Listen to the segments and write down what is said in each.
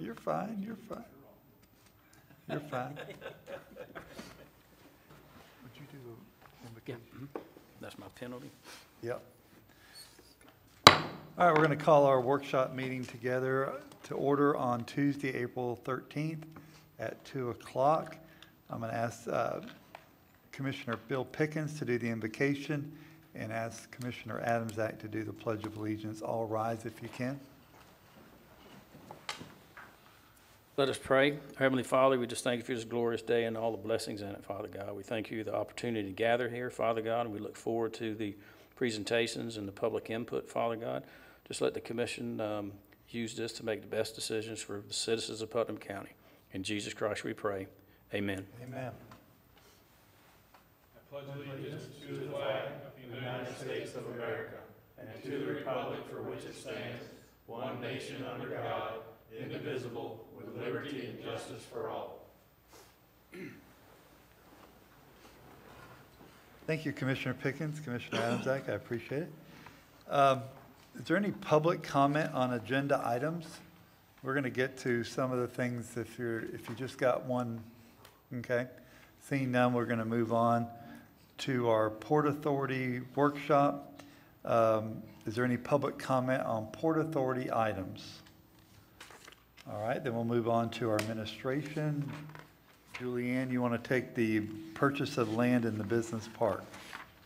You're fine, you're fine. You're fine. Would you do the Yeah, invocation? mhm. That's my penalty. Yep. All right, we're going to call our workshop meeting together to order on Tuesday, April 13th at 2 o'clock. I'm going to ask uh, Commissioner Bill Pickens to do the invocation and ask Commissioner Adamsack to do the Pledge of Allegiance. All rise if you can. Let us pray. Heavenly Father, we just thank you for this glorious day and all the blessings in it, Father God. We thank you for the opportunity to gather here, Father God, and we look forward to the presentations and the public input, Father God. Just let the commission um, use this to make the best decisions for the citizens of Putnam County. In Jesus Christ we pray. Amen. Amen. Thank you, Commissioner Pickens, Commissioner Adamsack, I appreciate it. Um, Is there any public comment on agenda items? We're going to get to some of the things if you're, if you just got one, okay? Seeing none, we're going to move on to our Port Authority workshop. Um, Is there any public comment on Port Authority items? All right, then we'll move on to our administration. Julianne, you want to take the purchase of land in the business park?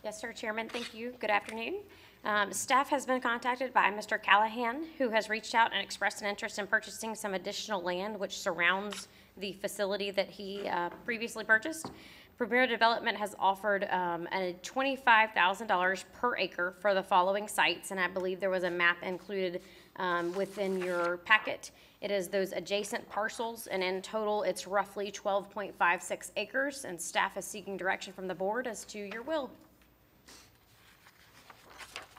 Yes, sir, Chairman, thank you. Good afternoon. Um, Staff has been contacted by Mr. Callahan, who has reached out and expressed an interest in purchasing some additional land which surrounds the facility that he uh, previously purchased. Premier Development has offered um, a $25,000 per acre for the following sites, and I believe there was a map included um, within your packet. It is those adjacent parcels, and in total, it's roughly 12.56 acres, and staff is seeking direction from the board as to your will.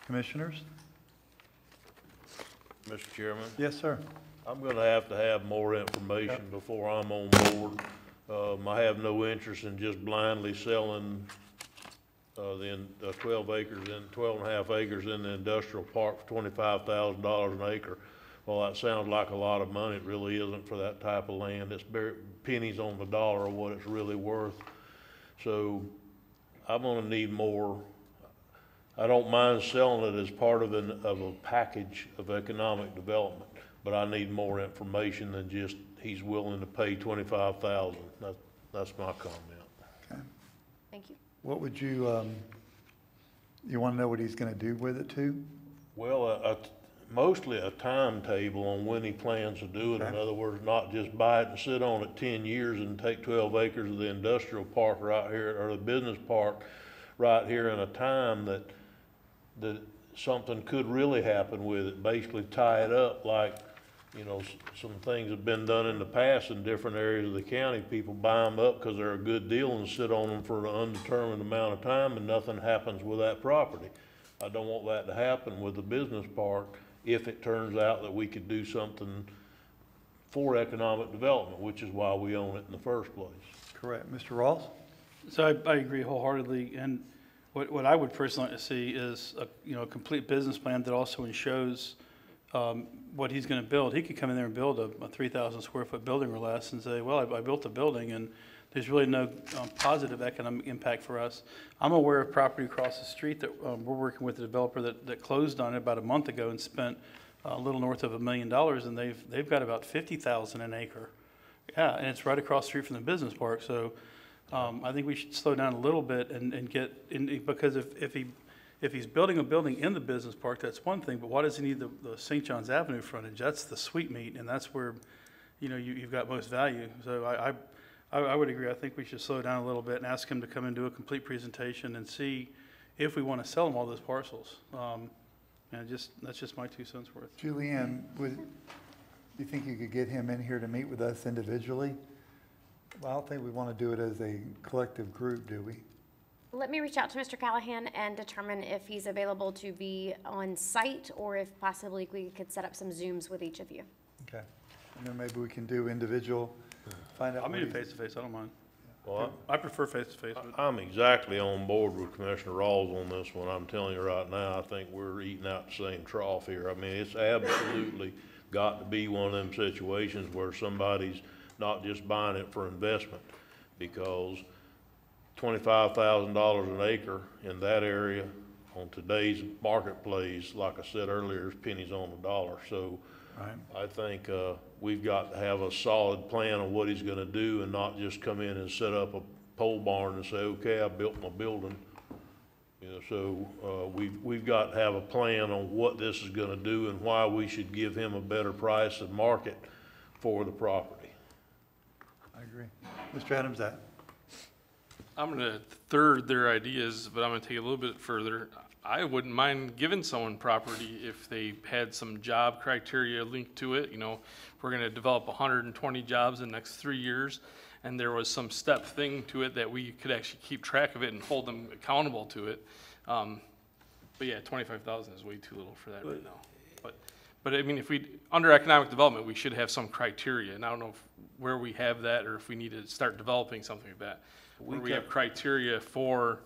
Commissioners? Mr. Chairman, Yes, sir. I'm gonna have to have more information before I'm on board. Um, I have no interest in just blindly selling, uh, the, in- uh, twelve acres in, twelve and a half acres in the industrial park for twenty-five thousand dollars an acre. Well, that sounds like a lot of money. It really isn't for that type of land. It's bare pennies on the dollar of what it's really worth. So I'm gonna need more I don't mind selling it as part of an, of a package of economic development, but I need more information than just, he's willing to pay twenty-five thousand. That, that's my comment. Okay. Thank you. What would you, um, you want to know what he's going to do with it too? Well, a, a- mostly a timetable on when he plans to do it. In other words, not just buy it and sit on it ten years and take twelve acres of the industrial park right here, or the business park right here in a time that, that something could really happen with it, basically tie it up like, you know, s- some things have been done in the past in different areas of the county. People buy them up because they're a good deal and sit on them for an undetermined amount of time and nothing happens with that property. I don't want that to happen with the business park if it turns out that we could do something for economic development, which is why we own it in the first place. Correct. Mr. Rawls? So I, I agree wholeheartedly, and what, what I would personally like to see is a, you know, a complete business plan that also shows, um, what he's gonna build. He could come in there and build a, a three thousand square foot building or less and say, well, I, I built a building and there's really no, um, positive economic impact for us. I'm aware of property across the street that, um, we're working with a developer that, that closed on it about a month ago and spent a little north of a million dollars, and they've, they've got about fifty thousand an acre. Yeah, and it's right across the street from the business park, so, um, I think we should slow down a little bit and, and get, in, because if, if he, if he's building a building in the business park, that's one thing, but why does he need the, the St. John's Avenue frontage? That's the sweet meat, and that's where, you know, you, you've got most value. So I, I, I, I would agree, I think we should slow down a little bit and ask him to come and do a complete presentation and see if we want to sell him all those parcels. Um, and just, that's just my two cents worth. Julianne, would, you think you could get him in here to meet with us individually? Well, I don't think we want to do it as a collective group, do we? Let me reach out to Mr. Callahan and determine if he's available to be on site or if possibly we could set up some Zooms with each of you. Okay. And then maybe we can do individual, find out. I'll what meet him he- face to face, I don't mind. Well, I prefer face to face, but. I- I'm exactly on board with Commissioner Rawls on this one. I'm telling you right now, I think we're eating out the same trough here. I mean, it's absolutely, got to be one of them situations where somebody's not just buying it for investment. Because twenty-five thousand dollars an acre in that area on today's marketplace, like I said earlier, is pennies on the dollar. So Right. I think, uh, we've got to have a solid plan on what he's gonna do and not just come in and set up a pole barn and say, okay, I built my building. You know, so, uh, we've, we've got to have a plan on what this is gonna do and why we should give him a better price and market for the property. I agree. Mr. Adams, that, I'm gonna third their ideas, but I'm gonna take it a little bit further. I wouldn't mind giving someone property if they had some job criteria linked to it, you know, we're gonna develop hundred and twenty jobs in the next three years, and there was some step thing to it that we could actually keep track of it and hold them accountable to it. Um, but yeah, twenty-five thousand is way too little for that right now. But, but I mean, if we, under economic development, we should have some criteria, and I don't know if, where we have that, or if we need to start developing something like that. Where we have criteria for,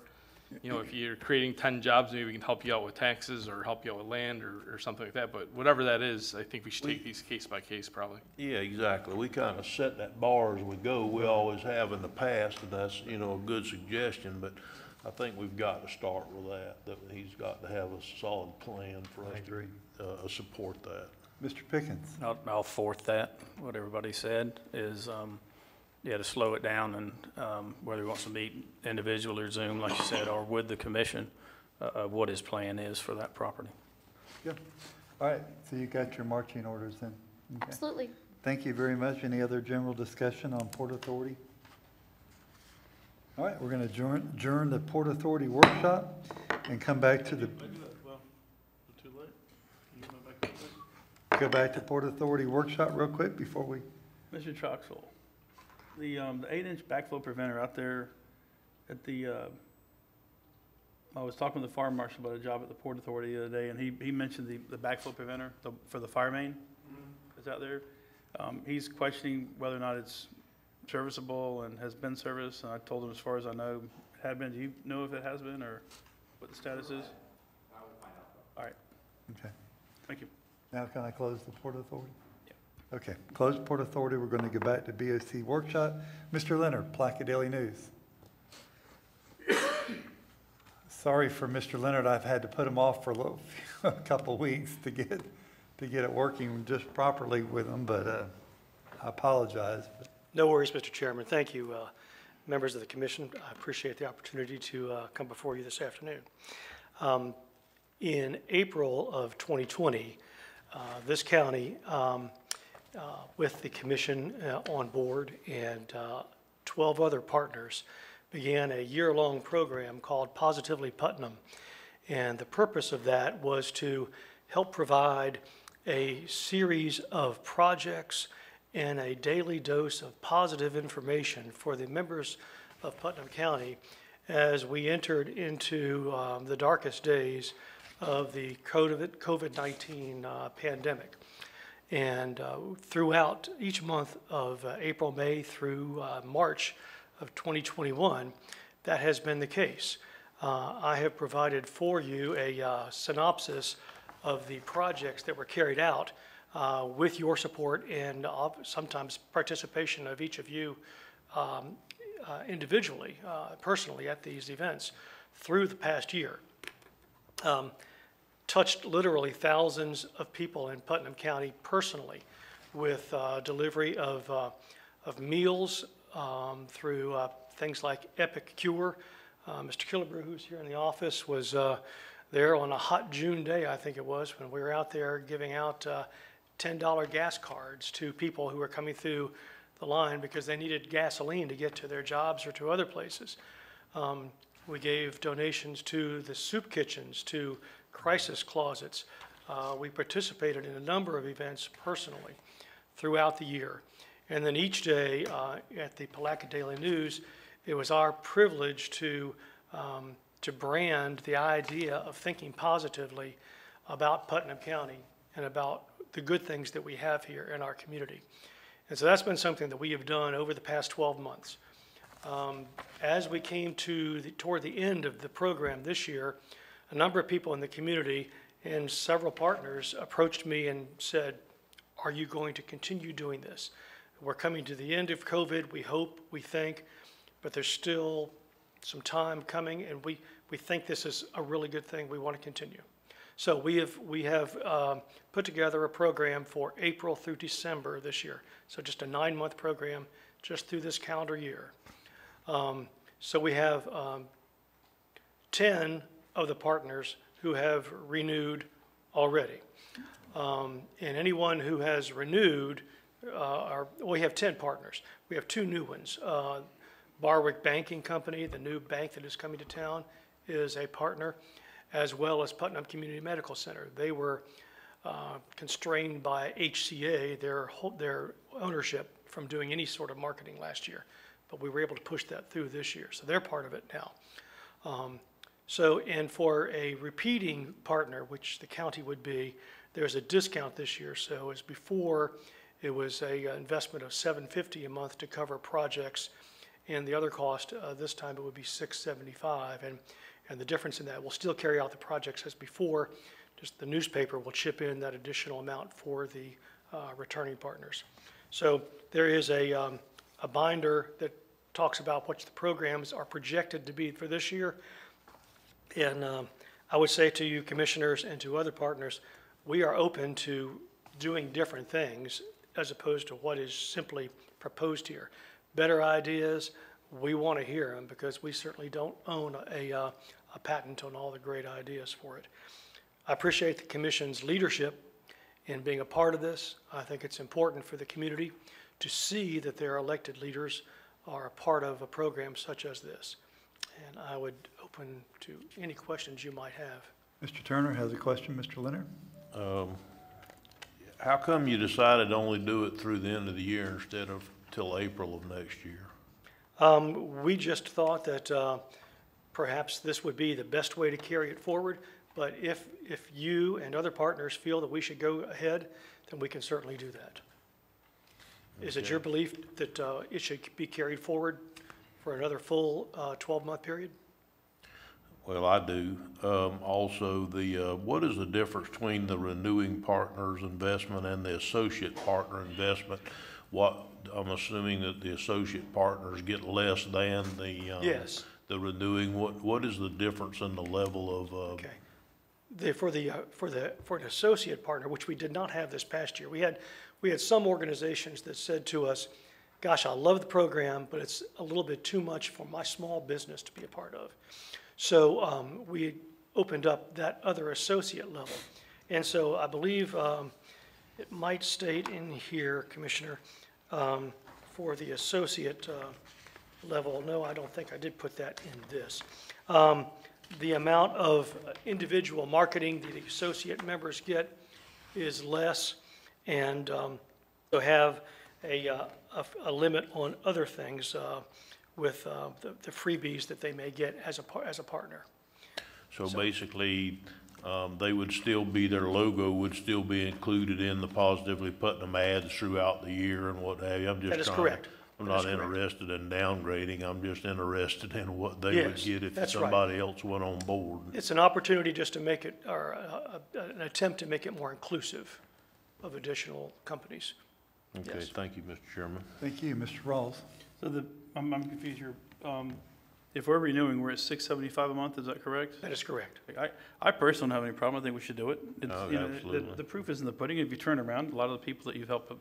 you know, if you're creating ten jobs, maybe we can help you out with taxes, or help you out with land, or, or something like that, but whatever that is, I think we should take these case by case, probably. Yeah, exactly. We kind of set that bar as we go. We always have in the past, and that's, you know, a good suggestion, but I think we've got to start with that, that he's got to have a solid plan for us agree. to, uh, support that. Mr. Pickens, I'll, I'll fourth that, what everybody said, is, um, yeah, to slow it down and, um, whether he wants to meet individually or Zoom, like you said, or with the commission, uh, of what his plan is for that property. good. All right, so you got your marching orders then? Okay. Absolutely. Thank you very much. Any other general discussion on Port Authority? All right, we're going to adjourn, adjourn the Port Authority workshop and come back to the, go back to Port Authority workshop real quick before we, Mr. Troxel, the, um, the eight-inch backflow preventer out there at the, uh, I was talking with the fire marshal about a job at the Port Authority the other day, and he, he mentioned the, the backflow preventer, the, for the fire main that's out there. Um, he's questioning whether or not it's serviceable and has been serviced, and I told him as far as I know, it had been. Do you know if it has been, or what the status is? I will find out. All right, okay. thank you. Now can I close the Port Authority? Okay, closed Port Authority. We're going to go back to BOC workshop. Mr. Leonard, Palatka Daily News. Sorry for Mr. Leonard. I've had to put him off for a little, a couple weeks to get, to get it working just properly with him, but, uh, I apologize. No worries, Mr. Chairman. Thank you, uh, members of the commission. I appreciate the opportunity to uh, come before you this afternoon. Um, In April of 2020, uh, this county, um, uh, with the commission uh, on board and uh, 12 other partners, began a year-long program called Positively Putnam. And the purpose of that was to help provide a series of projects and a daily dose of positive information for the members of Putnam County as we entered into um, the darkest days of the COVID- COVID-19 uh, pandemic. And uh, throughout each month of uh, April, May through uh, March of 2021, that has been the case. Uh, I have provided for you a uh, synopsis of the projects that were carried out uh, with your support and sometimes participation of each of you um, individually, personally at these events through the past year. Um, touched literally thousands of people in Putnam County personally with uh, delivery of, uh, of meals um, through uh, things like Epic Cure. Uh, Mr. Killebrew, who's here in the office, was uh, there on a hot June day, I think it was, when we were out there giving out uh, $10 gas cards to people who were coming through the line because they needed gasoline to get to their jobs or to other places. Um, We gave donations to the soup kitchens, to crisis closets. Uh, We participated in a number of events personally throughout the year. And then each day uh, at the Palatka Daily News, it was our privilege to, um, to brand the idea of thinking positively about Putnam County and about the good things that we have here in our community. And so that's been something that we have done over the past 12 months. Um, As we came to, the- toward the end of the program this year, a number of people in the community and several partners approached me and said, are you going to continue doing this? We're coming to the end of COVID, we hope, we think, but there's still some time coming, and we, we think this is a really good thing. We want to continue. So we have, we have um, put together a program for April through December this year. So just a nine-month program, just through this calendar year. Um, So we have um, 10 of the partners who have renewed already. Um, And anyone who has renewed, uh, are, we have 10 partners. We have two new ones. Uh, Barwick Banking Company, the new bank that is coming to town, is a partner, as well as Putnam Community Medical Center. They were uh, constrained by HCA, their, their ownership, from doing any sort of marketing last year. But we were able to push that through this year, so they're part of it now. Um, So, and for a repeating partner, which the county would be, there's a discount this year. So as before, it was a uh, investment of seven fifty a month to cover projects. And the other cost, uh, this time it would be six seventy-five. And, and the difference in that, we'll still carry out the projects as before. Just the newspaper will chip in that additional amount for the uh, returning partners. So there is a, um, a binder that talks about what the programs are projected to be for this year. And um, I would say to you, commissioners, and to other partners, we are open to doing different things as opposed to what is simply proposed here. Better ideas, we want to hear them because we certainly don't own a, uh, a patent on all the great ideas for it. I appreciate the commission's leadership in being a part of this. I think it's important for the community to see that their elected leaders are a part of a program such as this. And I would open to any questions you might have. Mr. Turner has a question, Mr. Leonard? How come you decided to only do it through the end of the year instead of till April of next year? Um, We just thought that uh, perhaps this would be the best way to carry it forward, but if, if you and other partners feel that we should go ahead, then we can certainly do that. Is it your belief that uh, it should be carried forward for another full uh, 12-month period? Well, I do. Um, also, the, uh, what is the difference between the renewing partner's investment and the associate partner investment? What, I'm assuming that the associate partners get less than the, um, Yes. the renewing. What, what is the difference in the level of, uh, Okay. The, for the, uh, for the, for an associate partner, which we did not have this past year, we had, we had some organizations that said to us, gosh, I love the program, but it's a little bit too much for my small business to be a part of. So, um, we opened up that other associate level. And so I believe, um, it might state in here, Commissioner, um, for the associate, uh, level, no, I don't think I did put that in this. Um, the amount of individual marketing that the associate members get is less, and, um, so have a, uh, a, a limit on other things, uh, with, uh, the, the freebies that they may get as a, par- as a partner. so basically, um, they would still be, their logo would still be included in the Positively Putnam ads throughout the year and what have you? I'm just That is trying- correct. I'm That not correct. interested in downgrading, I'm just interested in what they would Yes, get if that's right. somebody else went on board. It's an opportunity just to make it, or uh, uh, an attempt to make it more inclusive of additional companies. Okay, Yes. thank you, Mr. Chairman. Thank you, Mr. Rawls. So the, I'm, I'm confused here. Um, If we're renewing, we're at six seventy-five a month, is that correct? That is correct. I, I personally don't have any problem. I think we should do it. It's, Oh, you know, the- absolutely. The proof is in the pudding. If you turn around, a lot of the people that you've helped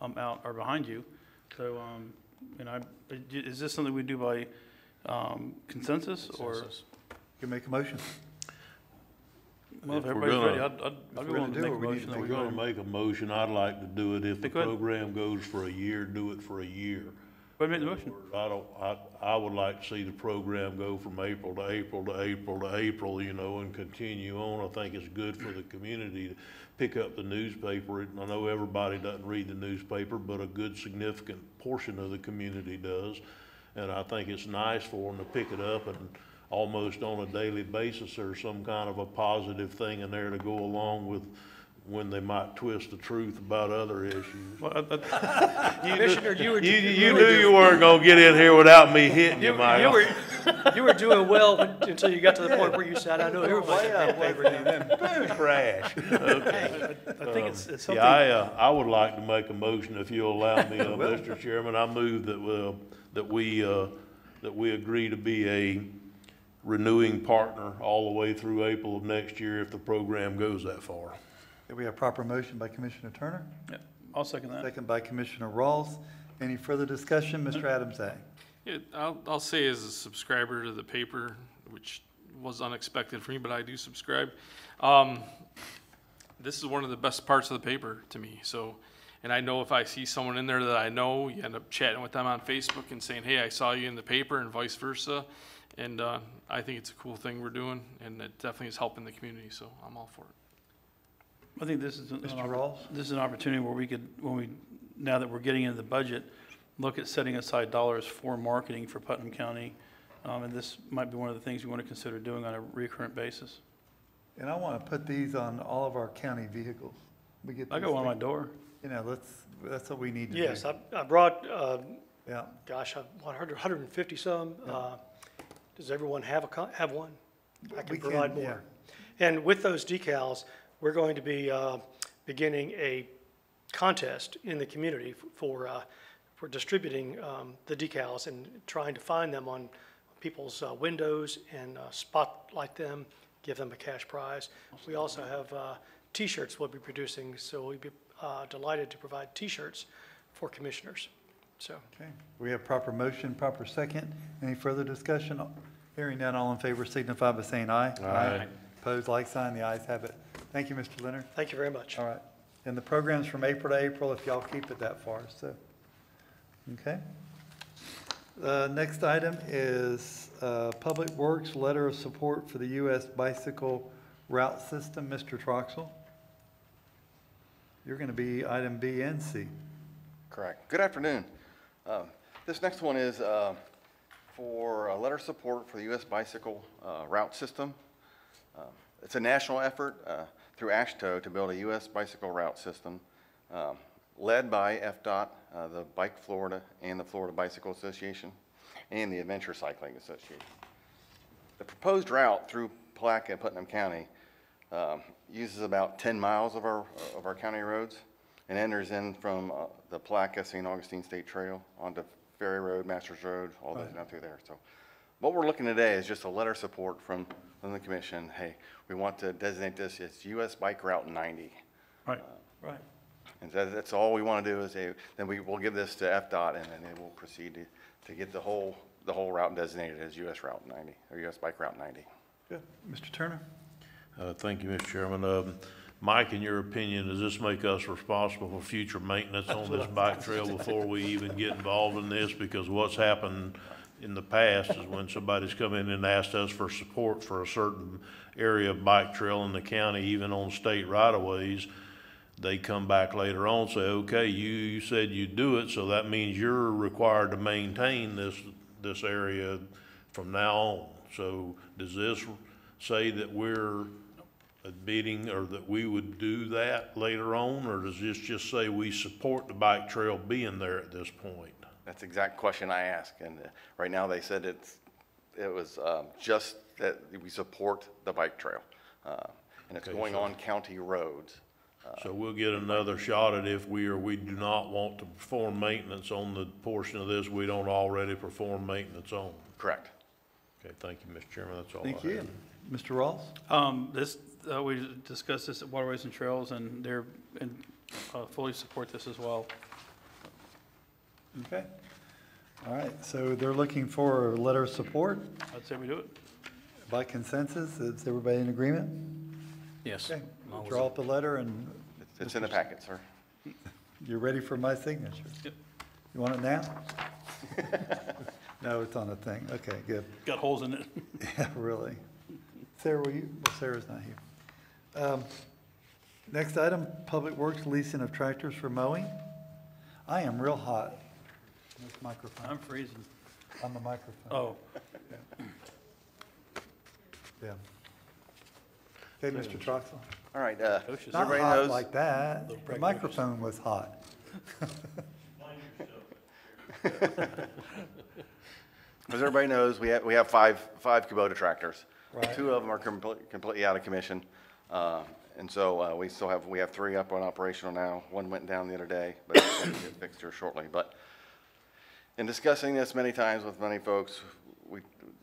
um, out are behind you. So, um, you know, I- is this something we do by um, consensus or? Consensus. You can make a motion. Well, if If we're everybody's ready, gonna- I'd, I'd, I'd be we're willing gonna to do make a it, we need motion. to that If we we're go gonna make a motion, I'd like to do it, if the Go program goes for a year, do it for a year. Ahead and make the motion. I don't, I, I would like to see the program go from April to April to April to April, you know, and continue on. I think it's good for the community to pick up the newspaper. I know everybody doesn't read the newspaper, but a good significant portion of the community does. And I think it's nice for them to pick it up and almost on a daily basis, there's some kind of a positive thing in there to go along with when they might twist the truth about other issues. Well, I- I- Commissioner, you were. You, you knew you weren't gonna get in here without me hitting you, You Michael. were, You were doing well until you got to the point where you said, I know everybody Way can out pay west, paper now. and then boom, crash. I think it's, it's something. Yeah, I, uh, I would like to make a motion, if you'll allow me, uh, Mr. Chairman. I move that, we that we, uh, that we agree to be a renewing partner all the way through April of next year if the program goes that far. We have proper motion by Commissioner Turner, Yeah, I'll second that. second by Commissioner Rawls. Any further discussion? Mr. Adams, aye. Yeah, I'll, I'll say as a subscriber to the paper, which was unexpected for me, but I do subscribe. Um, this is one of the best parts of the paper to me, so, and I know if I see someone in there that I know, you end up chatting with them on Facebook and saying, hey, I saw you in the paper and vice versa. And, uh, I think it's a cool thing we're doing and it definitely is helping the community, so I'm all for it. I think this is, an Mr. oppor- Rawls? this is an opportunity where we could, when we, now that we're getting into the budget, look at setting aside dollars for marketing for Putnam County. Um, and this might be one of the things we want to consider doing on a recurrent basis. And I want to put these on all of our county vehicles. We get I got one on my door. You know, let's, that's what we need to do. Yes, I, I brought, uh, Yeah, gosh, I- 100, 150 some. Uh, Does everyone have a, co- have one? I We can can, provide yeah. more. And with those decals, we're going to be uh, beginning a contest in the community for, uh, for distributing um, the decals and trying to find them on people's uh, windows and uh, spotlight them, give them a cash prize. We also have uh, T-shirts we'll be producing, so we'd be uh, delighted to provide T-shirts for commissioners. So, okay. We have proper motion, proper second. Any further discussion? Hearing none, all in favor signify by saying aye. Aye. Opposed, like sign. The ayes have it. Thank you, Mr. Leonard. thank you very much. All right. And the program's from April to April, if y'all keep it that far, so. Okay. The next item is uh, Public Works Letter of Support for the U.S. Bicycle Route System. Mr. Troxel? You're going to be item B and C. Correct. Good afternoon. Um, This next one is uh, for a letter of support for the U.S. Bicycle uh, Route System. Um, It's a national effort uh, through AASHTO to build a U.S. bicycle route system um, led by FDOT, uh, the Bike Florida, and the Florida Bicycle Association, and the Adventure Cycling Association. The proposed route through Palatka and Putnam County um, uses about 10 miles of our, of our county roads and enters in from uh, the Palatka St. Augustine State Trail onto Ferry Road, Masters Road, all those down through there. So what we're looking today is just a letter of support from, from the commission. Hey, we want to designate this as US Bike Route 90. Right, right. And that, that's all we want to do is say, then we will give this to FDOT and then they will proceed to, to get the whole, the whole route designated as US Route 90, or US Bike Route 90. Good. Mr. Turner? Uh, Thank you, Mr. Chairman. Um, Mike, in your opinion, does this make us responsible for future maintenance on this bike trail before we even get involved in this? Because what's happened in the past is when somebody's come in and asked us for support for a certain area of bike trail in the county, even on state right-of-ways, they come back later on, and say, okay, you, you said you'd do it, so that means you're required to maintain this, this area from now on. So does this say that we're admitting or that we would do that later on? Or does this just say we support the bike trail being there at this point? That's the exact question I asked, and uh, right now they said it's, it was um, just that we support the bike trail. uh, And it's Okay, going so- on county roads. So we'll get another shot at if we or we do not want to perform maintenance on the portion of this we don't already perform maintenance on. Correct. Okay, thank you, Mr. Chairman, that's all I have. Thank you. Mr. Rawls? Um, this, uh, we discussed this at Waterways and Trails and they're, and, uh, fully support this as well. Okay. All right, so they're looking for a letter of support I'd say we do it. by consensus. Is everybody in agreement? Yes. Okay, I was- draw up the letter and It's- It's in the packet, sir. you're ready for my signature. Yep. You want it now? No, it's on the thing. Okay, good. Got holes in it. Yeah, really. Sarah, will you, well, Sarah's not here. Um, Next item, Public Works leasing of tractors for mowing. I am real hot. On This microphone, I'm freezing. on the microphone. Oh, Yeah. Okay, Mr. Troxel. All right, uh, Coach is- so Not everybody hot knows, like that. The pregnant. microphone was hot. as everybody knows, we have, we have five, five Kubota tractors. Right. Two of them are completely, completely out of commission. Uh, And so uh, we still have, we have three up on operational now. One went down the other day, but it's going to get fixed here shortly. But in discussing this many times with many folks, we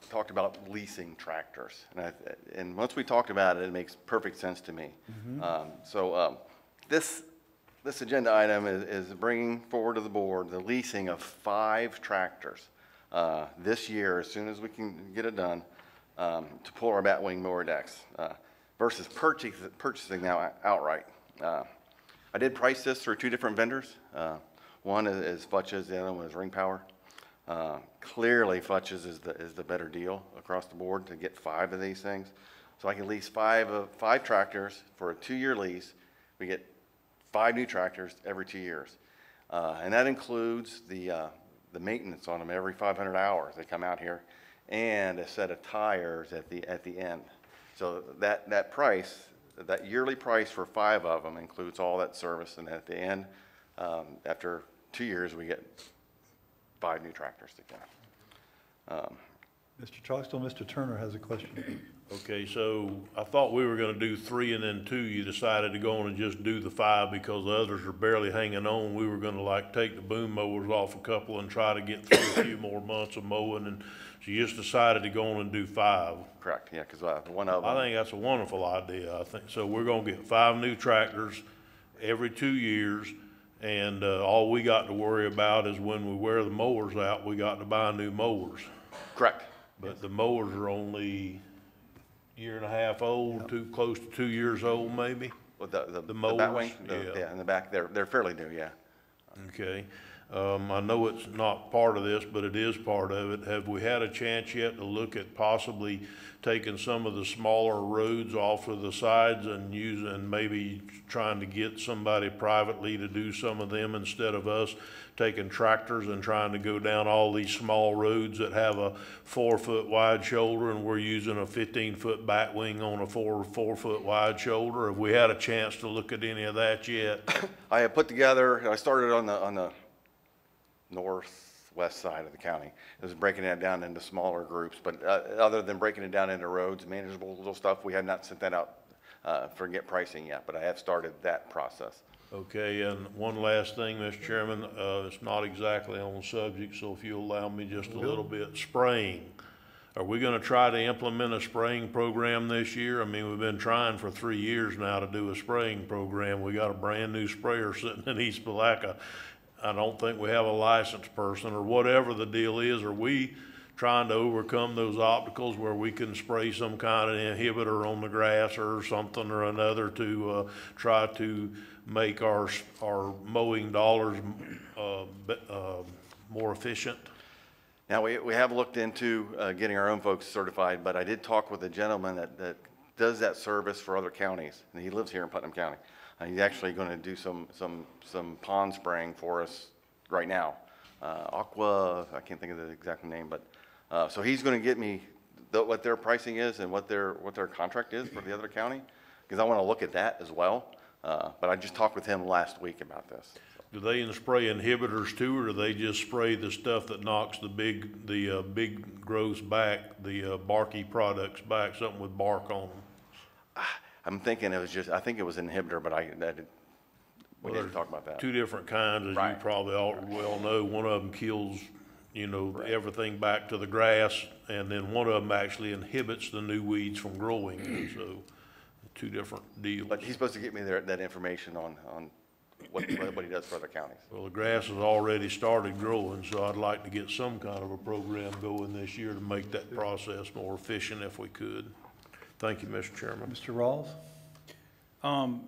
talked about leasing tractors. And I, and once we talked about it, it makes perfect sense to me. Um, So, um, this, this agenda item is, is bringing forward to the board the leasing of five tractors, uh, this year, as soon as we can get it done, um, to pull our batwing mower decks, uh, versus purchasing, purchasing now outright. Uh, I did price this through two different vendors. One is is the other one is Ring Power. Uh, Clearly, Futch's is the, is the better deal across the board to get five of these things. So I can lease five of, five tractors for a two-year lease. We get five new tractors every two years. Uh, And that includes the, uh, the maintenance on them every 500 hours. They come out here, and a set of tires at the, at the end. So that, that price, that yearly price for five of them includes all that service, and at the end, um, after two years, we get five new tractors to come. Mr. Troxel, Mr. Turner has a question. Okay, so I thought we were gonna do three and then two. You decided to go on and just do the five because the others are barely hanging on. We were gonna like take the boom mowers off a couple and try to get through a few more months of mowing and so you just decided to go on and do five. Correct, yeah, because uh, one of them. I think that's a wonderful idea. I think, so we're gonna get five new tractors every two years. And, uh, all we got to worry about is when we wear the mowers out, we got to buy new mowers. correct. But the mowers are only year and a half old, too, close to two years old maybe? With the, the The the mowers, batwing, the- yeah. yeah, in the back, they're, they're fairly new, yeah. Okay. Um, I know it's not part of this, but it is part of it. Have we had a chance yet to look at possibly taking some of the smaller roads off of the sides and using, maybe trying to get somebody privately to do some of them instead of us taking tractors and trying to go down all these small roads that have a four-foot wide shoulder and we're using a fifteen-foot batwing on a four, four-foot wide shoulder? Have we had a chance to look at any of that yet? I have put together, I started on the, on the northwest side of the county. It was breaking that down into smaller groups, but uh, other than breaking it down into roads, manageable little stuff, we have not sent that out uh, for get pricing yet, but I have started that process. Okay, and one last thing, Mr. Chairman, uh, it's not exactly on the subject, so if you'll allow me just a little bit, spraying. Are we gonna try to implement a spraying program this year? I mean, we've been trying for three years now to do a spraying program. We got a brand-new sprayer sitting in East Palatka. I don't think we have a licensed person, or whatever the deal is. Are we trying to overcome those obstacles where we can spray some kind of inhibitor on the grass or something or another to, uh, try to make our, our mowing dollars, uh, uh, more efficient? Now, we, we have looked into uh, getting our own folks certified, but I did talk with a gentleman that, that does that service for other counties, and he lives here in Putnam County. Uh, He's actually going to do some, some, some pond spraying for us right now. Uh, Aqua, I can't think of the exact name, but, uh, so he's going to get me the- what their pricing is and what their, what their contract is for the other county, because I want to look at that as well. Uh, But I just talked with him last week about this. Do they spray inhibitors too, or do they just spray the stuff that knocks the big, the, uh, big growths back, the, uh, barky products back, something with bark on them? I'm thinking it was just, I think it was inhibitor, but I, that, we didn't talk about that. Two different kinds, as you Right. probably all well know. One of them kills, you know, everything back to the grass, and then one of them actually inhibits the new weeds from growing, so, two different deals. But he's supposed to get me there, that information on, on what, what he does for other counties. Well, the grass has already started growing, so I'd like to get some kind of a program going this year to make that process more efficient if we could. Thank you, Mr. Chairman. Mr. Rawls? Um,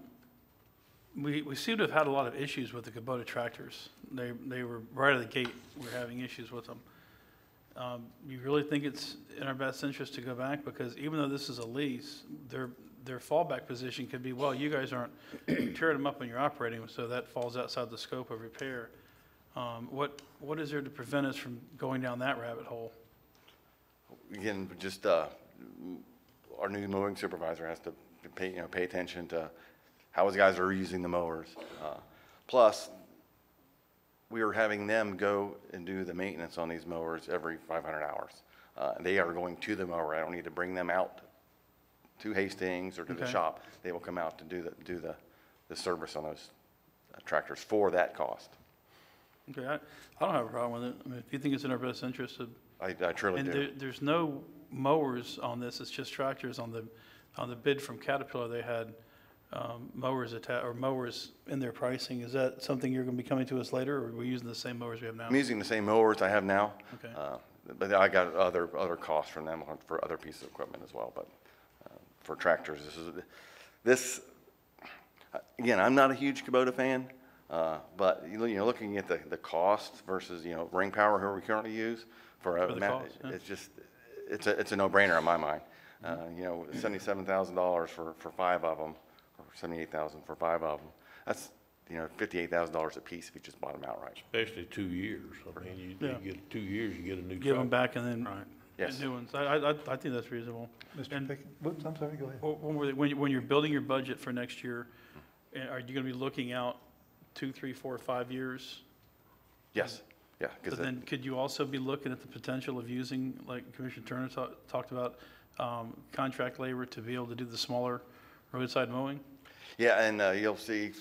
we, we seem to have had a lot of issues with the Kubota tractors. They, they were, right out of the gate, we're having issues with them. Um, you really think it's in our best interest to go back? Because even though this is a lease, their, their fallback position could be, well, you guys aren't tearing them up when you're operating, so that falls outside the scope of repair. Um, what, what is there to prevent us from going down that rabbit hole? Again, just, uh, our new mowing supervisor has to pay, you know, pay attention to how his guys are using the mowers. Uh, Plus, we are having them go and do the maintenance on these mowers every 500 hours. Uh, They are going to the mower. I don't need to bring them out to Hastings or to the shop. They will come out to do the, do the, the service on those uh, tractors for that cost. Okay, I, I don't have a problem with it. I mean, if you think it's in our best interest to I, I truly And do. there, there's no mowers on this, it's just tractors. On the, on the bid from Caterpillar, they had um, mowers atta, or mowers in their pricing. Is that something you're gonna be coming to us later, or are we using the same mowers we have now? I'm using the same mowers I have now. Okay. uh, But I got other, other costs from them for other pieces of equipment as well, but uh, for tractors, this is, this, again, I'm not a huge Kubota fan, uh, but you know, looking at the, the cost versus, you know, Ring Power, who we currently use, for a, For the ma- cost, yeah. it's just, it's a, it's a no-brainer in my mind. Uh, You know, seventy-seven thousand dollars for, for five of them, or seventy-eight thousand for five of them, that's, you know, fifty-eight thousand dollars a piece if you just bought them outright. Especially two years. I mean, you, Yeah. you get two years, you get a new truck. Give them back and then Yes. get new ones. I, I, I think that's reasonable. Mr. And Pickens, whoops, I'm sorry, go ahead. wh- when, we're- when, you- when you're building your budget for next year, eh, are you gonna be looking out two, three, four, five years? Yes, yeah, But then could you also be looking at the potential of using, like Commissioner Turner ta- talked about, um, contract labor to be able to do the smaller roadside mowing? Yeah, and uh, you'll see,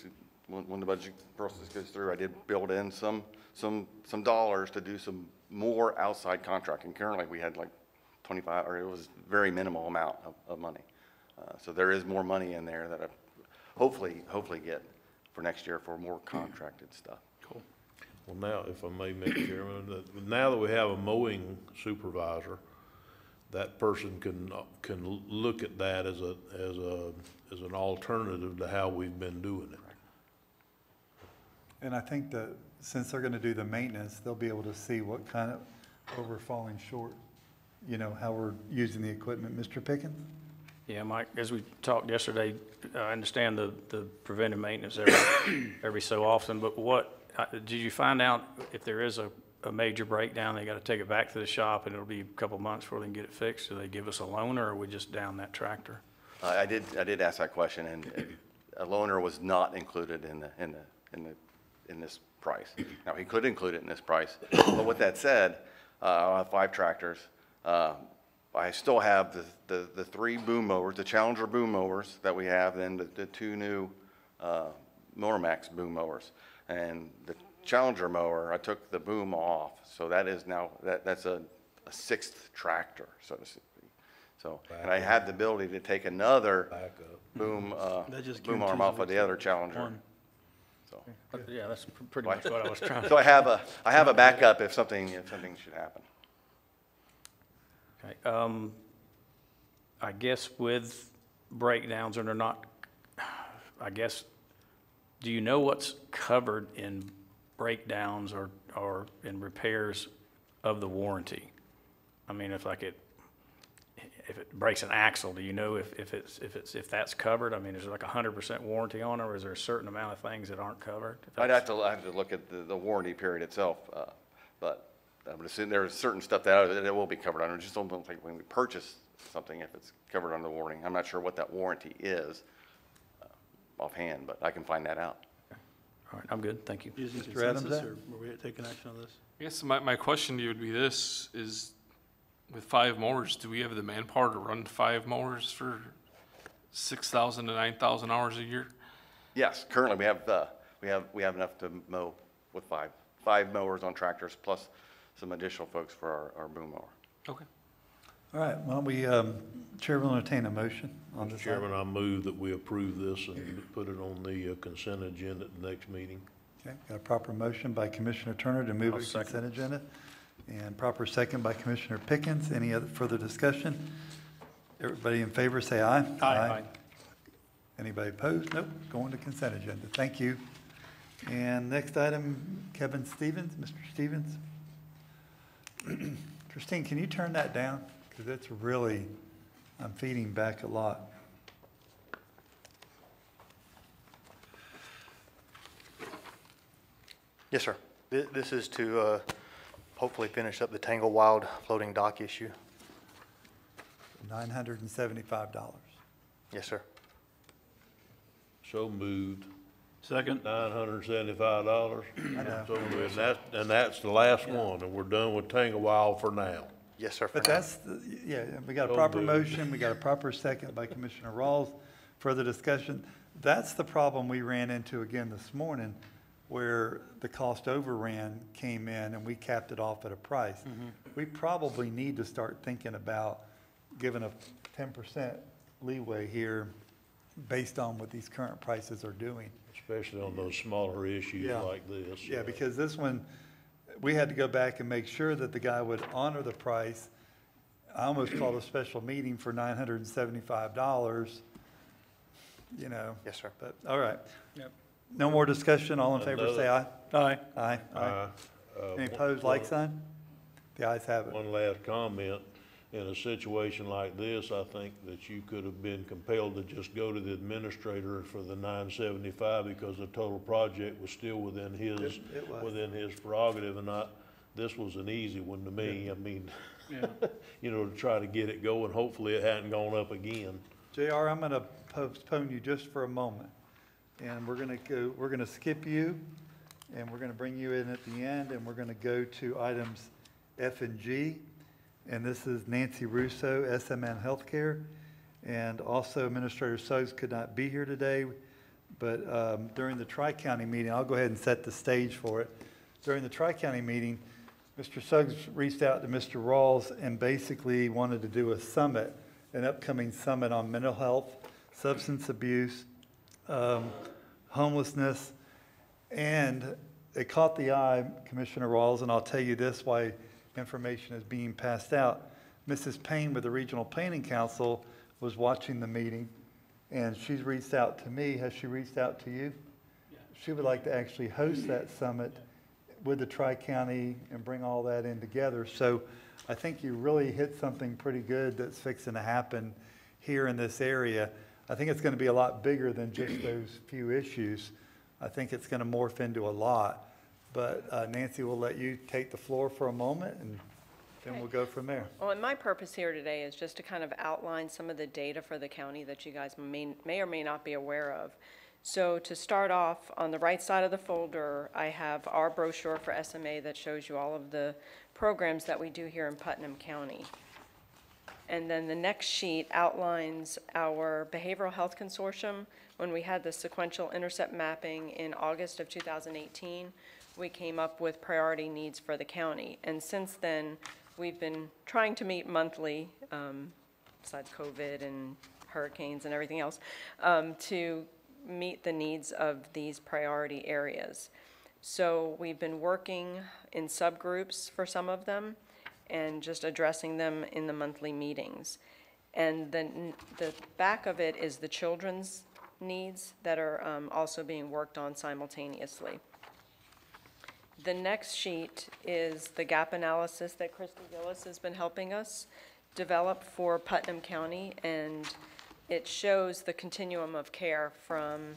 when, when the budget process goes through, I did build in some, some, some dollars to do some more outside contracting. Currently, we had like 25, or it was very minimal amount of, of money. Uh, So there is more money in there that I hopefully, hopefully get for next year for more contracted stuff. Cool. Well, now, if I may, Mr. Chairman, that- now that we have a mowing supervisor, that person can, can look at that as a, as a, as an alternative to how we've been doing it. And I think that since they're gonna do the maintenance, they'll be able to see what kind of, where we're falling short, you know, how we're using the equipment. Mr. Pickens? Yeah, Mike, as we talked yesterday, I understand the, the preventive maintenance every, every so often, but what, did you find out if there is a, a major breakdown, they gotta take it back to the shop and it'll be a couple months before they can get it fixed? Do they give us a loaner or we just down that tractor? I I did, I did ask that question, and a loaner was not included in the, in the, in the, in this price. Now, he could include it in this price, but with that said, uh, I have five tractors. Uh, I still have the, the, the three boom mowers, the Challenger boom mowers that we have, and the, the two new, uh, boom mowers. And the Challenger mower, I took the boom off, so that is now, that, that's a, a sixth tractor, so to speak. So, and I had the ability to take another Backup. boom, uh, That just boom arm guarantees off of the other Challenger. One. So, Yeah, that's pr- pretty much what I was trying to. so I have a, I have a backup if something, if something should happen. Okay, um, I guess with breakdowns and they're not, I guess, do you know what's covered in breakdowns or, or in repairs of the warranty? I mean, if like it, if it breaks an axle, do you know if, if it's, if it's, if that's covered? I mean, is there like a hundred percent warranty on it, or is there a certain amount of things that aren't covered? If I'd that's- have to, I have to look at the, the warranty period itself, uh, but I would assume there's certain stuff that, that it will be covered under. Just don't think when we purchase something, if it's covered under warranty. I'm not sure what that warranty is offhand, but I can find that out. All right, I'm good, thank you. Using Mr. Adams, consensus, then? or were we taking action on this? I guess my, my question to you would be this, is with five mowers, do we have the manpower to run five mowers for six thousand to nine thousand hours a year? Yes, currently we have, uh, we have, we have enough to mow with five, five mowers on tractors plus some additional folks for our, our boom mower. Okay. All right, well, we, um, Chair will entertain a motion on Mr. this Chairman, item. I move that we approve this and put it on the uh, consent agenda at the next meeting. Okay, got a proper motion by Commissioner Turner to move I'll it to second. consent agenda, and proper second by Commissioner Pickens. Any other further discussion? Everybody in favor, say aye. Aye. Anybody opposed? Nope, going to consent agenda. Thank you. And next item, Kevin Stevens, Mr. Stevens. Christine, can you turn that down? Because it's really, I'm feeding back a lot. Yes, sir. Thi- This is to uh, hopefully finish up the Tangle Wild floating dock issue. Nine hundred and seventy-five dollars. Yes, sir. So moved. Second, nine hundred and seventy-five dollars. I know. So, and that's, and that's the last one, and we're done with Tangle Wild for now. Yes, sir. But that's, the- yeah, we got a So proper moved. motion, we got a proper second by Commissioner Rawls. Further discussion. That's the problem we ran into again this morning, where the cost overran came in and we capped it off at a price. Mm-hmm. We probably need to start thinking about giving a ten percent leeway here based on what these current prices are doing. Especially on those smaller issues Yeah. like this. Yeah, because this one, we had to go back and make sure that the guy would honor the price. I almost called a special meeting for nine hundred and seventy-five dollars, you know. Yes, sir. But, all right. Yep. No more discussion, all in favor, say aye. aye. Aye. Uh, uh, Any opposed, like sign? The ayes have it. One last comment. In a situation like this, I think that you could have been compelled to just go to the administrator for the nine seventy-five because the total project was still within his, It- it was. within his prerogative and not, this was an easy one to me. I mean, Yeah. you know, to try to get it going. Hopefully it hadn't gone up again. JR, I'm gonna postpone you just for a moment. And we're gonna go, we're gonna skip you, and we're gonna bring you in at the end, and we're gonna go to items F and G. And this is Nancy Russo, SMA Healthcare. And also Administrator Suggs could not be here today, but um, during the Tri-County meeting, I'll go ahead and set the stage for it. During the Tri-County meeting, Mr. Suggs reached out to Mr. Rawls and basically wanted to do a summit, an upcoming summit on mental health, substance abuse, um, homelessness, and it caught the eye, Commissioner Rawls, and I'll tell you this, why information is being passed out. Mrs. Payne with the Regional Planning Council was watching the meeting, and she's reached out to me. Has she reached out to you? She would like to actually host that summit with the Tri-County and bring all that in together. So I think you really hit something pretty good that's fixing to happen here in this area. I think it's going to be a lot bigger than just those few issues. I think it's going to morph into a lot. But uh, Nancy, we'll let you take the floor for a moment, and then we'll go from there. Well, and my purpose here today is just to kind of outline some of the data for the county that you guys may, may or may not be aware of. So to start off, on the right side of the folder, I have our brochure for SMA that shows you all of the programs that we do here in Putnam County. And then the next sheet outlines our Behavioral Health Consortium. When we had the sequential intercept mapping in August of 2018, we came up with priority needs for the county. And since then, we've been trying to meet monthly, um, besides COVID and hurricanes and everything else, um, to meet the needs of these priority areas. So we've been working in subgroups for some of them and just addressing them in the monthly meetings. And then the back of it is the children's needs that are um, also being worked on simultaneously. The next sheet is the gap analysis that Christy Gillis has been helping us develop for Putnam County, and it shows the continuum of care from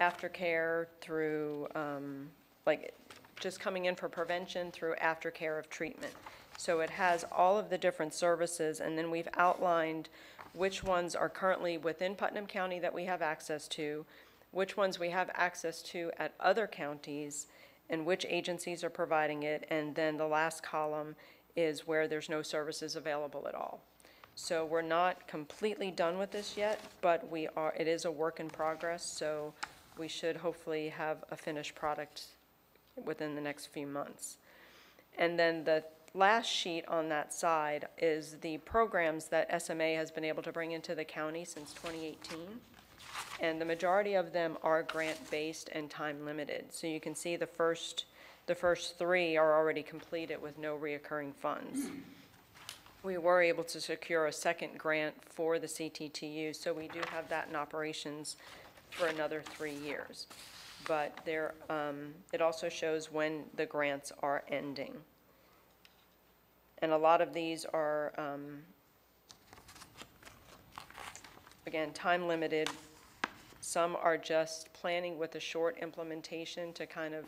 aftercare through, um, like, just coming in for prevention through aftercare of treatment. So it has all of the different services, and then we've outlined which ones are currently within Putnam County that we have access to, which ones we have access to at other counties, and which agencies are providing it, and then the last column is where there's no services available at all. So we're not completely done with this yet, but we are, it is a work in progress, so we should hopefully have a finished product within the next few months. And then the last sheet on that side is the programs that SMA has been able to bring into the county since 2018. And the majority of them are grant-based and time-limited. So you can see the first, the first three are already completed with no reoccurring funds. We were able to secure a second grant for the CTTU, so we do have that in operations for another three years. But there, um, it also shows when the grants are ending. And a lot of these are, um, again, time-limited. Some are just planning with a short implementation to kind of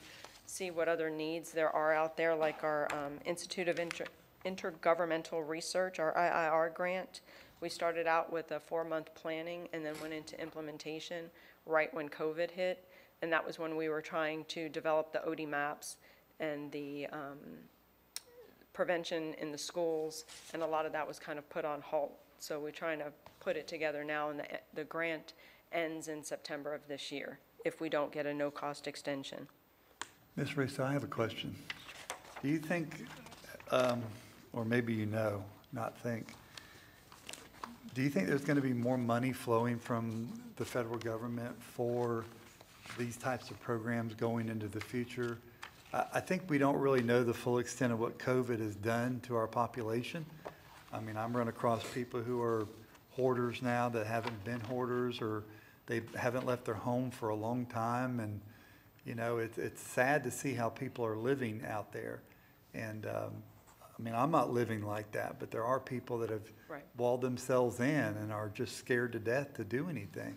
see what other needs there are out there, like our um, Institute of Inter- Intergovernmental Research, our IIR grant. We started out with a four-month planning and then went into implementation right when COVID hit. And that was when we were trying to develop the OD maps and the um, prevention in the schools, and a lot of that was kind of put on halt. So we're trying to put it together now, and the, the grant ends in September of this year, if we don't get a no-cost extension. Ms. Reese, I have a question. Do you think, um, or maybe you know, not think, do you think there's going to be more money flowing from the federal government for these types of programs going into the future? I, I think we don't really know the full extent of what COVID has done to our population. I mean, I'm running across people who are hoarders now that haven't been hoarders, or they haven't left their home for a long time, and, you know, it's, it's sad to see how people are living out there. And, um, I mean, I'm not living like that, but there are people that have Right. walled themselves in and are just scared to death to do anything.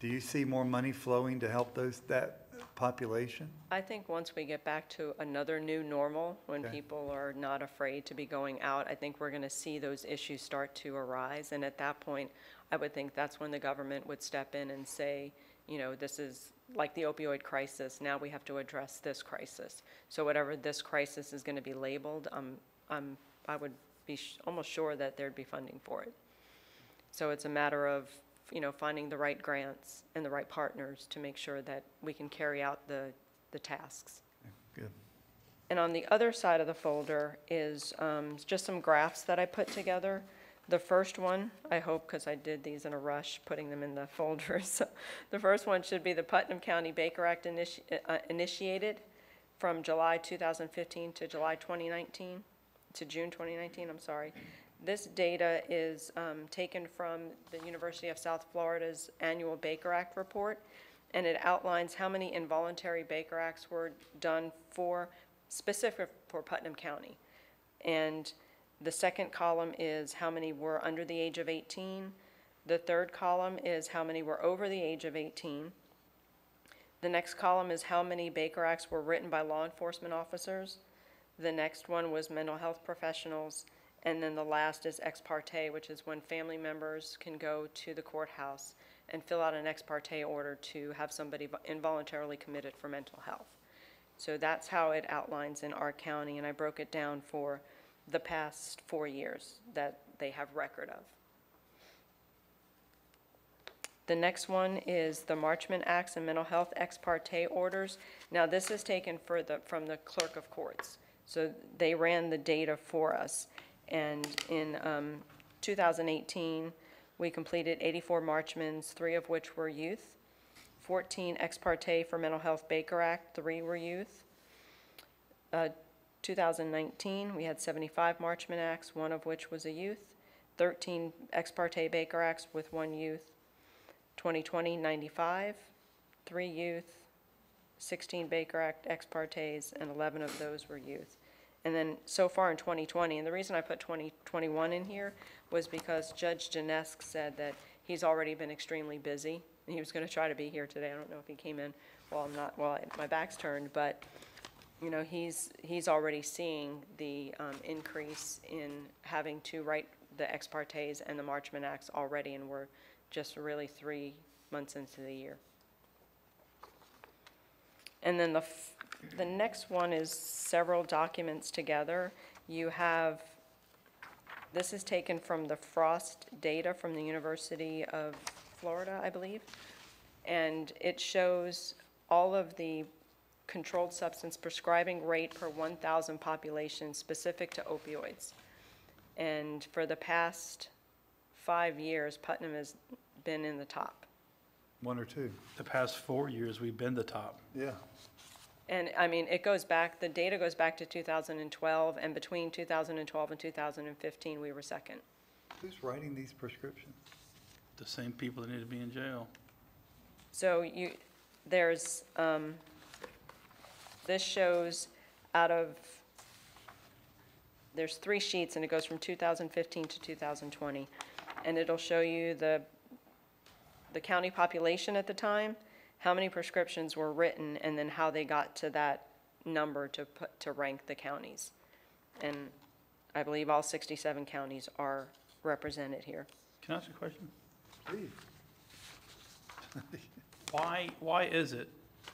Do you see more money flowing to help those, that population? I think once we get back to another new normal, when Okay. people are not afraid to be going out, I think we're going to see those issues start to arise. And at that point, I would think that's when the government would step in and say, you know, this is like the opioid crisis, now we have to address this crisis. So whatever this crisis is going to be labeled, um, um, I would be sh- almost sure that there'd be funding for it. So it's a matter of, you know, finding the right grants and the right partners to make sure that we can carry out the, the tasks. Good. And on the other side of the folder is um, just some graphs that I put together. The first one, I hope, because I did these in a rush, putting them in the folder. So the first one should be the Putnam County Baker Act initi- uh, initiated from July 2015 to July 2019, to June 2019, I'm sorry. This data is um, taken from the University of South Florida's annual Baker Act report, and it outlines how many involuntary Baker Acts were done for, specific for Putnam County. And the second column is how many were under the age of 18. The third column is how many were over the age of 18. The next column is how many Baker Acts were written by law enforcement officers. The next one was mental health professionals. And then the last is ex parte, which is when family members can go to the courthouse and fill out an ex parte order to have somebody involuntarily committed for mental health. So that's how it outlines in our county, and I broke it down for the past four years that they have record of. The next one is the Marchman Acts and Mental Health Ex parte orders. Now, this is taken the, from the clerk of courts. So they ran the data for us. And in um, 2018, we completed 84 Marchmans, three of which were youth. 14 ex parte for Mental Health Baker Act, three were youth. Uh, 2019, we had 75 Marchman Acts, one of which was a youth. 13 ex parte Baker Acts with one youth. 2020, 95, three youth, 16 Baker Act ex partes, and 11 of those were youth. And then so far in 2020, and the reason I put 2021 in here was because Judge Janesk said that he's already been extremely busy, and he was going to try to be here today. I don't know if he came in while I'm not, while my back's turned, but, you know, he's, he's already seeing the um, increase in having to write the ex partes and the Marchman Acts already, and we're just really three months into the year. And then the, the next one is several documents together. You have, this is taken from the Frost data from the University of Florida, I believe. And it shows all of the controlled substance prescribing rate per 1,000 population specific to opioids. And for the past five years, Putnam has been in the top. One or two? The past four years, we've been the top. Yeah. And, I mean, it goes back, the data goes back to 2012, and between 2012 and 2015, we were second. Who's writing these prescriptions? The same people that need to be in jail. So you, there's, um, this shows out of, there's three sheets, and it goes from 2015 to 2020. And it'll show you the, the county population at the time, how many prescriptions were written, and then how they got to that number to put, to rank the counties. And I believe all 67 counties are represented here. Can I ask a question? Please. Why, why is it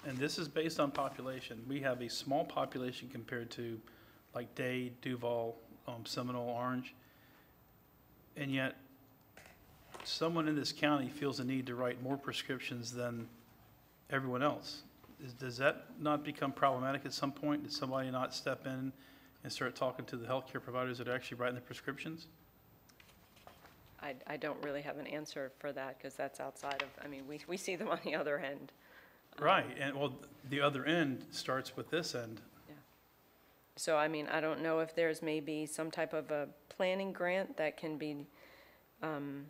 and this is based on population. We have a small population compared to like Dade, Duval, um, Seminole, Orange. And yet, someone in this county feels the need to write more prescriptions than everyone else. Is- Does that not become problematic at some point? Does somebody not step in and start talking to the healthcare providers that are actually writing the prescriptions? I, I don't really have an answer for that, because that's outside of, I mean, we, we see them on the other end. Right, and well, the other end starts with this end. So, I mean, I don't know if there's maybe some type of a planning grant that can be um,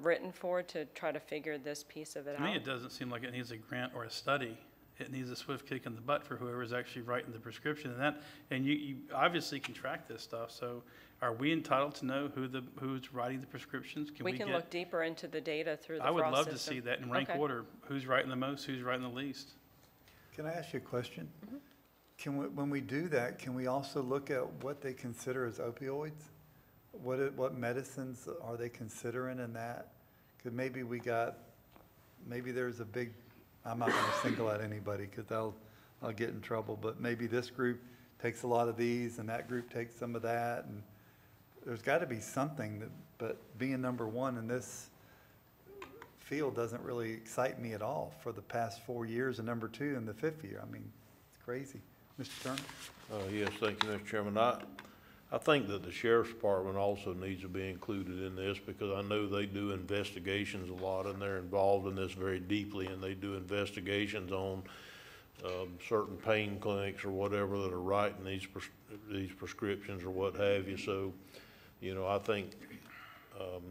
written for to try to figure this piece of it To me, out. it doesn't seem like it needs a grant or a study. It needs a swift kick in the butt for whoever's actually writing the prescription and that, and you, you obviously can track this stuff, so are we entitled to know who the, who's writing the prescriptions? We we can get- look deeper into the data through the I would frost love to see that in rank Okay. order, who's writing the most, who's writing the least. Can I ask you a question? Mm-hmm. Can we, when we do that, can we also look at what they consider as opioids? What, it- what medicines are they considering in that? Because maybe we got, maybe there's a big, I'm not gonna single out anybody, because I'll, I'll get in trouble, but maybe this group takes a lot of these, and that group takes some of that, and there's gotta be something that, but being number one in this field doesn't really excite me at all for the past four years, and number two in the fifth year. I mean, it's crazy. Mr. Turner? Uh, yes, thank you, Mr. Chairman. I, I think that the sheriff's department also needs to be included in this because I know they do investigations a lot and they're involved in this very deeply and they do investigations on, um, certain pain clinics or whatever that are writing these, pres- these prescriptions or what have you. So, you know, I think, um,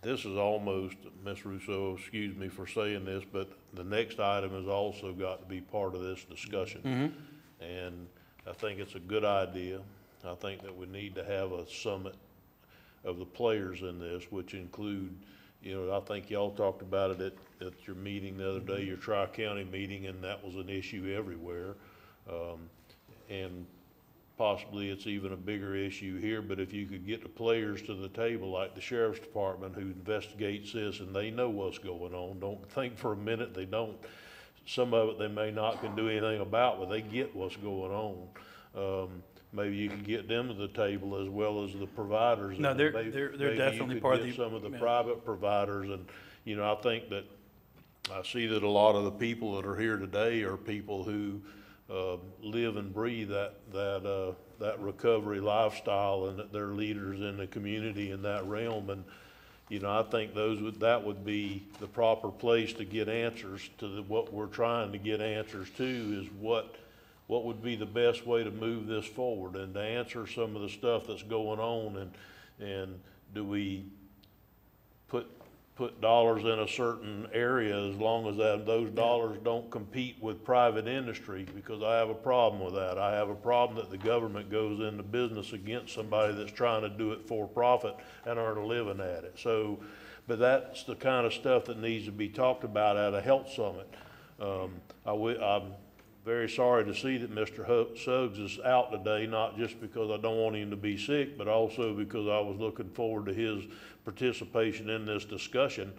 this is almost, Ms. Russo, excuse me for saying this, but the next item has also got to be part of this discussion. And I think it's a good idea. I think that we need to have a summit of the players in this, which include, you know, I think y'all talked about it at, at your meeting the other day, your tri-county meeting, and that was an issue everywhere. Um, and possibly it's even a bigger issue here, but if you could get the players to the table, like the sheriff's department who investigates this and they know what's going on, don't think for a minute they don't. Some of it they may not can do anything about, but they get what's going on. Um, maybe you could get them to the table as well as the providers. No, they're- maybe- they're- they're definitely part of the- Some of the yeah. private providers and, you know, I think that I see that a lot of the people that are here today are people who, uh, live and breathe that, that, uh, that recovery lifestyle and that they're leaders in the community in that realm. And, you know, I think those would, that would be the proper place to get answers to the, what we're trying to get answers to is what, what would be the best way to move this forward and to answer some of the stuff that's going on and, and do we put, put dollars in a certain area as long as that, those dollars don't compete with private industry, because I have a problem with that. I have a problem that the government goes into business against somebody that's trying to do it for profit and earn a living at it. So, but that's the kind of stuff that needs to be talked about at a health summit. Um, I wi- I'm very sorry to see that Mr. Hu- Suggs is out today, not just because I don't want him to be sick, but also because I was looking forward to his participation in this discussion.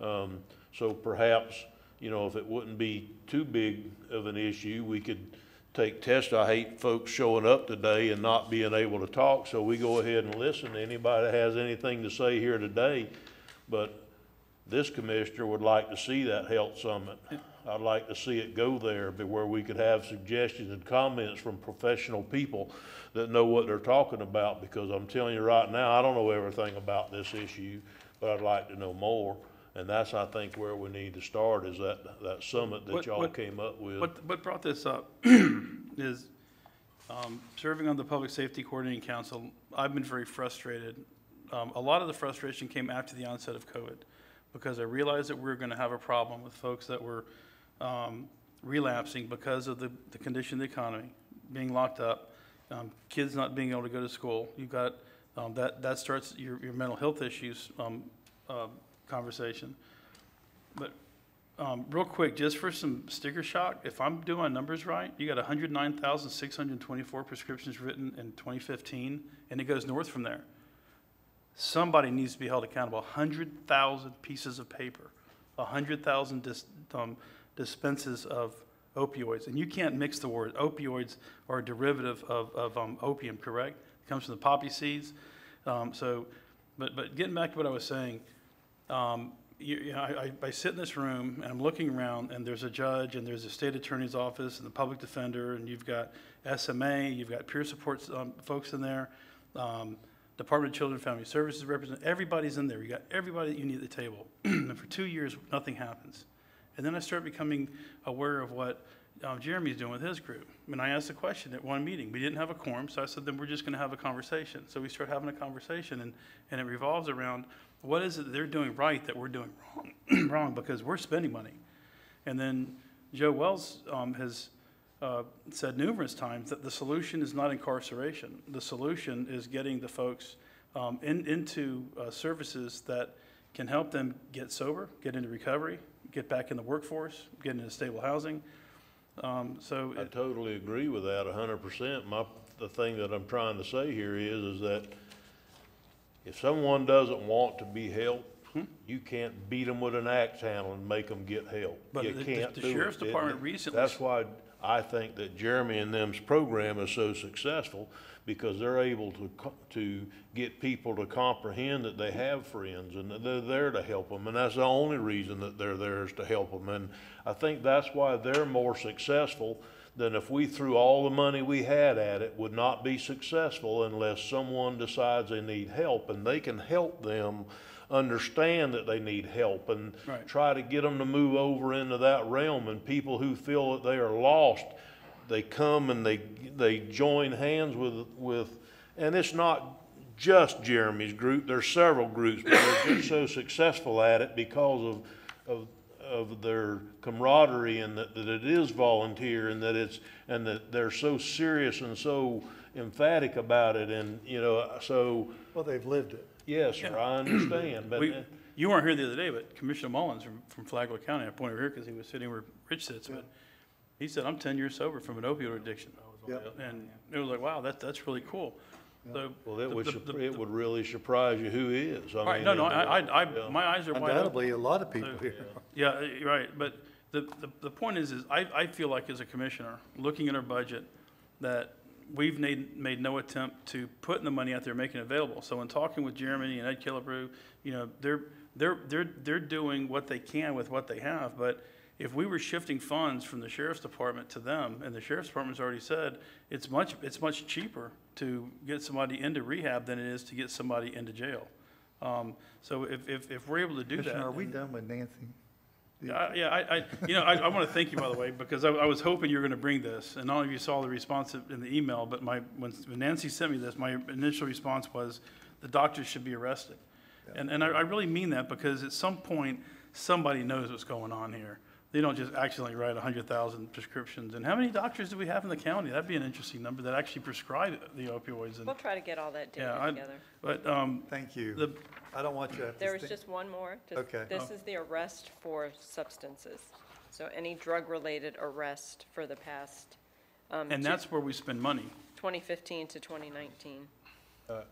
Um, so perhaps, you know, if it wouldn't be too big of an issue, we could take test. I hate folks showing up today and not being able to talk, so we go ahead and listen to anybody that has anything to say here today. But this commissioner would like to see that health summit. I'd like to see it go there, where we could have suggestions and comments from professional people that know what they're talking about, because I'm telling you right now, I don't know everything about this issue, but I'd like to know more. And that's, I think, where we need to start, is that, that summit that What- y'all what- came up with. What, what brought this up is, um, serving on the Public Safety Coordinating Council, I've been very frustrated. Um, a lot of the frustration came after the onset of COVID, because I realized that we were gonna have a problem with folks that were, um, relapsing because of the, the condition of the economy, being locked up, um, kids not being able to go to school. You've got, um, that, that starts your, your mental health issues, uh, conversation. But um, real quick, just for some sticker shock, if I'm doing my numbers right, you got hundred nine thousand six hundred twenty-four prescriptions written in twenty fifteen, and it goes north from there. Somebody needs to be held accountable. hundred thousand pieces of paper, hundred thousand dis, dispenses of opioids. And you can't mix the word. Opioids are a derivative of, of um, opium, correct? It comes from the poppy seeds. Um, So, but, but getting back to what I was saying, um, you, you know, I, I- I sit in this room and I'm looking around and there's a judge and there's a state attorney's office and the public defender and you've got SMA, you've got peer support, um, folks in there, um, Department of Children and Family Services represent, everybody's in there. You got everybody that you need at the table. And for two years, nothing happens. And then I start becoming aware of what um, Jeremy's doing with his group. And I asked a question at one meeting. We didn't have a quorum, so I said, then we're just going to have a conversation. So we start having a conversation, and, and it revolves around what is it they're doing right that we're doing wrong, wrong because we're spending money. And then Joe Wells um, has uh, said numerous times that the solution is not incarceration. The solution is getting the folks um, in, into uh, services that can help them get sober, get into recovery, get back in the workforce, get into stable housing. Um, So, I it- totally agree with that hundred percent. My, the thing that I'm trying to say here is, is that if someone doesn't want to be helped, you can't beat them with an axe handle and make them get help. But You the- the- can't the do sheriff's It- department recently- That's why I think that Jeremy and them's program is so successful, because they're able to, to get people to comprehend that they have friends and that they're there to help them. And that's the only reason that they're there is to help them. And I think that's why they're more successful than if we threw all the money we had at it, would not be successful unless someone decides they need help and they can help them understand that they need help and Right. try to get them to move over into that realm. And people who feel that they are lost, they come and they, they join hands with, with, and it's not just Jeremy's group, there's several groups, but they're just so successful at it because of, of, of their camaraderie and that, that it is volunteer and that it's, and that they're so serious and so emphatic about it and, you know, so, Well, they've lived it. yes, sir, I understand, but. we, you weren't here the other day, but Commissioner Mullins from, from Flagler County, I pointed over here because he was sitting where Rich sits, but he said, I'm ten years sober from an opioid addiction. Yep. And it was like, wow, that, that's really cool. So. Well, it the- would, the- sup- the- it would really surprise you who is. I All right, mean, no, no, and, I, I, yeah. I, my eyes are wide open. Undoubtedly, a lot of people So- here. Yeah, uh, you're right, but the, the, the point is, is I, I feel like as a commissioner, looking at our budget, that we've made, made no attempt to put the money out there, making it available. So in talking with Jeremy and Ed Killebrew, you know, they're, they're, they're, they're doing what they can with what they have, but if we were shifting funds from the sheriff's department to them, and the sheriff's department's already said, it's much, it's much cheaper to get somebody into rehab than it is to get somebody into jail. Um, so if, if, if we're able to do that. Are we done with Nancy? yeah, yeah, I, I, you know, I, I want to thank you, by the way, because I, I was hoping you were going to bring this, and all of you saw the response in the email, but my, when when Nancy sent me this, my initial response was, the doctors should be arrested. And, and I, I really mean that, because at some point, somebody knows what's going on here. They don't just accidentally write hundred thousand prescriptions, and how many doctors do we have in the county? That'd be an interesting number, that actually prescribe the opioids, and, We'll try to get all that yeah, data I, together. but, um, Thank you. the, I don't want you to have to. There was sta- just one more. just- Okay. This is the arrest for substances. So any drug-related arrest for the past, um, and two- that's where we spend money. 2015 to 2019. I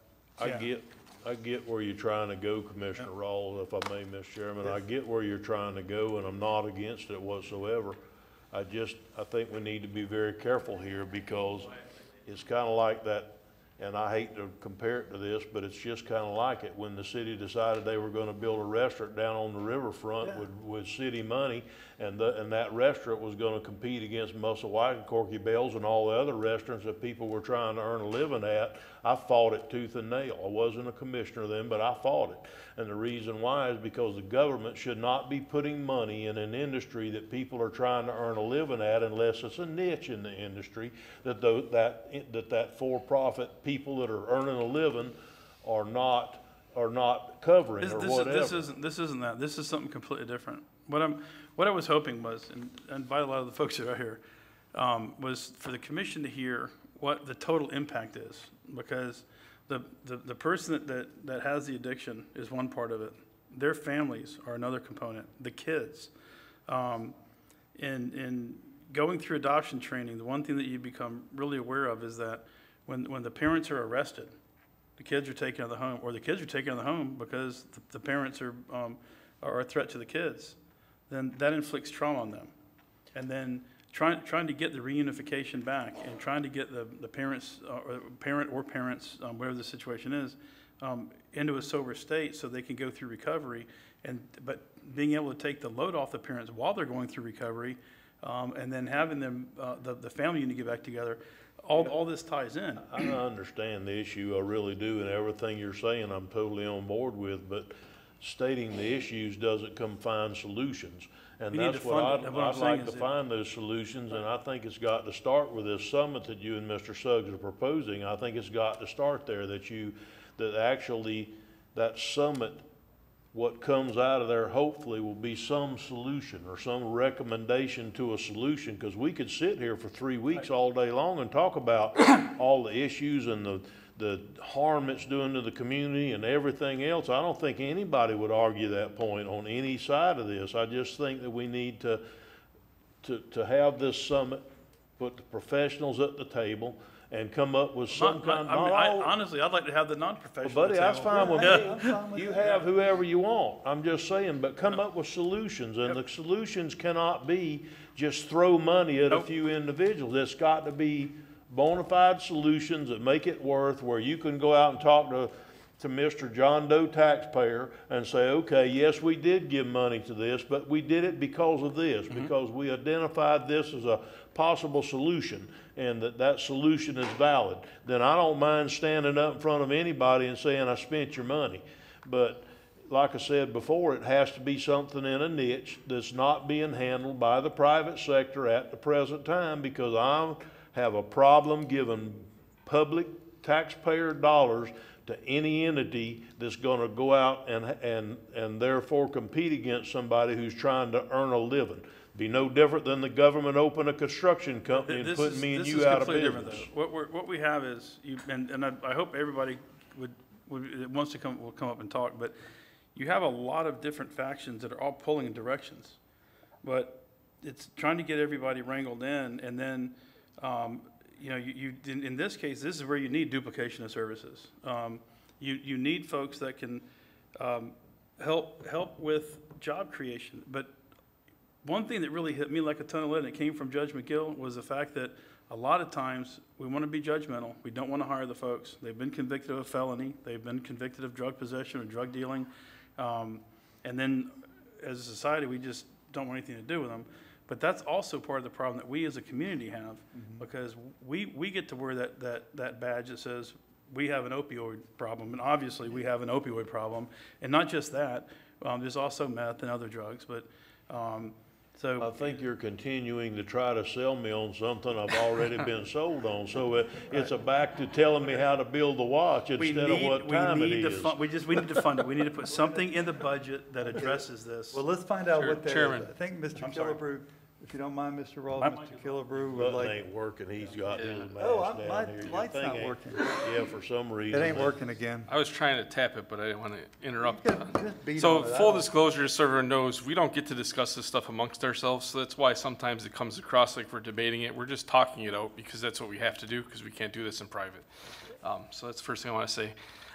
Yeah. get, I get where you're trying to go, Commissioner Rawls, if I may, Mr. Chairman. I get where you're trying to go, and I'm not against it whatsoever. I just, I think we need to be very careful here, because it's kind of like that, and I hate to compare it to this, but it's just kind of like it. When the city decided they were going to build a restaurant down on the riverfront with, with city money, and the, and that restaurant was going to compete against Musselwhite and Corky Bells and all the other restaurants that people were trying to earn a living at, I fought it tooth and nail. I wasn't a commissioner then, but I fought it. And the reason why is because the government should not be putting money in an industry that people are trying to earn a living at unless it's a niche in the industry that that, that that for-profit people that are earning a living are not, are not covering This, or this, Is, this isn't this isn't that, this is something completely different. What I'm, what I was hoping was, and, and by a lot of the folks that are here, um, was for the commission to hear what the total impact is. Because the, the, the person that, that, that has the addiction is one part of it. Their families are another component, the kids. Um, in, in going through adoption training, the one thing that you become really aware of is that when, when the parents are arrested, the kids are taken out of the home, or the kids are taken out of the home because the, the parents are, um, are a threat to the kids, then that inflicts trauma on them. and then trying, trying to get the reunification back and trying to get the, the parents, uh, or parent or parents, um, whatever the situation is, um, into a sober state so they can go through recovery. And, but being able to take the load off the parents while they're going through recovery, um, and then having them, uh, the, the family unit get back together, all, all this ties in. I understand the issue, I really do, and everything you're saying, I'm totally on board with, but stating the issues doesn't come find solutions. And We need that's to what fund I'd. What I'm I'd saying like is to that- find those solutions, and I think it's got to start with this summit that you and Mr. Suggs are proposing. I think it's got to start there, that you, that actually, that summit, what comes out of there hopefully will be some solution or some recommendation to a solution, because we could sit here for three weeks all day long and talk about all the issues and the, the harm it's doing to the community and everything else. I don't think anybody would argue that point on any side of this. I just think that we need to, to, to have this summit, put the professionals at the table, and come up with some Not- not- kind, I mean, not I- Honestly, I'd like to have the non-professional. Buddy, that's table. fine with Yeah, I'm fine me. with You that. have whoever you want. I'm just saying, but come up with solutions, and the solutions cannot be just throw money at a Nope. few individuals. It's got to be bona fide solutions that make it worth, where you can go out and talk to, to Mr. John Doe taxpayer and say, okay, yes, we did give money to this, but we did it because of this, mm-hmm. because we identified this as a possible solution, and that that solution is valid. Then I don't mind standing up in front of anybody and saying, I spent your money. But like I said before, it has to be something in a niche that's not being handled by the private sector at the present time, because I have a problem giving public taxpayer dollars to any entity that's gonna go out and, and, and therefore compete against somebody who's trying to earn a living. Be no different than the government open a construction company and This putting is- me and you out of business. What we're, what we have is, you, and, and I, I hope everybody would, would, wants to come, will come up and talk, but you have a lot of different factions that are all pulling in directions. But it's trying to get everybody wrangled in, and then, um, you know, you, you, in, in this case, this is where you need duplication of services. Um, you, you need folks that can, um, help, help with job creation, but one thing that really hit me like a ton of lead, and it came from Judge McGill, was the fact that a lot of times, we want to be judgmental. We don't want to hire the folks. They've been convicted of a felony. They've been convicted of drug possession or drug dealing. Um, and then, as a society, we just don't want anything to do with them. But that's also part of the problem that we as a community have, because we, we get to wear that, that, that badge that says, we have an opioid problem, and obviously, we have an opioid problem. And not just that, um, there's also meth and other drugs, but, um, so. I think you're continuing to try to sell me on something I've already been sold on. So it, it's a back to telling me how to build the watch We instead of need, what we time it need to is. fund, we just, we need to fund it. We need to put something in the budget that addresses this. Well, let's find out Chair- what that is. Chairman. I think Mr. I'm sorry. Killebrew, if you don't mind, Mr. Rawls, I'm- Mr. Killebrew would Button like, ain't working, he's got his Oh, mask I- my down here. Your light's thing not ain't- working. Yeah, for some reason. it ain't working again. I was trying to tap it, but I didn't want to interrupt. You could just beat So on it. I full don't- disclosure, just so everyone knows, we don't get to discuss this stuff amongst ourselves, so that's why sometimes it comes across like we're debating it. We're just talking it out because that's what we have to do, because we can't do this in private. Um, so that's the first thing I want to say.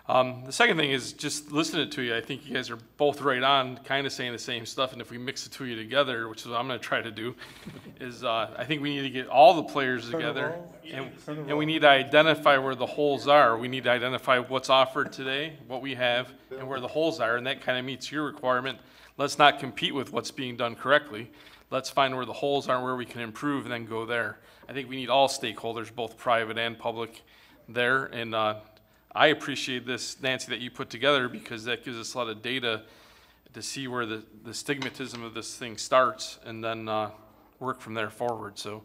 Um, the second thing is just listening to you, I think you guys are both right on, kind of saying the same stuff, and if we mix the two of you together, which is what I'm gonna try to do, is, uh, I think we need to get all the players the together. roll. And, Turn the and we need to identify where the holes are. We need to identify what's offered today, what we have, and where the holes are, and that kind of meets your requirement. Let's not compete with what's being done correctly. Let's find where the holes are, where we can improve, and then go there. I think we need all stakeholders, both private and public, there, and, uh, I appreciate this, Nancy, that you put together, because that gives us a lot of data to see where the, the stigmatism of this thing starts, and then, uh, work from there forward, so.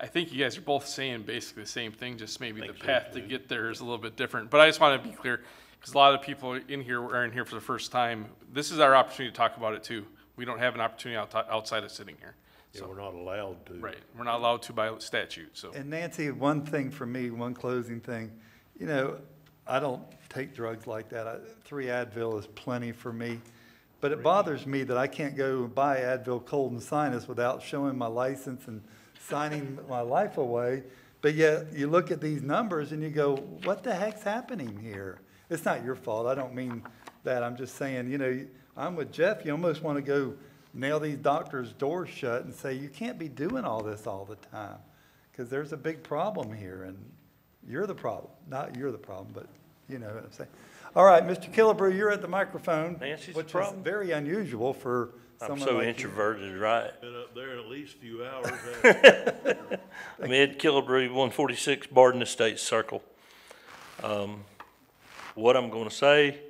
I think you guys are both saying basically the same thing, just maybe the path to get there is a little bit different. But I just want to be clear, because a lot of people in here are in here for the first time. This is our opportunity to talk about it too. We don't have an opportunity out- outside of sitting here. Yeah, we're not allowed to. Right, we're not allowed to by statute, so. And Nancy, one thing for me, one closing thing, you know, I don't take drugs like that. I- Three Advil is plenty for me. But it bothers me that I can't go and buy Advil cold and sinus without showing my license and signing my life away. But yet, you look at these numbers and you go, what the heck's happening here? It's not your fault. I don't mean that. I'm just saying, you know, I'm with Jeff. You almost want to go nail these doctors' doors shut and say, you can't be doing all this all the time. Because there's a big problem here and you're the problem. Not you're the problem, but you know what I'm saying. All right, Mr. Killebrew, you're at the microphone. Nancy's the Which is problem? very unusual for I'm someone so like you. introverted, right? Been up there at least a few hours. haven't you? I'm Ed Killebrew, one forty-six Barden Estates Circle. Um, What I'm gonna say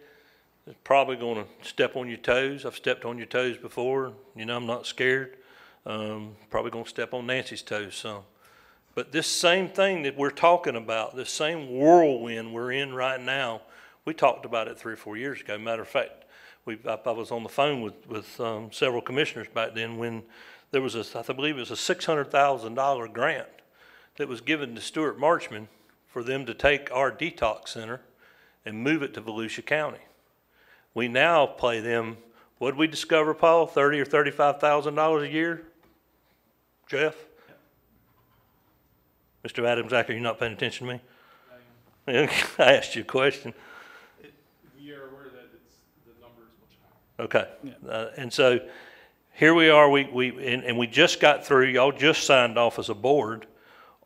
is probably gonna step on your toes. I've stepped on your toes before, you know, I'm not scared. Um, probably gonna step on Nancy's toes some. But this same thing that we're talking about, this same whirlwind we're in right now, we talked about it three or four years ago. Matter of fact, we, I, I was on the phone with, with, um, several commissioners back then when there was a, I believe it was a six hundred thousand dollar grant that was given to Stewart Marchman for them to take our detox center and move it to Volusia County. We now pay them, what did we discover, Paul, thirty or thirty-five thousand dollars a year? Jeff? Mr. Adams, Zach, are you not paying attention to me? I asked you a question. We are aware that it's, the number is much higher. Okay. Uh, And so here we are, we, we, and, and we just got through, y'all just signed off as a board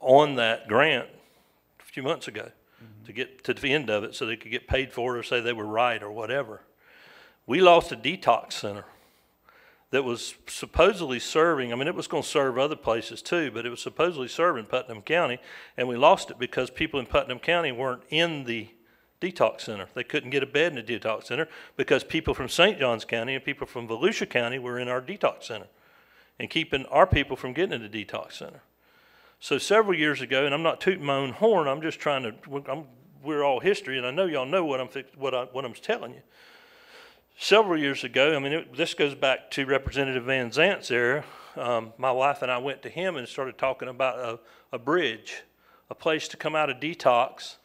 on that grant a few months ago to get to the end of it so they could get paid for it or say they were right or whatever. We lost a detox center that was supposedly serving, I mean, it was going to serve other places too, but it was supposedly serving Putnam County, and we lost it because people in Putnam County weren't in the detox center. They couldn't get a bed in the detox center because people from St. Johns County and people from Volusia County were in our detox center and keeping our people from getting in the detox center. So several years ago, and I'm not tooting my own horn, I'm just trying to, I'm, we're all history, and I know y'all know what I'm, what I, what I'm telling you. Several years ago, I mean, it, this goes back to Representative Van Zant's era. Um, my wife and I went to him and started talking about a, a bridge, a place to come out of detox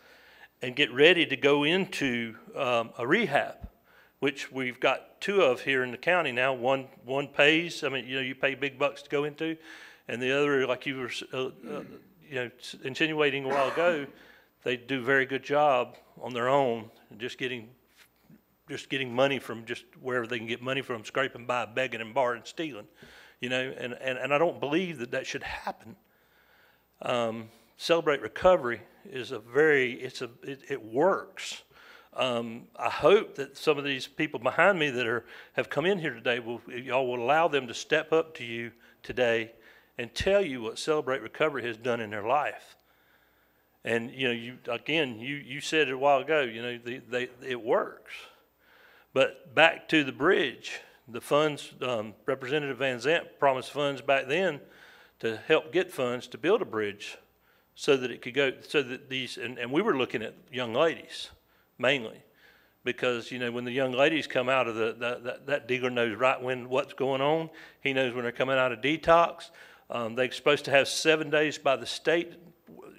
and get ready to go into um, a rehab, which we've got two of here in the county now. One one pays, I mean, you know, you pay big bucks to go into, and the other, like you were, uh, uh, you know, insinuating a while ago, they do a very good job on their own, just getting just getting money from just wherever they can get money from, scraping by, begging and borrowing, stealing, you know, and, and, and I don't believe that that should happen. Um, Celebrate Recovery is a very, it's a, it, it works. Um, I hope that some of these people behind me that are, have come in here today will, y'all will allow them to step up to you today and tell you what Celebrate Recovery has done in their life. And, you know, you, again, you, you said it a while ago, you know, the, they, it works. But back to the bridge, the funds, um, Representative Van Zant promised funds back then to help get funds to build a bridge so that it could go, so that these, and, and we were looking at young ladies mainly. Because, you know, when the young ladies come out of the, that, that, that dealer knows right when, what's going on. He knows when they're coming out of detox. Um, they're supposed to have seven days by the state,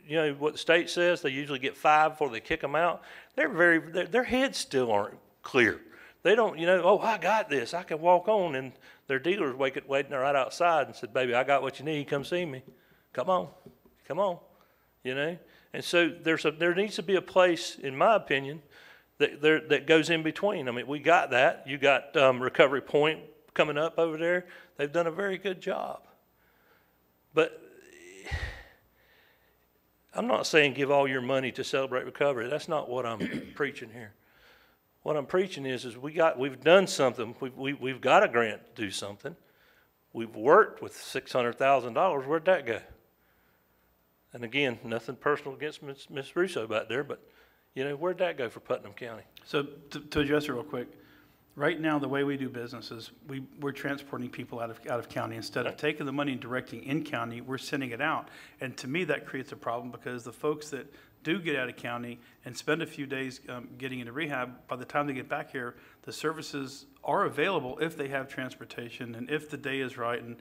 you know, what the state says. They usually get five before they kick them out. They're very, their heads still aren't clear. They don't, you know, oh, I got this. I can walk on. And their dealer's waiting, waiting right outside and said, baby, I got what you need. Come see me. Come on. Come on. You know? And so there's a, there needs to be a place, in my opinion, that there, that goes in between. I mean, we got that. You got, um, Recovery Point coming up over there. They've done a very good job. But I'm not saying give all your money to celebrate recovery. That's not what I'm preaching here. What I'm preaching is, is we got, we've done something. We, we, we've got a grant to do something. We've worked with six hundred thousand dollars. Where'd that go? And again, nothing personal against Ms. Ms. Russo back there, but, you know, where'd that go for Putnam County? So to, to address it real quick, right now, the way we do business is we, we're transporting people out of, out of county. Instead of taking the money and directing in county, we're sending it out. And to me, that creates a problem because the folks that do get out of county and spend a few days um, getting into rehab, by the time they get back here, the services are available if they have transportation and if the day is right. And,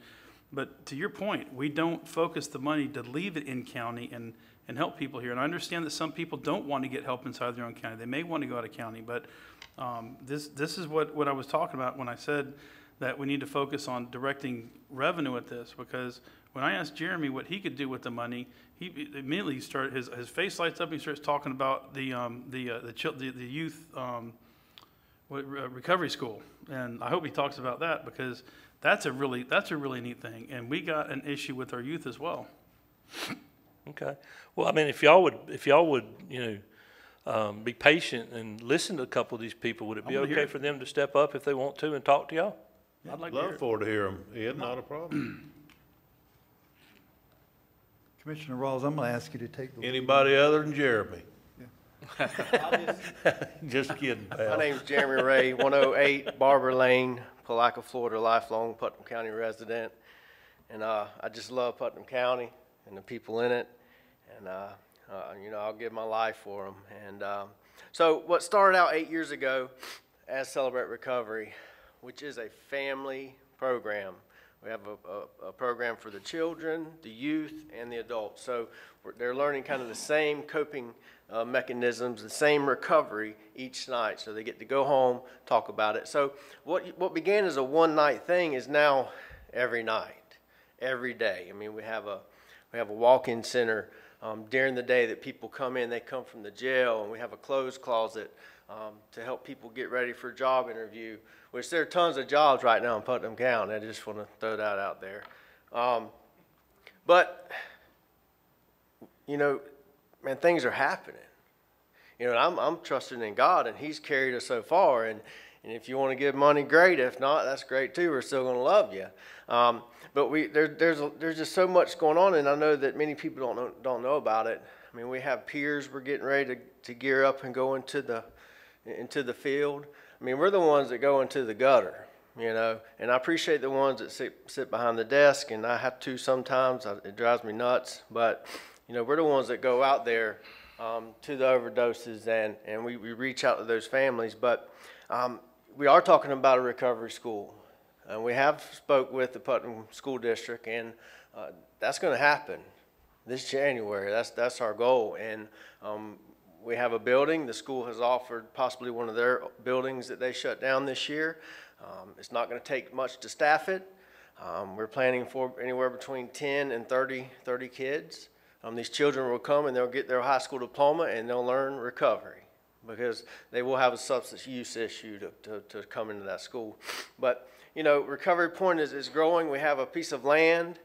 but to your point, we don't focus the money to leave it in county and, and help people here. And I understand that some people don't want to get help inside their own county. They may want to go out of county, but um, this, this is what, what I was talking about when I said that we need to focus on directing revenue at this, because when I asked Jeremy what he could do with the money, he immediately started, his, his face lights up, and he starts talking about the, um, the, uh, the, chil- the, the youth, um, what, uh, recovery school. And I hope he talks about that because that's a really, that's a really neat thing. And we got an issue with our youth as well. Okay. Well, I mean, if y'all would, if y'all would, you know, um, be patient and listen to a couple of these people, would it be I'm gonna hear okay it. for them to step up if they want to and talk to y'all? I'd like to hear Love it. for to hear them, Ed, not a problem. Commissioner Rawls, I'm going to ask you to take the lead. Anybody other than Jeremy? Just kidding, My pal. name's Jeremy Ray, 108 Barber Lane, Palatka, Florida, lifelong Putnam County resident. And uh, I just love Putnam County and the people in it. And, uh, uh, you know, I'll give my life for them. And um, so what started out eight years ago as Celebrate Recovery, which is a family program. We have a, a, a program for the children, the youth, and the adults. So they're learning kind of the same coping uh, mechanisms, the same recovery each night. So they get to go home, talk about it. So what, what began as a one night thing is now every night, every day. I mean, we have a, we have a walk-in center um, during the day that people come in. They come from the jail, and we have a clothes closet um, to help people get ready for a job interview. Which there are tons of jobs right now in Putnam County. I just want to throw that out there. Um, but you know, man, things are happening. You know, I'm I'm trusting in God, and He's carried us so far. And and if you want to give money, great. If not, that's great too. We're still going to love you. Um, but we there, there's there's just so much going on, and I know that many people don't know don't know about it. I mean, we have peers. We're getting ready to, to gear up and go into the into the field. I mean, we're the ones that go into the gutter, you know. And I appreciate the ones that sit sit behind the desk, and I have to sometimes. I, it drives me nuts, but you know, we're the ones that go out there um, to the overdoses, and and we, we reach out to those families. But um, we are talking about a recovery school, and we have spoke with the Putnam School District, and uh, that's going to happen this January. That's that's our goal, and um, we have a building. The school has offered possibly one of their buildings that they shut down this year. Um, it's not going to take much to staff it. Um, we're planning for anywhere between 10 and 30, 30 kids. Um, these children will come and they'll get their high school diploma and they'll learn recovery because they will have a substance use issue to, to, to come into that school. But, you know, Recovery Point is, is growing. We have a piece of land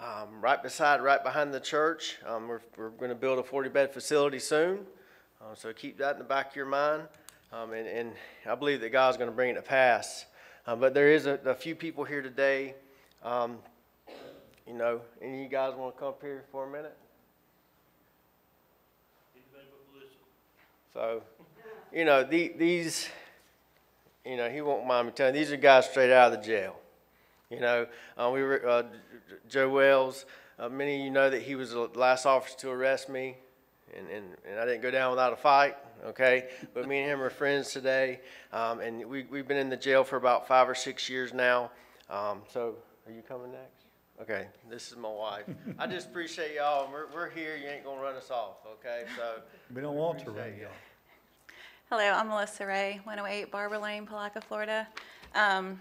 um, right beside, right behind the church. Um, we're we're going to build a 40 bed facility soon. Uh, so keep that in the back of your mind. Um, and, and I believe that God's going to bring it to pass. Uh, but there is a, a few people here today. Um, you know, any of you guys want to come up here for a minute? So, you know, the, these, you know, he won't mind me telling you, these are guys straight out of the jail. You know, uh, we were, uh, Joe Wells, uh, many of you know that he was the last officer to arrest me, and, and, and I didn't go down without a fight, okay? But me and him are friends today, um, and we, we've been in the jail for about five or six years now. Um, so, are you coming next? Okay, this is my wife. I just appreciate y'all. We're, we're here. You ain't gonna run us off, okay? So, We don't want to run you. y'all. Hello, I'm Melissa Ray, 108 Barber Lane, Palatka, Florida. Um,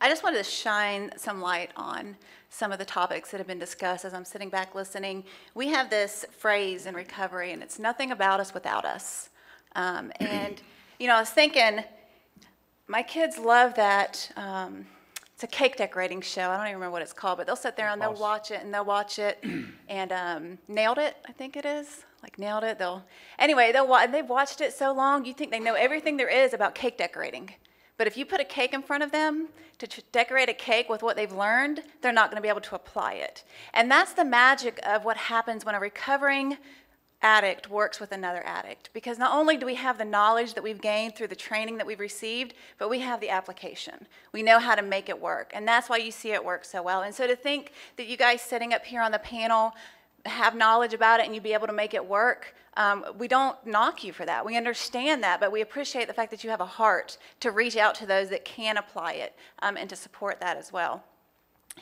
I just wanted to shine some light on some of the topics that have been discussed as I'm sitting back listening. We have this phrase in recovery, and it's nothing about us without us. Um, and, you know, I was thinking, my kids love that. Um, it's a cake decorating show. I don't even remember what it's called, but they'll sit there and they'll watch it and they'll watch it and um, nailed it. I think it is like nailed it. They'll anyway. They'll wa- they've watched it so long. You think they know everything there is about cake decorating, but if you put a cake in front of them to tr- decorate a cake with what they've learned, they're not going to be able to apply it. And that's the magic of what happens when a recovering addict works with another addict because not only do we have the knowledge that we've gained through the training that we've received, but we have the application. We know how to make it work, and that's why you see it work so well. And so to think that you guys sitting up here on the panel have knowledge about it and you'd be able to make it work, um, we don't knock you for that. We understand that, but we appreciate the fact that you have a heart to reach out to those that can apply it um, and to support that as well.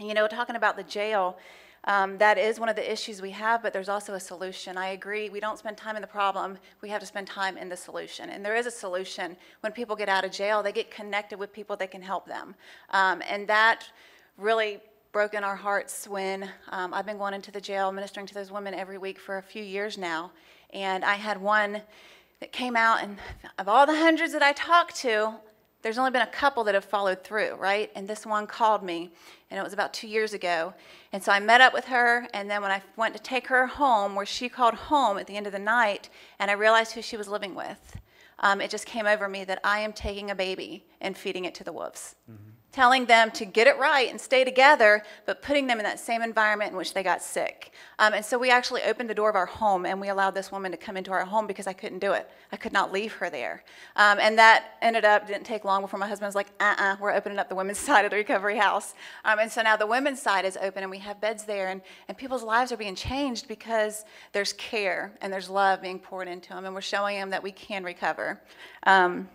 And, you know, talking about the jail, um, that is one of the issues we have, but there's also a solution. I agree. We don't spend time in the problem. We have to spend time in the solution. And there is a solution. When people get out of jail, they get connected with people that can help them. Um, and that really broke in our hearts when um, I've been going into the jail ministering to those women every week for a few years now. And I had one that came out, and of all the hundreds that I talked to, there's only been a couple that have followed through, right? And this one called me, and it was about two years ago. And so I met up with her, and then when I went to take her home, where she called home at the end of the night, and I realized who she was living with, um, it just came over me that I am taking a baby and feeding it to the wolves. Telling them to get it right and stay together, but putting them in that same environment in which they got sick. Um, and so we actually opened the door of our home and we allowed this woman to come into our home because I couldn't do it. I could not leave her there. Um, and that ended up, didn't take long before my husband was like, uh uh-uh, uh, we are opening up the women's side of the recovery house. Um, and so now the women's side is open and we have beds there and, and people's lives are being changed because there's care and there's love being poured into them and we're showing them that we can recover. Um,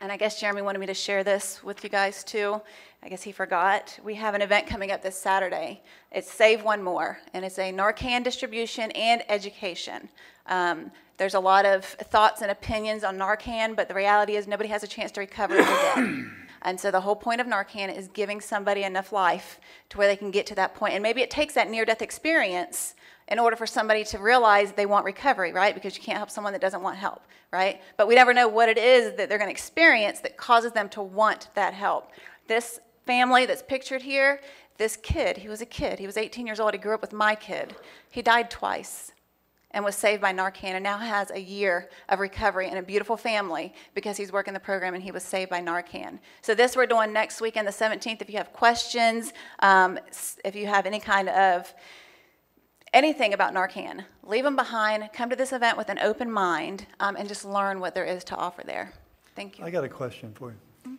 and I guess Jeremy wanted me to share this with you guys too. I guess he forgot. We have an event coming up this Saturday. It's Save One More, and it's a Narcan distribution and education. Um, there's a lot of thoughts and opinions on Narcan, but the reality is nobody has a chance to recover from And so the whole point of Narcan is giving somebody enough life to where they can get to that point. And maybe it takes that near death experience in order for somebody to realize they want recovery, right? Because you can't help someone that doesn't want help, right? But we never know what it is that they're going to experience that causes them to want that help. This family that's pictured here, this kid, he was a kid. He was 18 years old. He grew up with my kid. He died twice and was saved by Narcan and now has a year of recovery and a beautiful family because he's working the program and he was saved by Narcan. So this we're doing next weekend, the 17th. If you have questions, um, if you have any kind of anything about Narcan, leave them behind, come to this event with an open mind, um, and just learn what there is to offer there. Thank you. I got a question for you.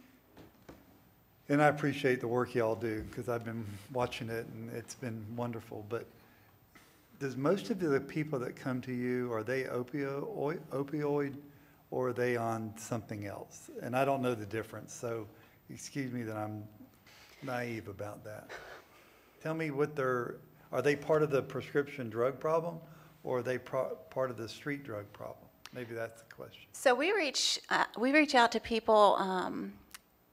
And I appreciate the work y'all do, because I've been watching it, and it's been wonderful. But does most of the people that come to you, are they opioid, opioid, or are they on something else? And I don't know the difference, so excuse me that I'm naive about that. Tell me what their are are they part of the prescription drug problem or are they pro- part of the street drug problem? Maybe that's the question. So we reach, uh, we reach out to people um,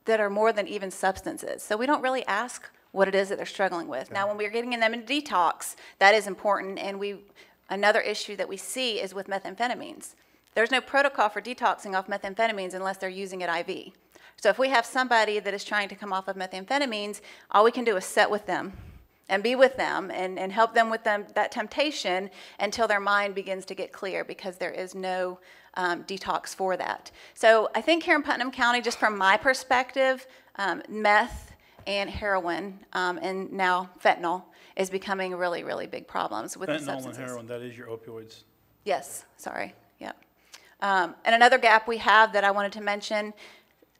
that are more than even substances. So we don't really ask what it is that they're struggling with. Now, when we're getting them into detox, that is important. And we, another issue that we see is with methamphetamines. There's no protocol for detoxing off methamphetamines unless they're using it IV. So if we have somebody that is trying to come off of methamphetamines, all we can do is sit with them and be with them and, and help them with them, that temptation until their mind begins to get clear because there is no um, detox for that. So I think here in Putnam County, just from my perspective, um, meth and heroin um, and now fentanyl is becoming really, really big problems with the Fentanyl and substances. heroin, that is your opioids. Yes, sorry, yep. Um, and another gap we have that I wanted to mention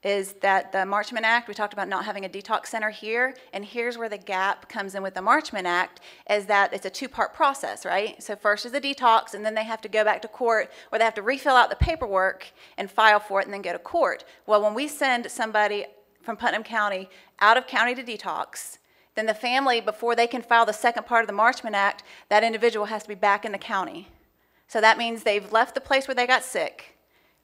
is that the Marchman Act, we talked about not having a detox center here, and here's where the gap comes in with the Marchman Act, is that it's a two-part process, right? So first is the detox, and then they have to go back to court, where they have to refill out the paperwork and file for it, and then go to court. Well, when we send somebody from Putnam County out of county to detox, then the family, before they can file the second part of the Marchman Act, that individual has to be back in the county. So that means they've left the place where they got sick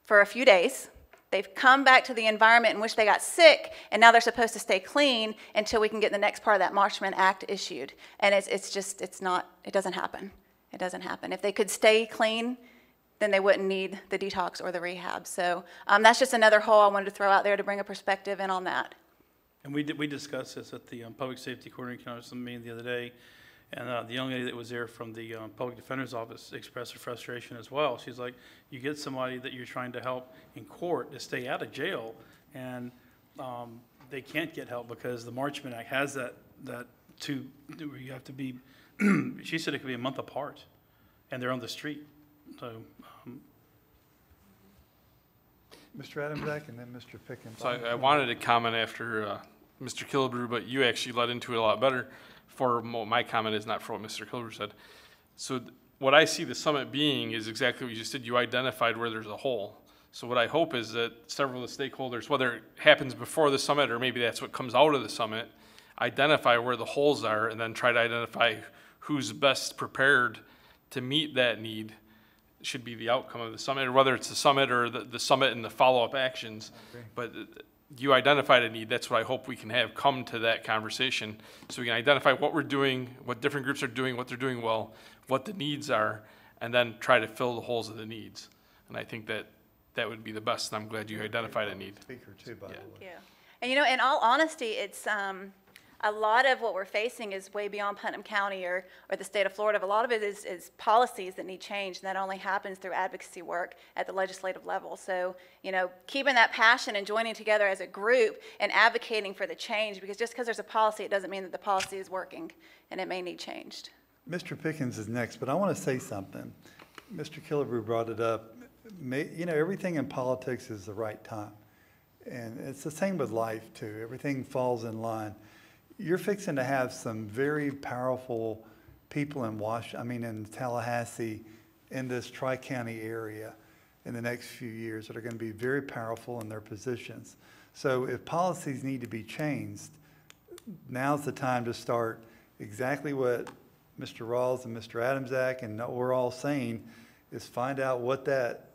for a few days, They've come back to the environment in which they got sick, and now they're supposed to stay clean until we can get the next part of that Marchman Act issued. And it's, it's just, it's not, it doesn't happen. It doesn't happen. If they could stay clean, then they wouldn't need the detox or the rehab. So um, that's just another hole I wanted to throw out there to bring a perspective in on that. And we did, we discussed this at the um, Public Safety Coordinating Council meeting the other day. And uh, the young lady that was there from the um, Public Defender's Office expressed her frustration as well. She's like, you get somebody that you're trying to help in court to stay out of jail, and um, they can't get help because the Marchman Act has that, that where you have to be, she said it could be a month apart, and they're on the street. So, Mr. Adamchak and then Mr. Pickens. So I, I wanted to comment after, uh, Mr. Killebrew, but you actually led into it a lot better for my comment is not for what Mr. Killebrew said. So what I see the summit being is exactly what you just did. You identified where there's a hole. So what I hope is that several of the stakeholders, whether it happens before the summit or maybe that's what comes out of the summit, identify where the holes are and then try to identify who's best prepared to meet that need should be the outcome of the summit, or whether it's the summit or the, the summit and the follow-up actions. But uh, you identified a need, that's what I hope we can have come to that conversation. So we can identify what we're doing, what different groups are doing, what they're doing well, what the needs are, and then try to fill the holes of the needs. And I think that that would be the best, and I'm glad you identified a need. Speaker too, by the way. Thank you. And you know, in all honesty, it's, um, a lot of what we're facing is way beyond Putnam County or, or the state of Florida. A lot of it is, is policies that need change, and that only happens through advocacy work at the legislative level. So, you know, keeping that passion and joining together as a group and advocating for the change, because just because there's a policy, it doesn't mean that the policy is working, and it may need changed. Mr. Pickens is next, but I want to say something. Mr. Killebrew brought it up. You know, everything in politics is the right time. And it's the same with life too. Everything falls in line. You're fixing to have some very powerful people in Wash, I mean, in Tallahassee, in this tri-county area in the next few years that are going to be very powerful in their positions. So if policies need to be changed, now's the time to start exactly what Mr. Rawls and Mr. Adamchak and we're all saying is find out what that,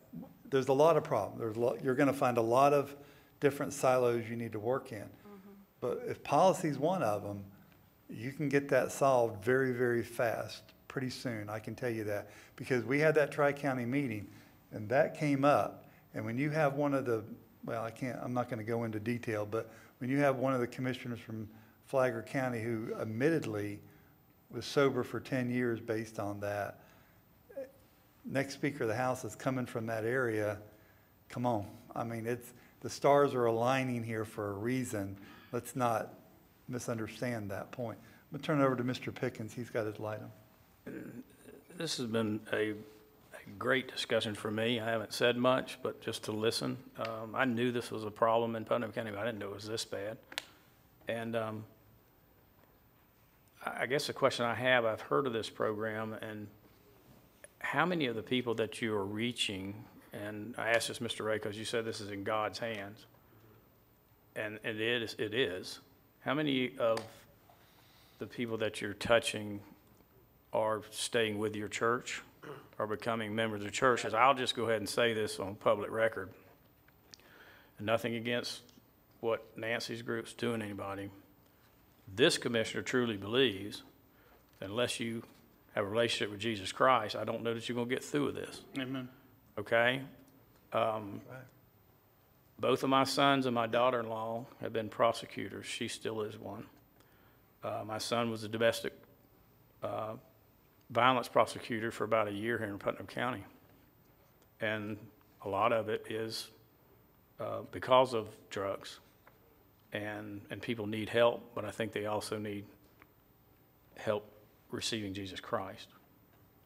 there's a lot of problems. There's lot, you're gonna find a lot of different silos you need to work in. But if policy's one of them, you can get that solved very, very fast, pretty soon, I can tell you that. Because we had that tri-county meeting, and that came up, and when you have one of the, well, I can't, I'm not gonna go into detail, but when you have one of the commissioners from Flagler County who admittedly was sober for ten years based on that, next Speaker of the House is coming from that area, come on. I mean, it's, the stars are aligning here for a reason. Let's not misunderstand that point. I'm gonna turn it over to Mr. Pickens. He's got his light on. This has been a, a great discussion for me. I haven't said much, but just to listen. Um, I knew this was a problem in Putnam County, but I didn't know it was this bad. And, um, I guess the question I have, I've heard of this program and how many of the people that you are reaching, and I asked this, Mr. Ray, because you said this is in God's hands. And it is, it is. How many of the people that you're touching are staying with your church or becoming members of churches. I'll just go ahead and say this on public record. Nothing against what Nancy's group's doing anybody. This commissioner truly believes that unless you have a relationship with Jesus Christ, I don't know that you're gonna get through with this, Amen. okay? Um, both of my sons and my daughter-in-law have been prosecutors. She still is one. Uh, my son was a domestic, uh, violence prosecutor for about a year here in Putnam County. And a lot of it is uh, because of drugs. And, and people need help, but I think they also need help receiving Jesus Christ.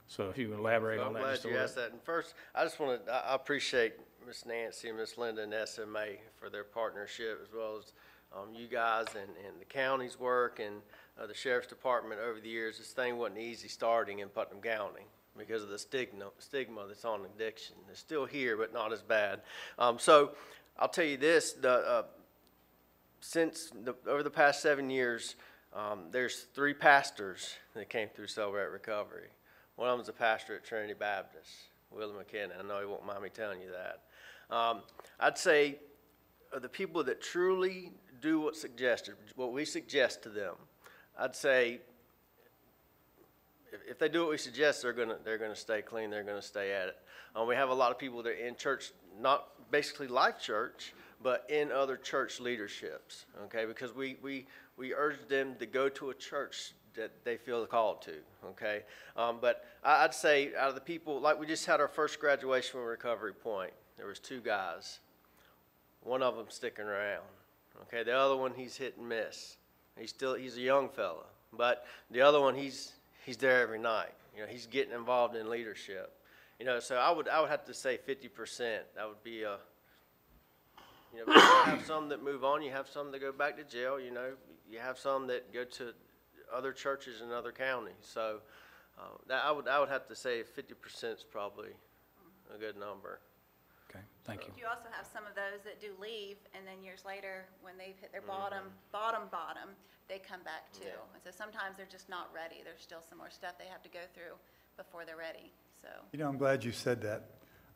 So if you elaborate So on I'm that glad just a you asked that. And first, I just want to, I appreciate Miss Nancy and Miss Linda and SMA for their partnership as well as um, you guys and, and the county's work and uh, the sheriff's department over the years. This thing wasn't easy starting in Putnam County because of the stigma, stigma that's on addiction. It's still here, but not as bad. Um, so I'll tell you this, the, uh, since the, over the past seven years, um, there's three pastors that came through Celebrate Recovery. One of them's a pastor at Trinity Baptist, Willie McKenna. I know he won't mind me telling you that. Um, I'd say the people that truly do what's suggested, what we suggest to them, I'd say if, if they do what we suggest, they're gonna, they're gonna stay clean, they're gonna stay at it. Um, we have a lot of people that are in church, not basically Life Church, but in other church leaderships, okay? Because we, we, we urge them to go to a church that they feel called to, okay? Um, but I'd say out of the people, like we just had our first graduation from Recovery Point, there was two guys. One of them sticking around, okay? The other one, he's hit and miss. He's still, he's a young fella. But the other one, he's, he's there every night. You know, he's getting involved in leadership. You know, so I would, I would have to say fifty percent. That would be a, you know, you have some that move on, you have some that go back to jail, you know, you have some that go to other churches in other counties. So, uh, that, I would, I would have to say fifty percent is probably a good number. Okay, thank you. You also have some of those that do leave, and then years later, when they've hit their bottom, bottom, bottom, they come back too. Yeah. And so sometimes they're just not ready. There's still some more stuff they have to go through before they're ready, so. You know, I'm glad you said that.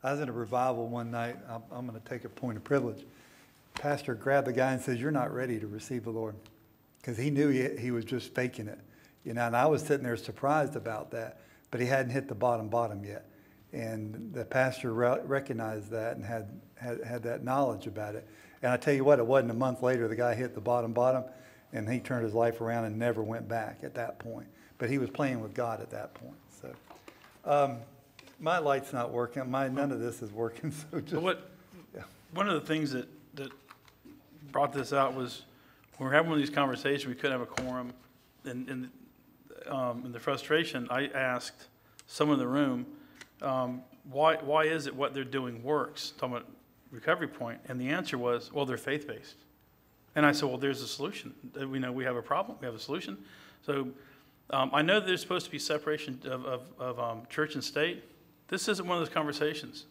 I was in a revival one night. I'm, I'm going to take a point of privilege. Pastor grabbed the guy and says, "You're not ready to receive the Lord," because he knew he, he was just faking it. You know, and I was sitting there surprised about that, but he hadn't hit the bottom bottom yet. And the pastor re- recognized that and had, had, had that knowledge about it. And I tell you what, it wasn't a month later, the guy hit the bottom bottom, and he turned his life around and never went back at that point. But he was playing with God at that point, so. Um, my light's not working, my, none of this is working, so just, what, one of the things that, that brought this out was, we're having one of these conversations, we couldn't have a quorum, and, and, um, in the frustration, I asked someone in the room, um, why, why is it what they're doing works, talking about Recovery Point, and the answer was, well, they're faith-based. And I said, well, there's a solution. Uh, We know we have a problem, we have a solution. So um, I know there's supposed to be separation of, of, of um, church and state. This isn't one of those conversations.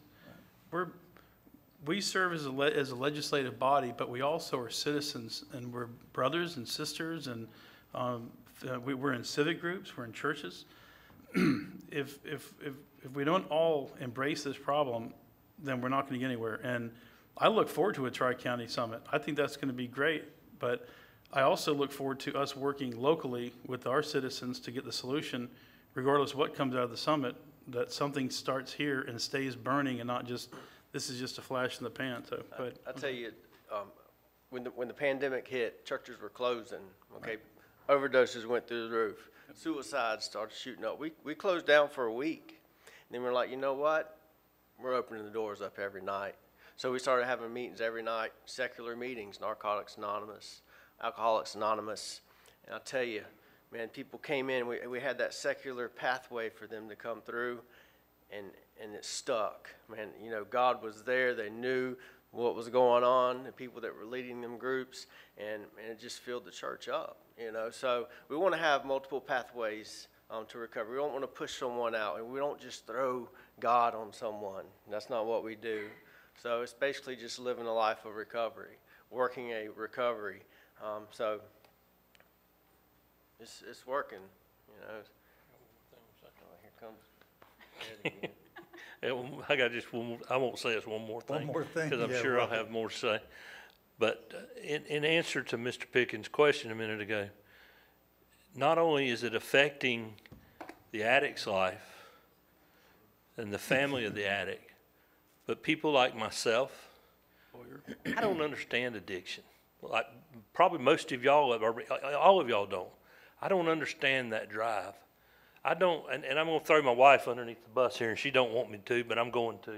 We're, we serve as a, le- as a legislative body, but we also are citizens, and we're brothers and sisters, and um, uh, we, we're in civic groups, we're in churches. if, if, if, if we don't all embrace this problem, then we're not going to get anywhere. And I look forward to a Tri-County Summit. I think that's going to be great, but I also look forward to us working locally with our citizens to get the solution, regardless what comes out of the summit, that something starts here and stays burning and not just, this is just a flash in the pan, so, but. I tell you, um, when the, when the pandemic hit, churches were closing, okay? Overdoses went through the roof. Suicides started shooting up. We, we closed down for a week. And then we're like, you know what? We're opening the doors up every night. So we started having meetings every night, secular meetings, Narcotics Anonymous, Alcoholics Anonymous. And I'll tell you, man, people came in, we, we had that secular pathway for them to come through and, and it stuck. Man, you know, God was there. They knew what was going on, the people that were leading them groups, and, and it just filled the church up, you know. So we want to have multiple pathways um, to recovery. We don't want to push someone out, and we don't just throw God on someone. That's not what we do. So it's basically just living a life of recovery, working a recovery. Um, so it's, it's working, you know. Oh, Here comes Ed again. Yeah, well, I got just one, more- I won't say it's one more thing. One more thing, Because I'm yeah, sure I'll right. have more to say. But uh, in, in answer to Mr. Pickens' question a minute ago, not only is it affecting the addict's life and the family of the addict, but people like myself, I don't understand addiction. Like, probably most of y'all, all of y'all don't. I don't understand that drive. I don't, and, and I'm gonna throw my wife underneath the bus here, and she don't want me to, but I'm going to.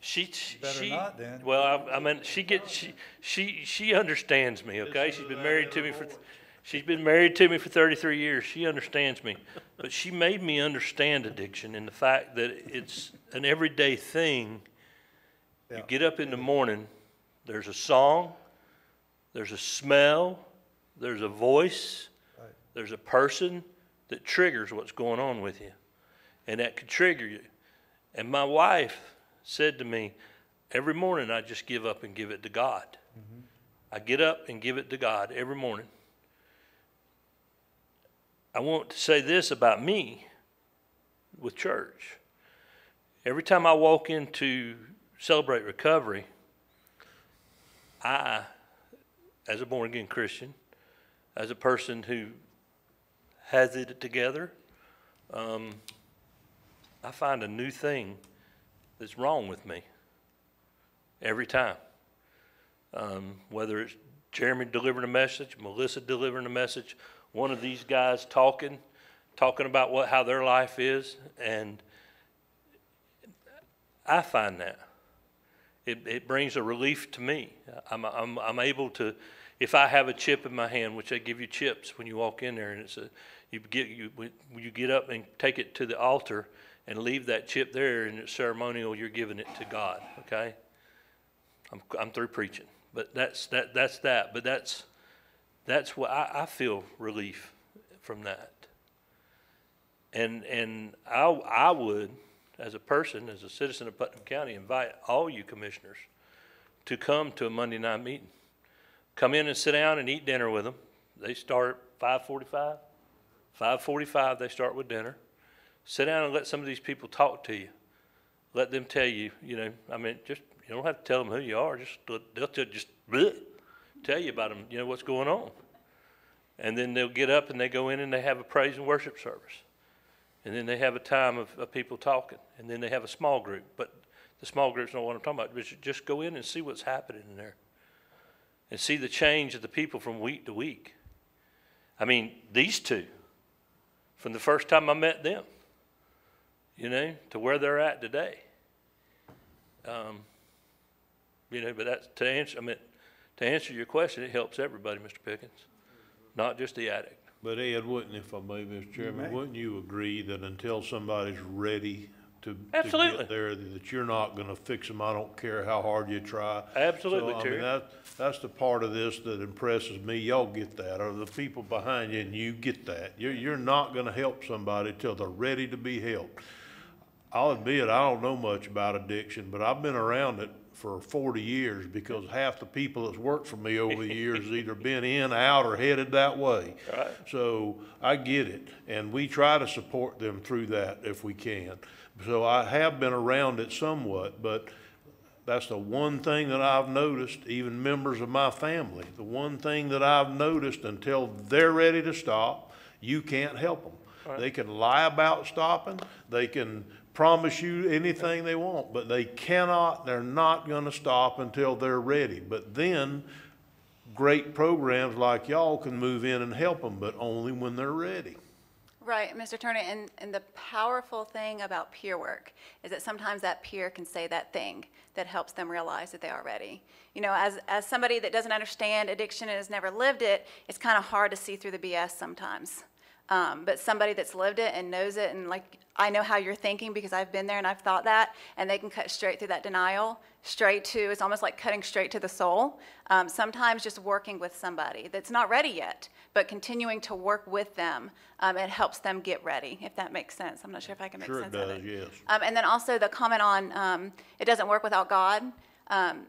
She, Better she, not, then. well, I, I mean, she gets, she, she, she understands me, okay? She's been married to me for, she's been married to me for thirty-three years. She understands me. But she made me understand addiction and the fact that it's an everyday thing. You get up in the morning, there's a song, there's a smell, there's a voice, there's a person that triggers what's going on with you. And that could trigger you. And my wife said to me, every morning I just give up and give it to God. Mm-hmm. I get up and give it to God every morning. I want to say this about me with church. Every time I walk into Celebrate Recovery, I, as a born again Christian, as a person who has it together, um, I find a new thing that's wrong with me every time. Um, whether it's Jeremy delivering a message, Melissa delivering a message, one of these guys talking, talking about what how their life is, and I find that it, it brings a relief to me. I'm, I'm, I'm able to, if I have a chip in my hand, which they give you chips when you walk in there, and it's a, you get, you, you get up and take it to the altar and leave that chip there, and it's ceremonial, you're giving it to God, okay? I'm, I'm through preaching, but that's, that, that's that, but that's, that's what, I, I feel relief from that. And, and I, I would, as a person, as a citizen of Putnam County, invite all you commissioners to come to a Monday night meeting. Come in and sit down and eat dinner with them. They start at five forty-five. Five forty-five, they start with dinner. Sit down and let some of these people talk to you. Let them tell you, you know, I mean, just, you don't have to tell them who you are, just, they'll just, bleh, tell you about them, you know, what's going on. And then they'll get up and they go in and they have a praise and worship service. And then they have a time of, of people talking, and then they have a small group, but the small groups know what I'm talking about, but just go in and see what's happening in there. And see the change of the people from week to week. I mean, these two, from the first time I met them, you know, to where they're at today. Um, you know, but that's, to answer, I mean, to answer your question, it helps everybody, Mr. Pickens, not just the addict. But Ed, wouldn't, if I may, Mr. Chairman, may. wouldn't you agree that until somebody's ready to, to Absolutely. get there, that you're not gonna fix them, I don't care how hard you try? Absolutely, So, I Terry. mean, that, that's the part of this that impresses me, y'all get that, or the people behind you and you get that. You're, you're not gonna help somebody till they're ready to be helped. I'll admit, I don't know much about addiction, but I've been around it for forty years because half the people that's worked for me over the years has either been in, out, or headed that way. Right. So I get it, and we try to support them through that if we can. So I have been around it somewhat, but that's the one thing that I've noticed, even members of my family, the one thing that I've noticed until they're ready to stop, you can't help them. They can lie about stopping, they can promise you anything they want, but they cannot, they're not gonna stop until they're ready. But then, great programs like y'all can move in and help them, but only when they're ready. Right, Mr. Turner, and, and the powerful thing about peer work is that sometimes that peer can say that thing that helps them realize that they are ready. You know, as, as somebody that doesn't understand addiction and has never lived it, it's kind of hard to see through the BS sometimes. Um, but somebody that's lived it and knows it, and like, I know how you're thinking because I've been there and I've thought that, and they can cut straight through that denial, straight to, it's almost like cutting straight to the soul. Um, sometimes just working with somebody that's not ready yet, but continuing to work with them, um, it helps them get ready, if that makes sense. I'm not sure if I can make Sure sense it of does, it. yes. Um, and then also the comment on, um, it doesn't work without God. Um,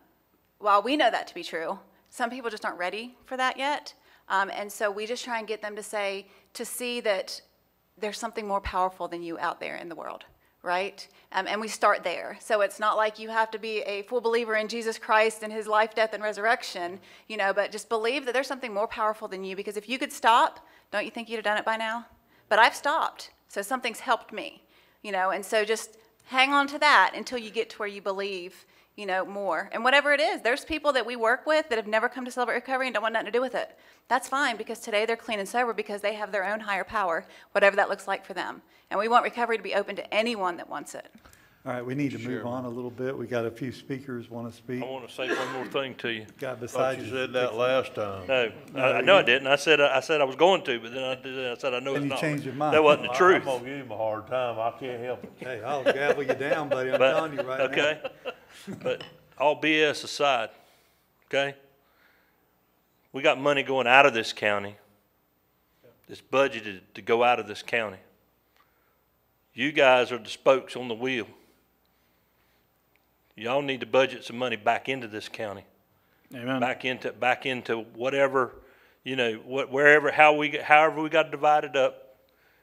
while we know that to be true, some people just aren't ready for that yet. Um, and so we just try and get them to say, to see that there's something more powerful than you out there in the world, right? Um, and we start there. So it's not like you have to be a full believer in Jesus Christ and his life, death, and resurrection, you know, but just believe that there's something more powerful than you. Because if you could stop, don't you think you'd have done it by now? But I've stopped. So something's helped me, you know, and so just hang on to that until you get to where you believe, you know, more. And whatever it is, there's people that we work with that have never come to Celebrate Recovery and don't want nothing to do with it. That's fine because today they're clean and sober because they have their own higher power, whatever that looks like for them. And we want recovery to be open to anyone that wants it. All right, we need to move on a little bit. We got a few speakers want to speak. I want to say one more thing to you. Guy Thought beside you you. said that last time. No, I, I know I didn't. I said, I said I was going to, but then I did, I said, I know Then it's you not. changed your mind. That wasn't the I- truth. I'm gonna give him a hard time, I can't help it. Hey, I'll gavel you down, buddy. I'm But- telling you right now. Okay, but all BS aside, okay? We got money going out of this county. It's budgeted to go out of this county. You guys are the spokes on the wheel. Y'all need to budget some money back into this county. Amen. back into, back into whatever, you know, what, wherever, how we, however we got to divide it up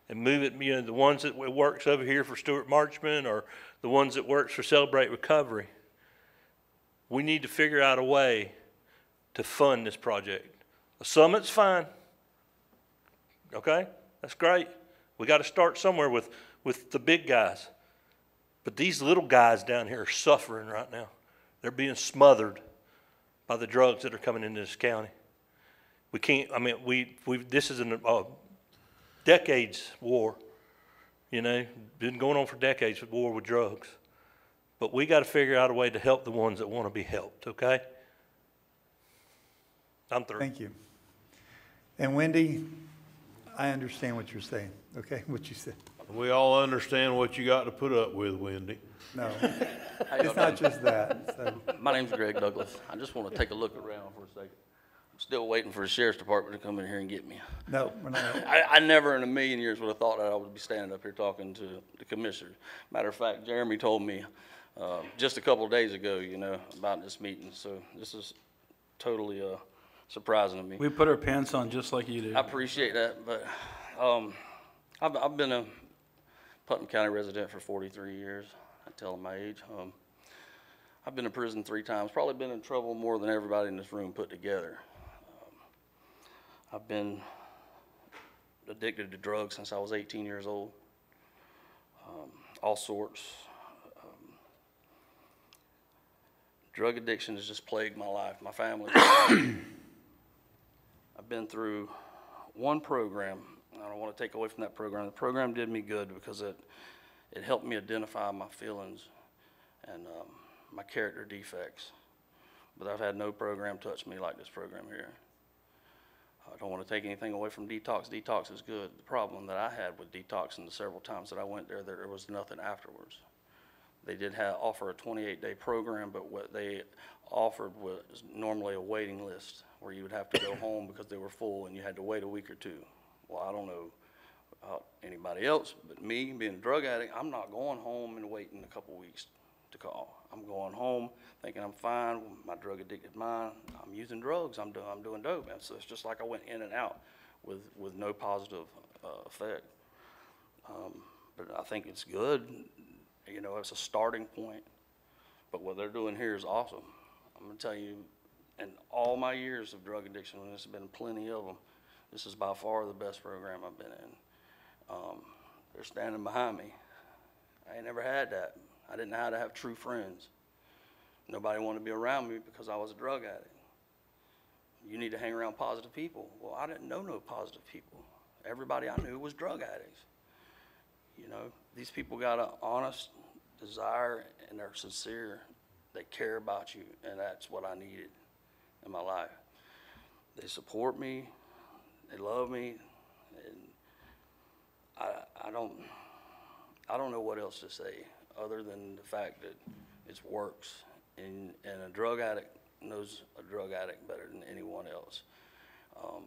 and move it, you know, the ones that works over here for Stewart Marchman or the ones that works for Celebrate Recovery. We need to figure out a way to fund this project. A summit's fine. Okay? That's great. We got to start somewhere with, with the big guys. But these little guys down here are suffering right now. They're being smothered by the drugs that are coming into this county. We can't, I mean, we, we, this is a uh, decades war, you know, been going on for decades, with war with drugs. But we got to figure out a way to help the ones that want to be helped, okay? I'm through. Thank you. And Wendy, I understand what you're saying, okay, what you said. We all understand what you got to put up with, Wendy. No, it's not doing? just that, so. My name's Greg Douglas. I just want to take a look around for a second. I'm still waiting for the sheriff's department to come in here and get me. No, we're not. I, I never in a million years would have thought that I would be standing up here talking to the commissioners. Matter of fact, Jeremy told me, uh, just a couple of days ago, you know, about this meeting, so this is totally, uh, surprising to me. We put our pants on just like you do. I appreciate that, but, um, I've, I've been a Putnam County resident for forty-three years. I tell them my age. Um, I've been in prison three times, probably been in trouble more than everybody in this room put together. Um, I've been addicted to drugs since I was eighteen years old. um, all sorts. Um, Drug addiction has just plagued my life, my family. I've been through one program. I don't want to take away from that program. The program did me good because it, it helped me identify my feelings and um, my character defects. But I've had no program touch me like this program here. I don't want to take anything away from detox. Detox is good. The problem that I had with detox detoxing the several times that I went there, there was nothing afterwards. They did have, offer a 28-day program, but what they offered was normally a waiting list where you would have to go home because they were full and you had to wait a week or two. Well, I don't know about anybody else, but me, being a drug addict, I'm not going home and waiting a couple weeks to call. I'm going home thinking I'm fine, my drug addicted mind, I'm using drugs, I'm doing, I'm doing dope. And so it's just like I went in and out with, with no positive, uh, effect. Um, but I think it's good, you know, it's a starting point. But what they're doing here is awesome. I'm gonna tell you, in all my years of drug addiction, and there's been plenty of them, this is by far the best program I've been in. Um, they're standing behind me. I ain't never had that. I didn't know how to have true friends. Nobody wanted to be around me because I was a drug addict. You need to hang around positive people. Well, I didn't know no positive people. Everybody I knew was drug addicts. You know, these people got an honest desire and they're sincere. They care about you, and that's what I needed in my life. They support me, they love me, and I, I don't, I don't know what else to say other than the fact that it works. And, and a drug addict knows a drug addict better than anyone else. Um,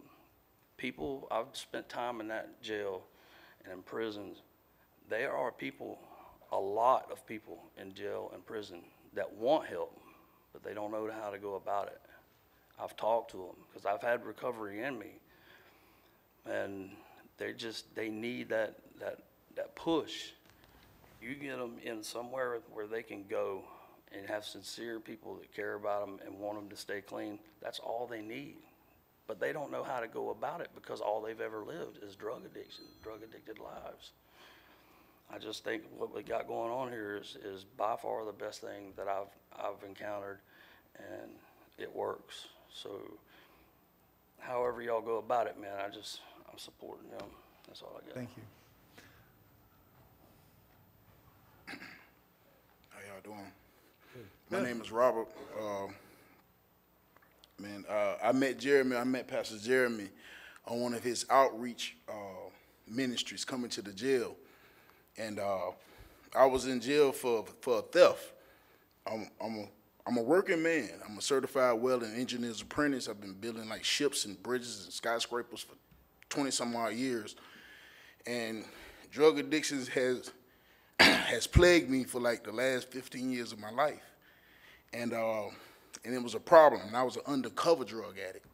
people, I've spent time in that jail and in prisons. There are people, a lot of people in jail and prison that want help, but they don't know how to go about it. I've talked to them because I've had recovery in me. And they just, they need that, that, that push. You get them in somewhere where they can go and have sincere people that care about them and want them to stay clean, that's all they need. But they don't know how to go about it because all they've ever lived is drug addiction, drug addicted lives. I just think what we got going on here is, is by far the best thing that I've, I've encountered and it works. So however y'all go about it, man, I just, I'm supporting them. That's all I got. Thank you. How y'all doing? My name is Robert. Uh, Man, uh, I met Jeremy, I met Pastor Jeremy on one of his outreach uh, ministries coming to the jail. And uh, I was in jail for, for theft. I'm, I'm, a, I'm a working man. I'm a certified welding engineer's apprentice. I've been building like ships and bridges and skyscrapers for 20 some odd years. And drug addiction has has plagued me for like the last 15 years of my life. And, uh, and it was a problem. And I was an undercover drug addict.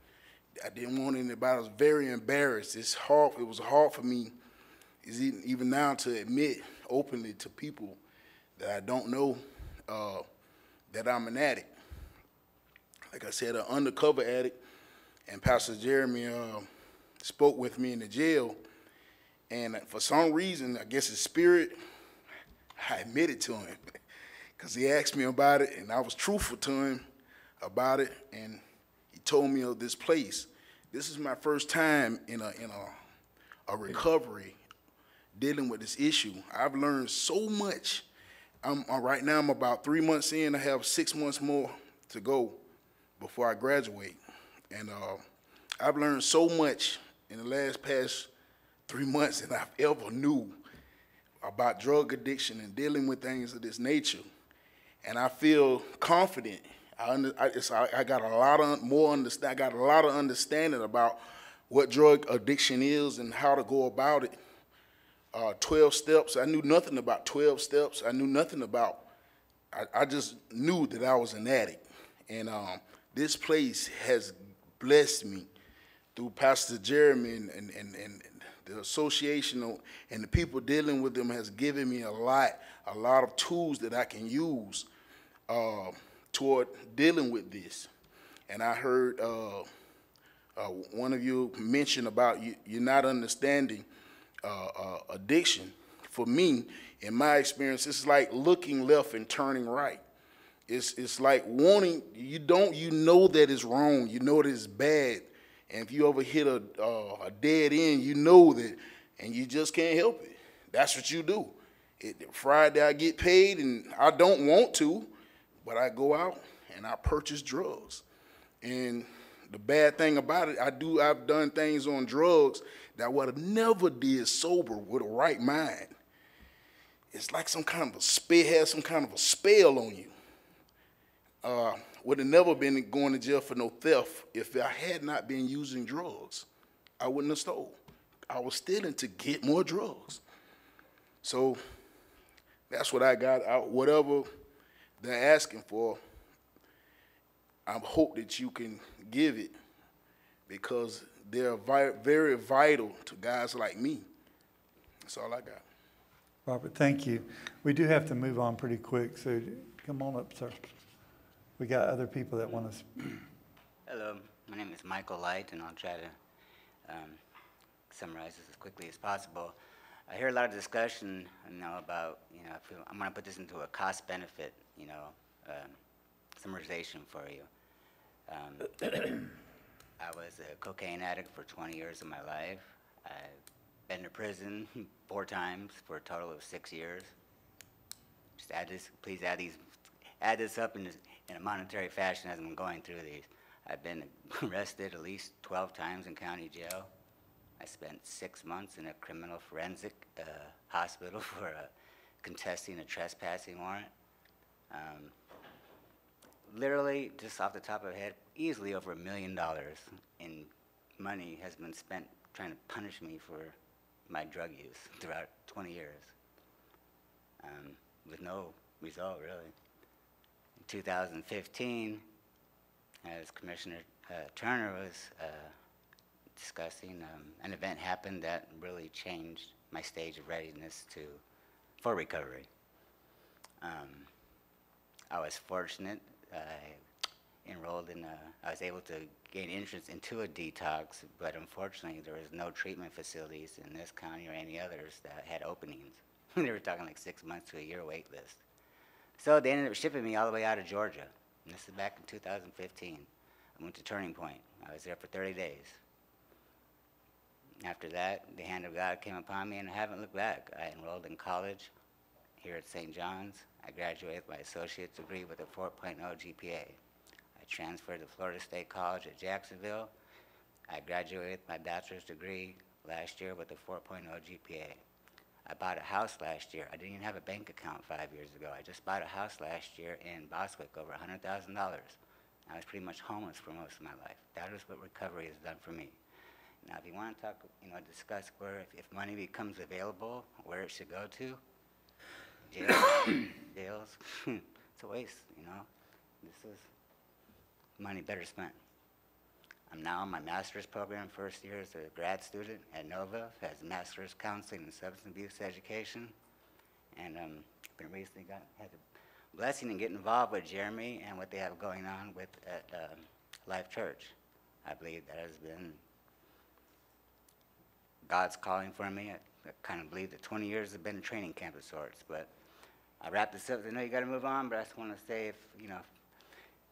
I didn't want anybody. I was very embarrassed. It's hard. It was hard for me, is even, even now, to admit openly to people that I don't know uh, that I'm an addict. Like I said, an undercover addict. And Pastor Jeremy uh, spoke with me in the jail. And for some reason, I guess his spirit, I admitted to him because he asked me about it, and I was truthful to him about it, and he told me of this place. This is my first time in a in a, a recovery dealing with this issue. I've learned so much. I'm uh, right now. I'm about three months in. I have six months more to go before I graduate, and uh, I've learned so much in the last past three months than I've ever knew about drug addiction and dealing with things of this nature. And I feel confident. I, under, I, I, I got a lot of more understand. I got a lot of understanding about what drug addiction is and how to go about it. Uh, 12 steps. I knew nothing about 12 steps. I knew nothing about. I, I just knew that I was an addict, and um, this place has blessed me through Pastor Jeremy and, and, and, and the association and the people dealing with them has given me a lot, a lot of tools that I can use uh, toward dealing with this. And I heard uh, uh, one of you mention about you, you're not understanding uh, uh, addiction for me, in my experience, it's like looking left and turning right. It's, it's like wanting, you don't, you know that it's wrong, you know that it's bad. And if you ever hit a, uh, a dead end, you know that, and you just can't help it. That's what you do. It, Friday I get paid and I don't want to, but I go out and I purchase drugs. And the bad thing about it, I do, I've done things on drugs that would have never did sober with a right mind. It's like some kind of a spell, has some kind of a spell on you. Uh, would have never been going to jail for no theft if I had not been using drugs. I wouldn't have stole. I was stealing to get more drugs. So that's what I got out. Whatever they're asking for, I hope that you can give it because they're vi- very vital to guys like me. That's all I got. Robert, thank you. We do have to move on pretty quick, so come on up, sir. We got other people that want to, Hello, my name is Michael Light, and I'll try to um, summarize this as quickly as possible. I hear a lot of discussion, you know, about, you know, if we- I'm going to put this into a cost-benefit, you know, um, summarization for you. Um, I was a cocaine addict for 20 years of my life. I've been to prison four times for a total of six years. Just add this, please add these, add this up in, in a monetary fashion as I'm going through these. I've been arrested at least 12 times in county jail. I spent six months in a criminal forensic uh, hospital for uh, contesting a trespassing warrant. Um, literally, just off the top of my head, easily over a million dollars in money has been spent trying to punish me for my drug use throughout 20 years, um, with no result really. In 2015, as Commissioner uh, Turner was uh, discussing, um, an event happened that really changed my stage of readiness to for recovery. Um, I was fortunate. I enrolled in a, I was able to gain entrance into a detox, but unfortunately, there was no treatment facilities in this county or any others that had openings. they were talking like six months to a year wait list. So they ended up shipping me all the way out of Georgia. And this is back in 2015. I went to Turning Point. I was there for 30 days. After that, the hand of God came upon me, and I haven't looked back. I enrolled in college here at St. John's. I graduated with my associate's degree with a 4.0 GPA. I transferred to Florida State College at Jacksonville. I graduated my bachelor's degree last year with a 4.0 GPA. I bought a house last year. I didn't even have a bank account five years ago. I just bought a house last year in Bostwick over $100,000. I was pretty much homeless for most of my life. That is what recovery has done for me. Now, if you want to talk, you know, discuss where, if, if money becomes available, where it should go to, jails, jails, it's a waste, you know. This is money better spent. I'm now in my master's program, first year as a grad student at Nova, as a master's counseling and substance abuse education. And um, been recently got, had the blessing in getting involved with Jeremy and what they have going on with at um, Life Church. I believe that has been God's calling for me. I, I kind of believe that 20 years have been a training camp of sorts. But I wrap this up. I know you got to move on, but I just want to say if, you know,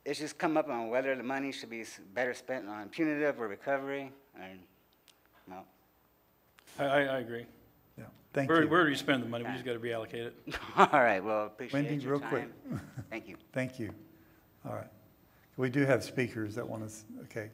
it's just come up on whether the money should be better spent on punitive or recovery. And, no. I, I, I agree. yeah, thank Where, you. where do you spend the money? We just got to reallocate it. All right, well, appreciate Wendy, your real quick. Thank you. Thank you. All right. We do have speakers that want to, okay.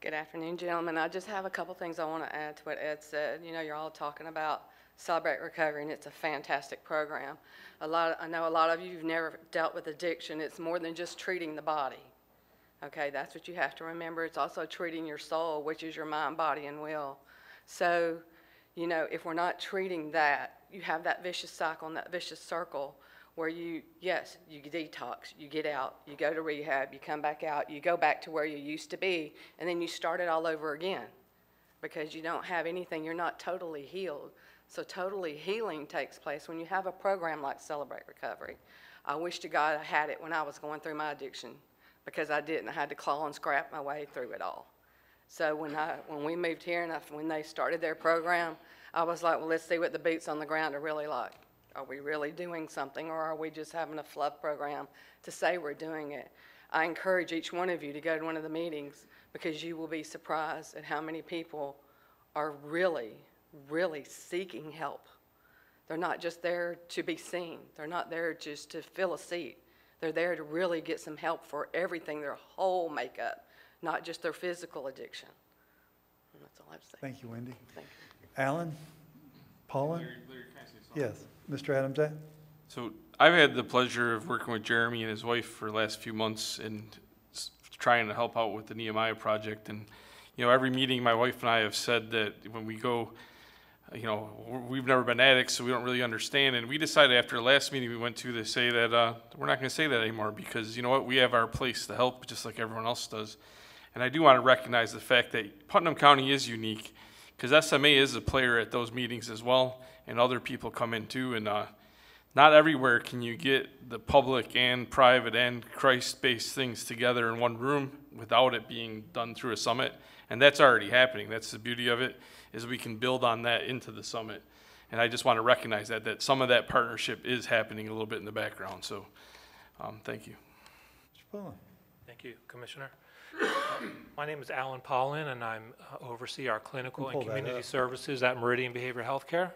Good afternoon, gentlemen. I just have a couple things I want to add to what Ed said. You know, you're all talking about Celebrate Recovery, and it's a fantastic program. A lot, I know a lot of you have never dealt with addiction. It's more than just treating the body. Okay, that's what you have to remember. It's also treating your soul, which is your mind, body, and will. So, you know, if we're not treating that, you have that vicious cycle and that vicious circle where you, yes, you detox, you get out, you go to rehab, you come back out, you go back to where you used to be, and then you start it all over again because you don't have anything, you're not totally healed. So totally healing takes place when you have a program like Celebrate Recovery. I wish to God I had it when I was going through my addiction because I didn't. I had to claw and scrap my way through it all. So when I, when we moved here and I, when they started their program, I was like, well, let's see what the boots on the ground are really like. Are we really doing something or are we just having a fluff program to say we're doing it? I encourage each one of you to go to one of the meetings because you will be surprised at how many people are really, really seeking help. They're not just there to be seen. They're not there just to fill a seat. They're there to really get some help for everything, their whole makeup, not just their physical addiction. And that's all I have to say. Thank you, Wendy. Thank you. Alan? Paulin? Larry, Larry, can I say something? Yes. Mr. Adams, eh? So I've had the pleasure of working with Jeremy and his wife for the last few months and trying to help out with the Nehemiah project. And, you know, every meeting, my wife and I have said that when we go, you know, we've never been addicts, so we don't really understand. And we decided after the last meeting we went to to say that, uh, we're not gonna say that anymore because, you know what, we have our place to help just like everyone else does. And I do want to recognize the fact that Putnam County is unique because SMA is a player at those meetings as well, and other people come in too. And uh, not everywhere can you get the public and private and Christ-based things together in one room without it being done through a summit. And that's already happening. That's the beauty of it, is we can build on that into the summit. And I just want to recognize that, that some of that partnership is happening a little bit in the background. So, um, thank you. Mr. Paulin? Thank you, Commissioner. My name is Alan Paulin, and I'm uh, oversee our clinical and community services at Meridian Behavioral Healthcare.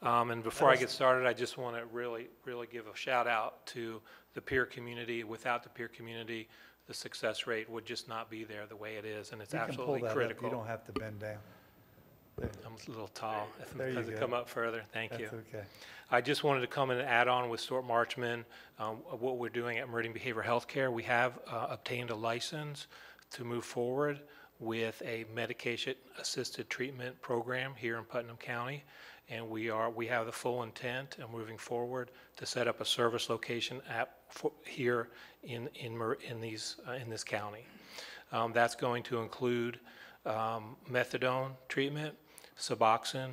Um, And before I get started, I just want to really, really give a shout out to the peer community. Without the peer community, the success rate would just not be there the way it is, and it's You absolutely that up. critical. You don't have to bend down. I'm a little tall. If There you go. come up further? Thank you. That's okay. I just wanted to come in and add on with Stewart Marchman, um, what we're doing at Meridian Behavioral Healthcare. We have uh, obtained a license to move forward with a medication-assisted treatment program here in Putnam County. And we are, we have the full intent of moving forward to set up a service location at, for- here in, in, Mer- in these, uh, in this county. Um, That's going to include um, methadone treatment, Suboxone,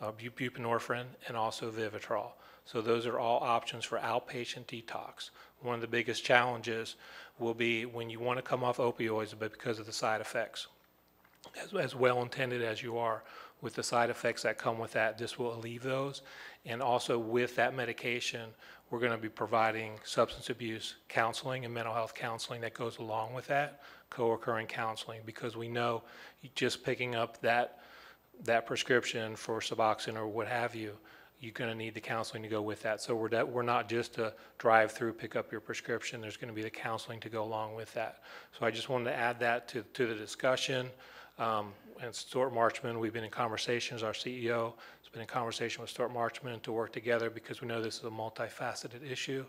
uh, bu- buprenorphine, and also Vivitrol. So those are all options for outpatient detox. One of the biggest challenges will be when you want to come off opioids, but because of the side effects. As, as well-intended as you are with the side effects that come with that, this will alleviate those. And also with that medication, we're going to be providing substance abuse counseling and mental health counseling that goes along with that, co-occurring counseling, because we know just picking up that that prescription for Suboxone or what have you, you're going to need the counseling to go with that. So we're, we're not just a drive-through, pick up your prescription, there's going to be the counseling to go along with that. So I just wanted to add that to, to the discussion. Um, And Stewart Marchman, we've been in conversations, our CEO has been in conversation with Stewart Marchman to work together because we know this is a multifaceted issue.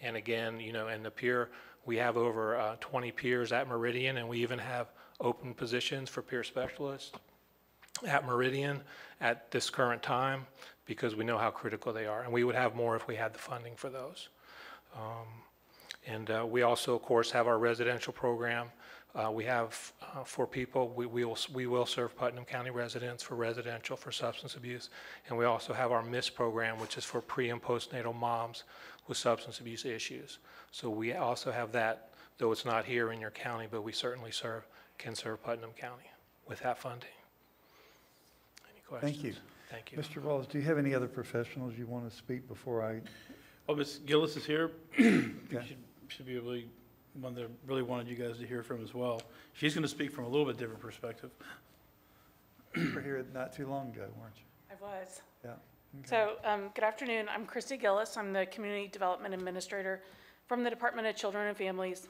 And again, you know, and the peer, we have over uh, 20 peers at Meridian, and we even have open positions for peer specialists at Meridian at this current time because we know how critical they are. And we would have more if we had the funding for those. Um, And uh, we also, of course, have our residential program. Uh, We have uh, for people, we we will, we will serve Putnam County residents for residential for substance abuse. And we also have our MISS program, which is for pre and postnatal moms with substance abuse issues. So we also have that, though it's not here in your county, but we certainly serve, can serve Putnam County with that funding. Any questions? Thank you. Thank you. Mr. Wallace, do you have any other professionals you want to speak before I? Well, Ms. Gillis is here. Okay. Should- Should be really, one that really wanted you guys to hear from as well. She's going to speak from a little bit different perspective. You were here not too long ago, weren't you? I was. Yeah. Okay. So, um, good afternoon. I'm Christy Gillis. I'm the Community Development Administrator from the Department of Children and Families,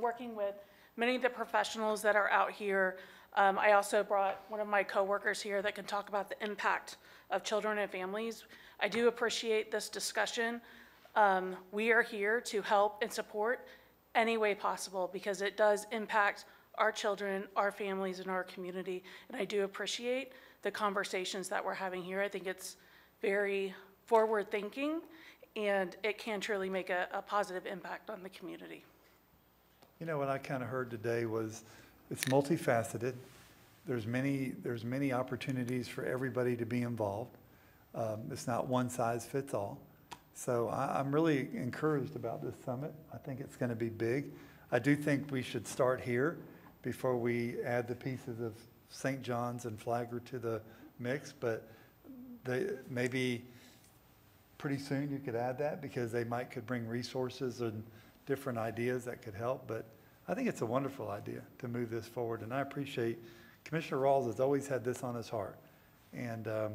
working with many of the professionals that are out here. Um, I also brought one of my coworkers here that can talk about the impact of children and families. I do appreciate this discussion. Um, we are here to help and support any way possible because it does impact our children, our families, and our community. And I do appreciate the conversations that we're having here. I think it's very forward-thinking, and it can truly make a, a positive impact on the community. You know, what I kind of heard today was, it's multifaceted. There's many, there's many opportunities for everybody to be involved. Um, It's not one size fits all. So I, I'm really encouraged about this summit. I think it's going to be big. I do think we should start here before we add the pieces of St. John's and Flagler to the mix, but they, maybe pretty soon you could add that because they might could bring resources and different ideas that could help. But I think it's a wonderful idea to move this forward, and I appreciate Commissioner Rawls has always had this on his heart, and um,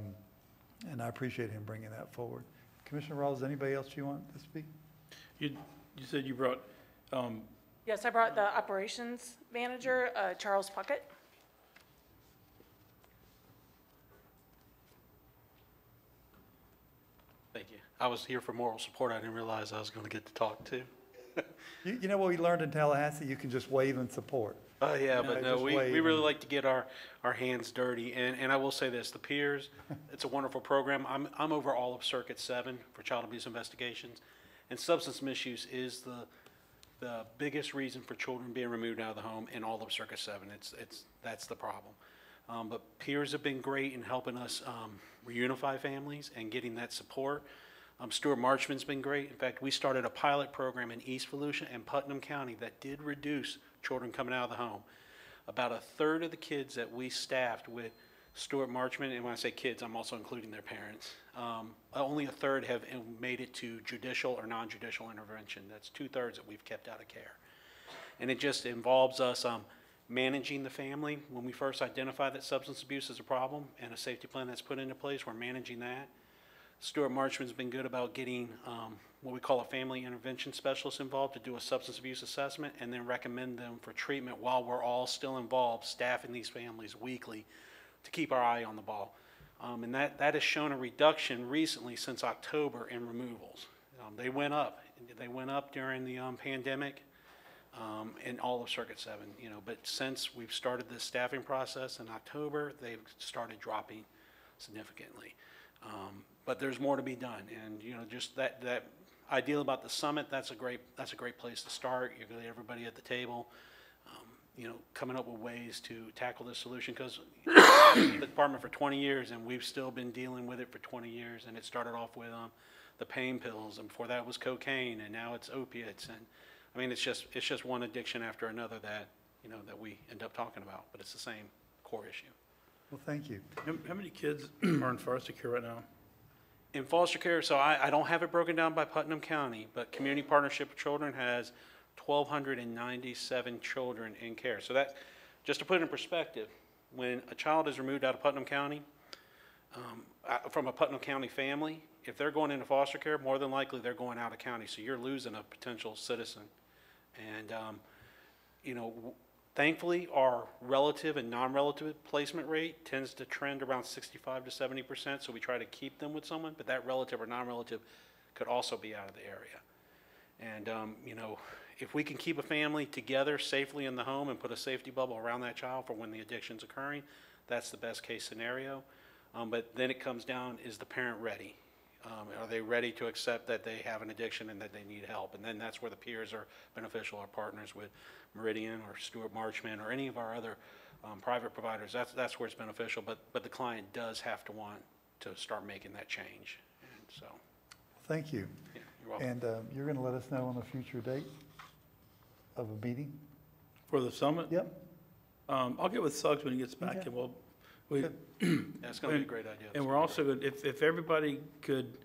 and I appreciate him bringing that forward. Commissioner Rawls, anybody else you want to speak? You, you said you brought, um, Yes, I brought the operations manager, uh, Charles Puckett. Thank you. I was here for moral support. I didn't realize I was going to get to talk too. You, you know what we learned in Tallahassee? You can just wave and support. Oh, yeah, You know, but no, we, we really and- like to get our, our hands dirty. And, and I will say this, the peers, it's a wonderful program. I'm, I'm over all of Circuit Seven for child abuse investigations. And substance misuse is the, the biggest reason for children being removed out of the home in all of Circuit Seven. It's, it's, that's the problem. Um, but peers have been great in helping us, um, reunify families and getting that support. Um, Stewart Marchman's been great. In fact, we started a pilot program in East Volusia and Putnam County that did reduce children coming out of the home. About a third of the kids that we staffed with Stewart Marchman, and when I say kids, I'm also including their parents, um, only a third have made it to judicial or non-judicial intervention. That's two-thirds that we've kept out of care. And it just involves us um, managing the family. When we first identify that substance abuse is a problem and a safety plan that's put into place, we're managing that. Stewart Marchman's been good about getting um, what we call a family intervention specialist involved to do a substance abuse assessment and then recommend them for treatment while we're all still involved, staffing these families weekly to keep our eye on the ball. Um, and that, that has shown a reduction recently since October in removals. Um, they went up. They went up during the um, pandemic um, in all of Circuit 7, you know, but since we've started this staffing process in October, they've started dropping significantly. Um, but there's more to be done, and, you know, just that, that ideal about the summit, that's a great, that's a great place to start. You're gonna get everybody at the table, um, you know, coming up with ways to tackle this solution, because the department for 20 years, and we've still been dealing with it for 20 years, and it started off with, um, the pain pills, and before that was cocaine, and now it's opiates, and, I mean, it's just, it's just one addiction after another that, you know, that we end up talking about, but it's the same core issue. Well, thank you. how, how many kids are in foster care right now? In foster care, so I, I don't have it broken down by Putnam County, but Community Partnership for Children has twelve hundred and ninety-seven children in care. So that, just to put it in perspective, when a child is removed out of Putnam County, um, uh, from a Putnam County family, if they're going into foster care, more than likely they're going out of county, so you're losing a potential citizen. And, um, you know, thankfully, our relative and non-relative placement rate tends to trend around sixty-five to seventy percent, so we try to keep them with someone, but that relative or non-relative could also be out of the area. And, um, you know, if we can keep a family together safely in the home and put a safety bubble around that child for when the addiction's occurring, that's the best case scenario. Um, but then it comes down, is the parent ready? Um, are they ready to accept that they have an addiction and that they need help? And then that's where the peers are beneficial, our partners with Meridian or Stewart Marchman or any of our other, um, private providers. That's, that's where it's beneficial, but, but the client does have to want to start making that change. And so, Thank you. yeah, you're welcome. And uh, you're going to let us know on a future date of a meeting? For the summit? Yep. Um, I'll get with Suggs when he gets back, Okay. and we'll, we. That's gonna be a great idea. And we're also, good if, if everybody could,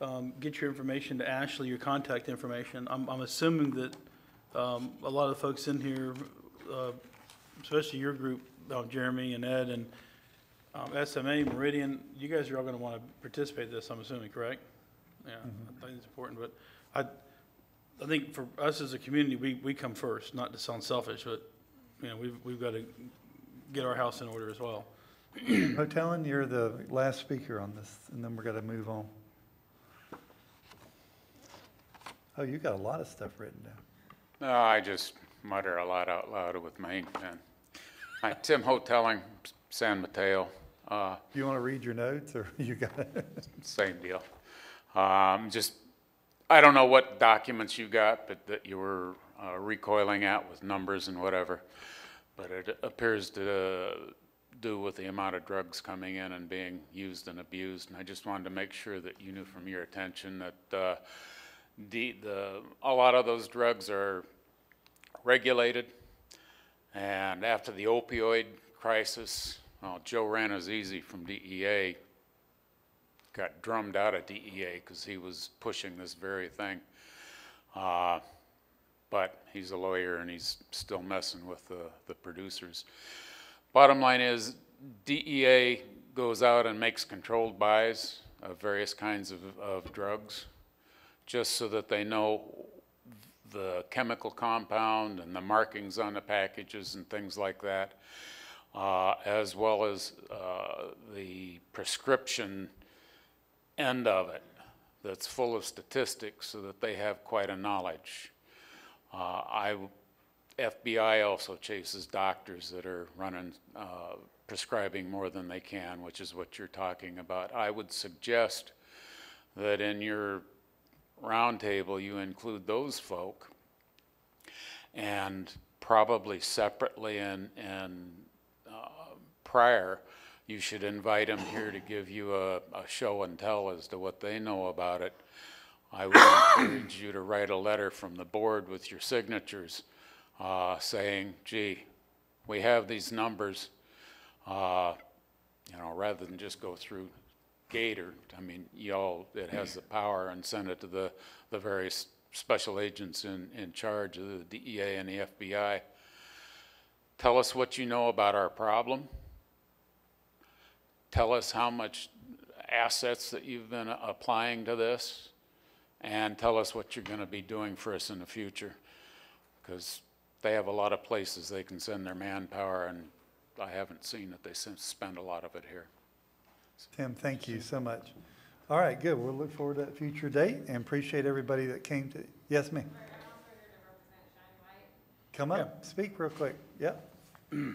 um, get your information to Ashley, your contact information, I'm, I'm assuming that, um, a lot of the folks in here, uh, especially your group, uh, Jeremy and Ed and, um, SMA, Meridian, you guys are all gonna wanna participate in this, I'm assuming, correct? Yeah, I think it's important, but I, I think for us as a community, we, we come first, not to sound selfish, but, you know, we've, we've got to get our house in order as well. Hotellen, you're the last speaker on this, and then we're going to move on. Oh, you got a lot of stuff written down. No, I just mutter a lot out loud with my ink pen. Hi, Tim Hoteling, San Mateo. Uh, You want to read your notes, or you got it? Same deal. Um, just, I don't know what documents you got, but that you were uh, recoiling at with numbers and whatever. But it appears to do with the amount of drugs coming in and being used and abused. And I just wanted to make sure that you knew from your attention that uh, the, the, a lot of those drugs are regulated. And after the opioid crisis, well, Joe Rannazzisi from DEA got drummed out of DEA because he was pushing this very thing. Uh, but he's a lawyer and he's still messing with the, the producers. Bottom line is DEA goes out and makes controlled buys of various kinds of, of drugs just so that they know the chemical compound and the markings on the packages and things like that, uh, as well as uh, the prescription end of it that's full of statistics so that they have quite a knowledge. Uh, I, FBI also chases doctors that are running, uh, prescribing more than they can, which is what you're talking about. I would suggest that in your roundtable, you include those folk and probably separately and, and uh, prior, you should invite them here to give you a, a show and tell as to what they know about it. I would encourage you to write a letter from the board with your signatures uh, saying, gee, we have these numbers, uh, you know, rather than just go through Gator. I mean, y'all, it has the power and send it to the, the various special agents in, in charge of the DEA and the FBI. Tell us what you know about our problem. Tell us how much assets that you've been applying to this and tell us what you're going to be doing for us in the future. Because they have a lot of places they can send their manpower, and I haven't seen that they spend a lot of it here. Tim, thank you so much. All right, good. We'll look forward to that future date and appreciate everybody that came to, yes, ma'am? Come up, speak real quick. Yep. I really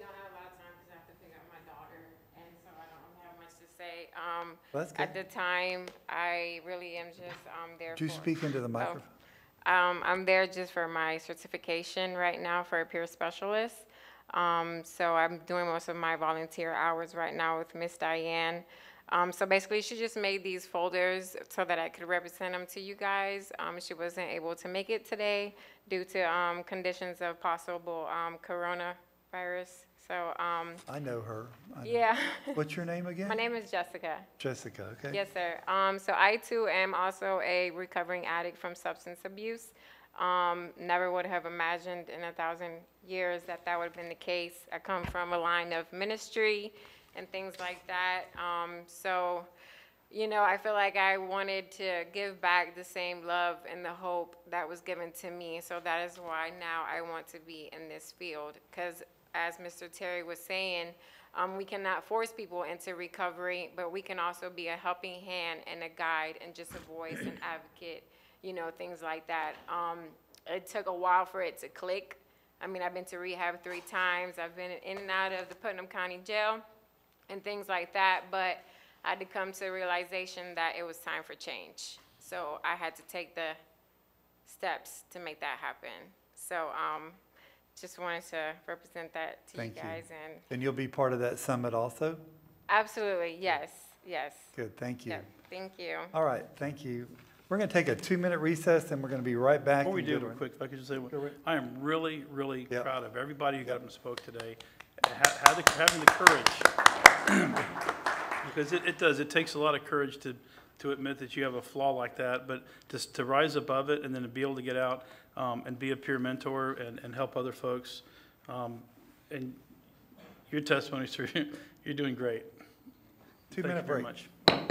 don't have a lot of time because I have to pick up my daughter, and so I don't have much to say. Um, Well, At the time, I really am just, um, there Would you for- speak into the Oh. microphone? Um, I'm there just for my certification right now for a peer specialist. Um, so I'm doing most of my volunteer hours right now with Miss Diane. Um, so basically, she just made these folders so that I could represent them to you guys. Um, she wasn't able to make it today due to um, conditions of possible um, coronavirus. So um, I know her. I know- yeah. What's your name again? My name is Jessica. Jessica, okay? Yes, sir. Um, so I too am also a recovering addict from substance abuse. Um, never would have imagined in a thousand years that that would have been the case. I come from a line of ministry and things like that. Um, so, you know, I feel like I wanted to give back the same love and the hope that was given to me. So that is why now I want to be in this field. Because as Mr. Terry was saying, um, we cannot force people into recovery, but we can also be a helping hand and a guide and just a voice and advocate, you know, things like that. Um, it took a while for it to click. I mean, I've been to rehab three times. I've been in and out of the Putnam County Jail and things like that, but I had to come to a realization that it was time for change. So I had to take the steps to make that happen. So, um, just wanted to represent that to you Thank you. guys and And you'll be part of that summit also? absolutely, yes, yes. Good, thank you. Yep, Thank you. All right, thank you. We're going to take a two-minute recess, and we're going to be right back. Before we and do, go real to- quick, if I could just say, one- I am really, really proud of everybody who got up and spoke today, ha- had the- having the courage. Because it, it does, it takes a lot of courage to, to admit that you have a flaw like that, but just to rise above it and then to be able to get out um, and be a peer mentor and, and help other folks. Um, And your testimony, sir, you're doing great. Thank you Two-minute very break. much.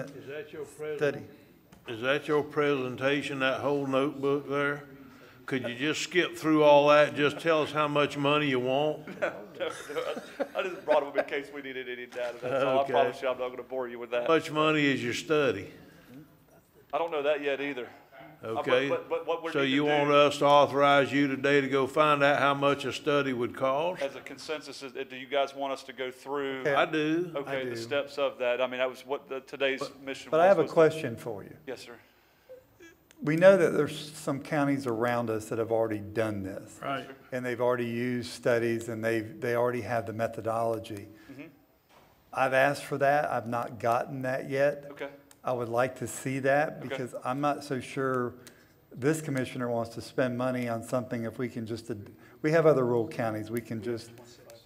Is that your study. present, is that your presentation, that whole notebook there? Could you just skip through all that, and just tell us how much money you want? No, no, I just brought it up in case we needed any data, that's all. I Okay. promise you, I'm not gonna bore you with How that. much money is your study? I don't know that yet either. Uh, but- Okay? But, but what we're So need to you want do us to authorize you today to go find out how much a study would cost? as a consensus, is, do you guys want us to go through? Okay. I do. I Okay, the steps of that, I mean, that was what the, today's mission was. But I have a was to- question for you. Yes, sir. We know that there's some counties around us that have already done this. Right. And they've already used studies and they've, they already have the methodology. Mhm. I've asked for that. I've not gotten that yet. Okay. I would like to see that Okay. because I'm not so sure this commissioner wants to spend money on something if we can just, we have other rural counties. We can just,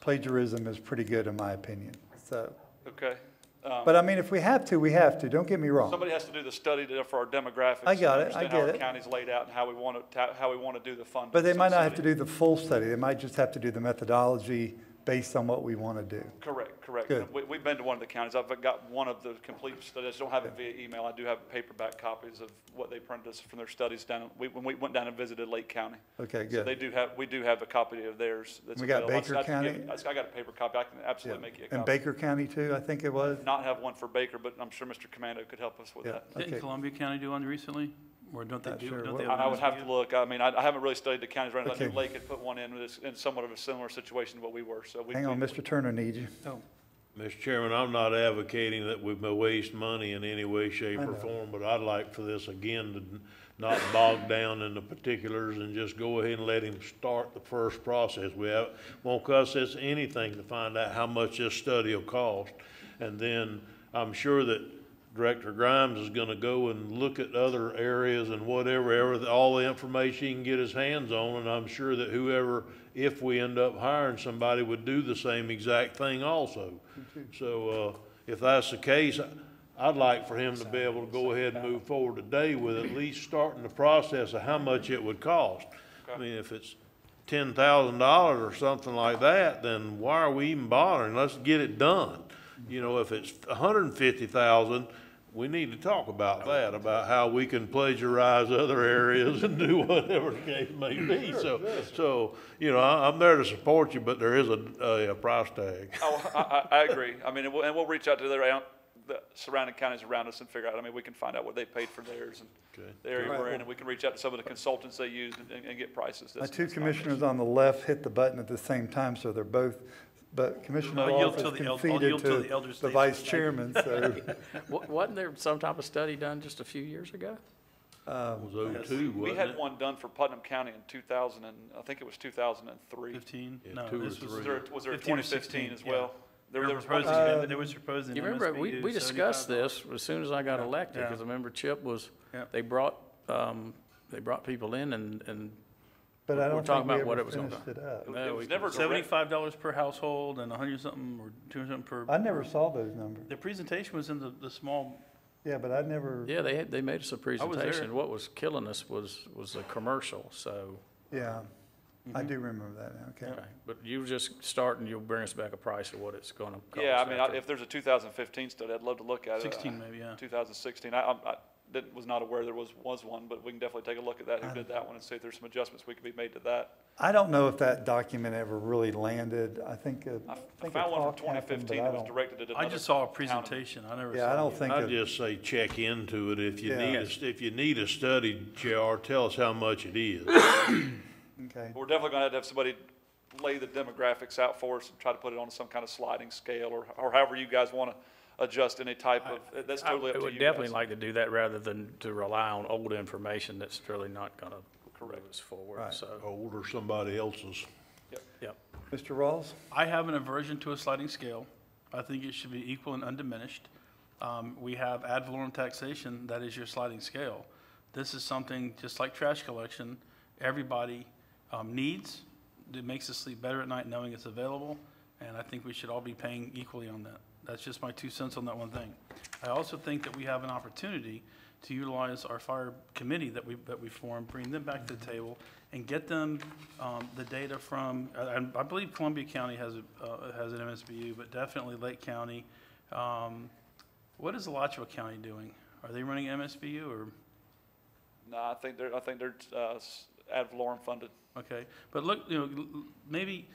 plagiarism is pretty good in my opinion, so. Okay. Um, But I mean, if we have to, we have to. Don't get me wrong. Somebody has to do the study to- for our demographics. I got it, I Understand how get our it. county's laid out and how we want to, how we want to do the funding. But they might not have to do the full study. They might just have to do the methodology based on what we want to do. Correct, correct. Good. We, we've been to one of the counties. I've got one of the complete studies. I don't have it via email. I do have paperback copies of what they printed us from their studies down, we, when we went down and visited Lake County. Okay, good. So good. they do have, we do have a copy of theirs. that's We got available. I Baker just- I County? give- I got a paper copy. I can absolutely make you a And. Baker County too, I think it was? Not have one for Baker, but I'm sure Mr. Commando could help us with Yeah. that. Didn't Okay. Columbia County do one recently? Or don't they do, sure. don't they have I I would have to look. I mean, I, I haven't really studied the counties right now. I knew Okay. Lake had put one in, with this- in somewhat of a similar situation to what we were, so we. Hang on, we- Mr. Turner needs you. Oh, Mr. Chairman, I'm not advocating that we waste money in any way, shape, I or know. form, but I'd like for this again to not bog down in the particulars and just go ahead and let him start the first process. We have, won't cost us anything to find out how much this study will cost. And then I'm sure that Director Grimes is gonna go and look at other areas and whatever, ever, all the information he can get his hands on, and I'm sure that whoever, if we end up hiring somebody, would do the same exact thing also. So, uh, if that's the case, I'd like for him to be able to go ahead and move forward today with at least starting the process of how much it would cost. I mean, if it's ten thousand dollars or something like that, then why are we even bothering? Let's get it done. You know, if it's a hundred and fifty thousand, we need to talk about that, about how we can plagiarize other areas and do whatever the case may be. So, so, you know, I, I'm there to support you, but there is a, a, a price tag. Oh, I, I, I agree. I mean, and we'll, and we'll reach out to the, the surrounding counties around us and figure out, I mean, we can find out what they paid for theirs and Okay. the area we're in, and we can reach out to some of the consultants they used and, and- and get prices. My That's- two that's not an issue. commissioners on the left hit the button at the same time, so they're both, but Commissioner I'll yield Ross has the el- I'll conceded yield till to the elder the statesman. vice chairman, so. Wa- Wasn't there some type of study done just a few years ago? It was oh two, We wasn't had it? one done for Putnam County in two thousand and, I think it was two thousand and three. Fifteen? Yeah, No, two or this was. Was there, was there a 15 or twenty fifteen 16, as yeah. well? There, They there were was one proposing, Uh, an- they were proposing You an remember, we, MSBU, we discussed 75. this as soon as I got Yeah, elected, yeah. because I remember Chip was, Yeah. they brought, um, they brought people in and, and But I don't talking think we about what ever it was gonna finished it up. No, It we was can- never direct, Seventy-five dollars per household and a hundred something or two hundred something per. I never saw those numbers. The presentation was in the, the small, Yeah, but I never, Yeah, they had, they made us a presentation. What was killing us was, was the commercial, so. yeah, I do mm-hmm. remember that now, okay. Okay, but you just start and you'll bring us back a price of what it's gonna cost. yeah, I mean, I- after. if there's a two thousand fifteen study, I'd love to look at it. sixteen maybe, yeah. Two thousand sixteen, I, I, I didn't, was not aware there was, was one, but we can definitely take a look at that, who did that one, and see if there's some adjustments we could be made to that. I don't know if that document ever really landed. I think, uh, I I f- I think a found one talk from twenty happened, but I that was don't. directed at I just saw a town. presentation, I never saw. Yeah, I don't think, I'd of- just say check into it. If you Yeah. need, a- if you need a study, JR, tell us how much it is. okay. We're definitely gonna have to have somebody lay the demographics out for us and try to put it on some kind of sliding scale, or, or however you guys wanna adjust any type of, that's I totally up to you would guys. definitely like to do that rather than to rely on old information that's really not gonna move us forward, Right. so. Old or somebody else's. Yep. Mr. Rawls? I have an aversion to a sliding scale. I think it should be equal and undiminished. Um, we have ad valorem taxation, that is your sliding scale. This is something, just like trash collection, everybody, um, needs. It makes us sleep better at night knowing it's available, and I think we should all be paying equally on that. That's just my two cents on that one thing. I also think that we have an opportunity to utilize our fire committee that we, that we formed, bring them back to the table, and get them, um, the data from, I, I believe Columbia County has, a- uh, has an MSBU, but definitely Lake County, um, What is Alachua County doing? Are they running MSBU or, No, I think they're, I think they're, uh, ad valorem funded. okay? But look, you know, maybe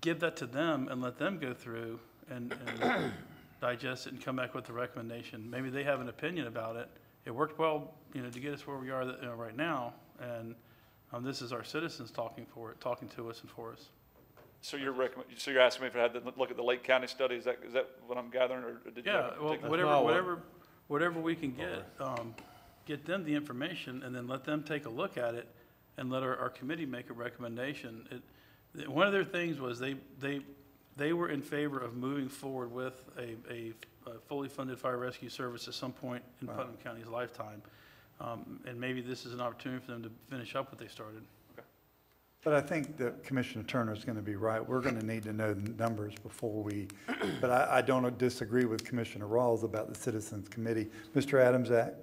give that to them and let them go through and, and digest it and come back with a recommendation. Maybe they have an opinion about it. It worked well, you know, to get us where we are, you know, right now. And, um, this is our citizens talking for it, talking to us and for us. So you're recommend, so you're asking me if I had to look at the Lake County study, is that, is that what I'm gathering, or did you? Yeah, have a well, particular- whatever, whatever, whatever we can get, um, get them the information and then let them take a look at it and let our, our committee make a recommendation. It, th- one of their things was they, they, they were in favor of moving forward with a, a, a fully funded fire rescue service at some point in Wow. Putnam County's lifetime. Um, and maybe this is an opportunity for them to finish up what they started. But I think that Commissioner Turner's going to be right. We're going to need to know the numbers before we, but I, I don't disagree with Commissioner Rawls about the Citizens Committee. Mr. Adams, Act?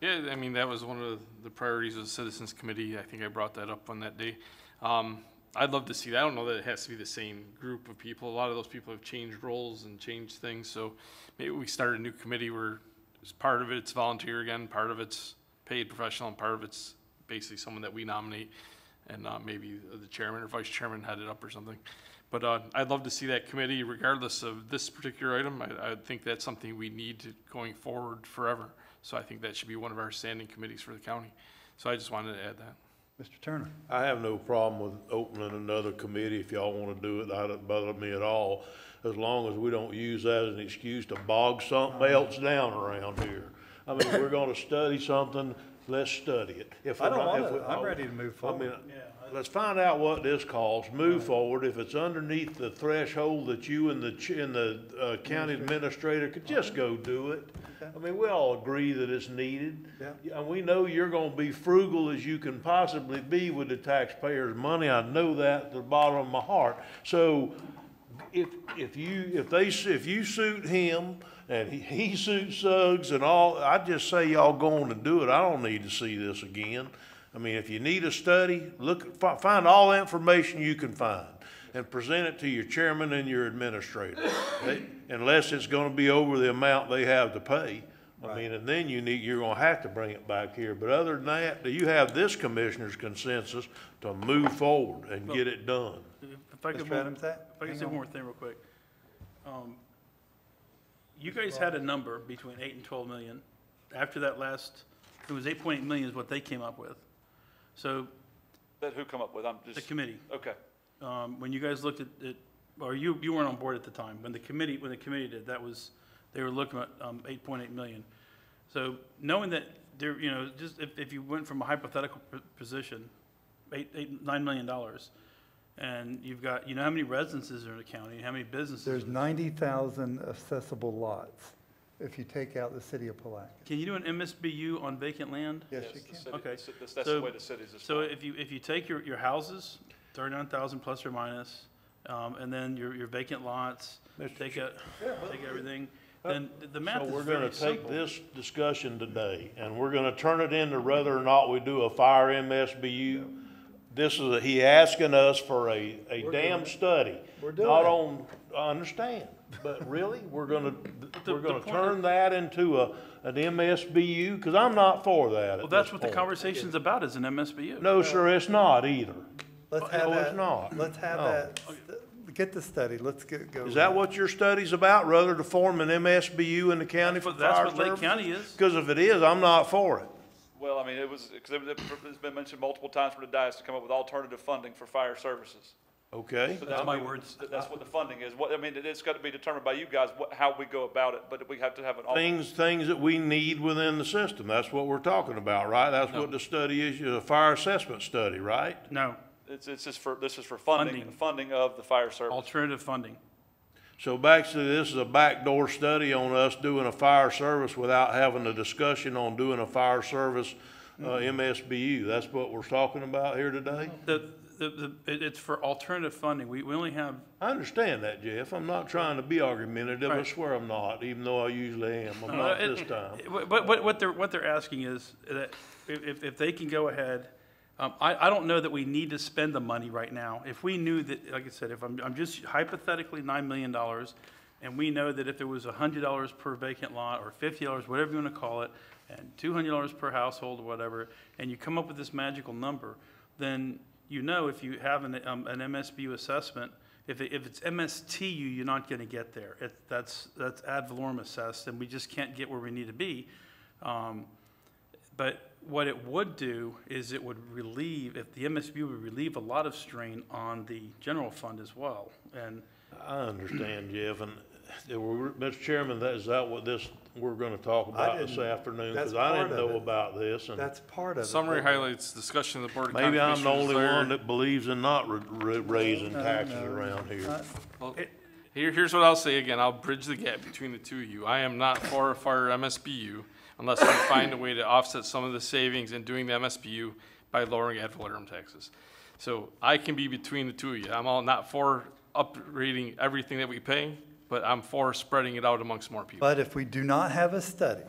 Yeah, I mean, that was one of the priorities of the Citizens Committee. I think I brought that up on that day. Um, I'd love to see that. I don't know that it has to be the same group of people. A lot of those people have changed roles and changed things, so maybe we start a new committee where it's part of it's volunteer again, part of it's paid professional, and part of it's basically someone that we nominate, and, uh, maybe the chairman or vice chairman head it up or something. But, uh, I'd love to see that committee regardless of this particular item. I, I think that's something we need to, going forward forever. So I think that should be one of our standing committees for the county. So I just wanted to add that. Mr. Turner? I have no problem with opening another committee if y'all wanna do it, that doesn't bother me at all, as long as we don't use that as an excuse to bog something else down around here. I mean, we're gonna study something, let's study it. If I we're don't not- if wanna- we- I'm ready to move I mean, forward. Let's find out what this costs, move forward, if it's underneath the threshold that you and the, ch- and the, uh, county administrator could just go do it. I mean, we all agree that it's needed. Yeah. And we know you're gonna be frugal as you can possibly be with the taxpayers' money, I know that at the bottom of my heart. So, if, if you, if they, if you suit him, and he, he suits Suggs and all, I just say y'all go on and do it, I don't need to see this again. I mean, if you need a study, look, find all the information you can find, and present it to your chairman and your administrator. They- Unless it's gonna be over the amount they have to pay. I mean, and then you need, you're gonna have to bring it back here, but other than that, you have this commissioner's consensus to move forward and get it done. If I could, Mr. Adams, that- if I could hang say on. one more thing real quick. Um, You guys had a number between eight and twelve million. After that last, it was eight point eight million is what they came up with. So That who come up with, I'm the just, committee, okay. um, when you guys looked at it, or you, you weren't on board at the time, when the committee, when the committee did, that was, they were looking at, um, eight point eight million. So knowing that there, you know, just if, if you went from a hypothetical p- position, eight, eight, nine million dollars, and you've got, you know how many residences are in the county, how many businesses? There's 90,000 accessible lots if you take out the city of Palatka. Can you do an MSBU on vacant land? Yes, Yes, you the can. city- Okay. the ci- That's that's the So- way the cities is. So if you, if you take your, your houses, thirty-nine thousand plus or minus, um, and then your, your vacant lots, take a, take everything, then the math So is we're gonna take simple. this discussion today, and we're gonna turn it into whether or not we do a fire MSBU. This is, a- he asking us for a, a damn doing it. study. We're doing Not it. on, I understand, but really, we're gonna, the- we're gonna the point turn that into a, an MSBU? Cause I'm not for that Well, at that's this what the point. conversation's about, is an MSBU. No, sir, it's not either. Let's uh, have No, it's that, not. let's have No. that, oh, get the study, let's get, go. Is that what your study's about, rather to form an MSBU in the county for But that's fire what Lake services? County is. Cause if it is, I'm not for it. Well, I mean, it was, because it's been mentioned multiple times from the dais to come up with alternative funding for fire services. Okay? So That's my words. that- That's what the funding is. What, I mean, it's got to be determined by you guys, what, how we go about it, but we have to have an. al- Things, things that we need within the system, that's what we're talking about, right? That's what the study is, a fire assessment study, right? No, It's, it's just for, this is for funding, Funding. funding of the fire service. alternative funding. So basically, this is a backdoor study on us doing a fire service without having a discussion on doing a fire service, uh, MSBU. That's what we're talking about here today? The, the, the, it- it's for alternative funding. We, we only have, I understand that, Jeff. I'm not trying to be argumentative. I Right. swear I'm not, even though I usually am. I'm Uh, not it- this time. But, what, what they're, what they're asking is that if, if- if they can go ahead, um, I, I don't know that we need to spend the money right now. If we knew that, like I said, if I'm, I'm just hypothetically nine million dollars, And we know that if it was hundred dollars per vacant lot, or fifty dollars, whatever you wanna call it, and two hundred dollars per household or whatever, and you come up with this magical number, then you know if you have an, um, an MSBU assessment, if, it- if it's MSTU, you're not gonna get there. It, that's, that's ad valorem assessed, and we just can't get where we need to be. Um, but what it would do is it would relieve, if the MSBU would relieve a lot of strain on the general fund as well. And I understand, Jeff, and, uh, Mr. Chairman, that, is that what this, we're gonna talk about this didn't- afternoon? that's Because I part didn't of know it. about this, and That's part of it. Summary highlights discussion of the Board of County maybe I'm the only desire- one that believes in not ra- ra- raising No, taxes no, around here. not- Well, Here, here's what I'll say again, I'll bridge the gap between the two of you. I am not for a fire MSBU unless we find a way to offset some of the savings in doing the MSBU by lowering ad valorem taxes. So I can be between the two of you. I'm all not for upgrading everything that we pay, but I'm for spreading it out amongst more people. But if we do not have a study,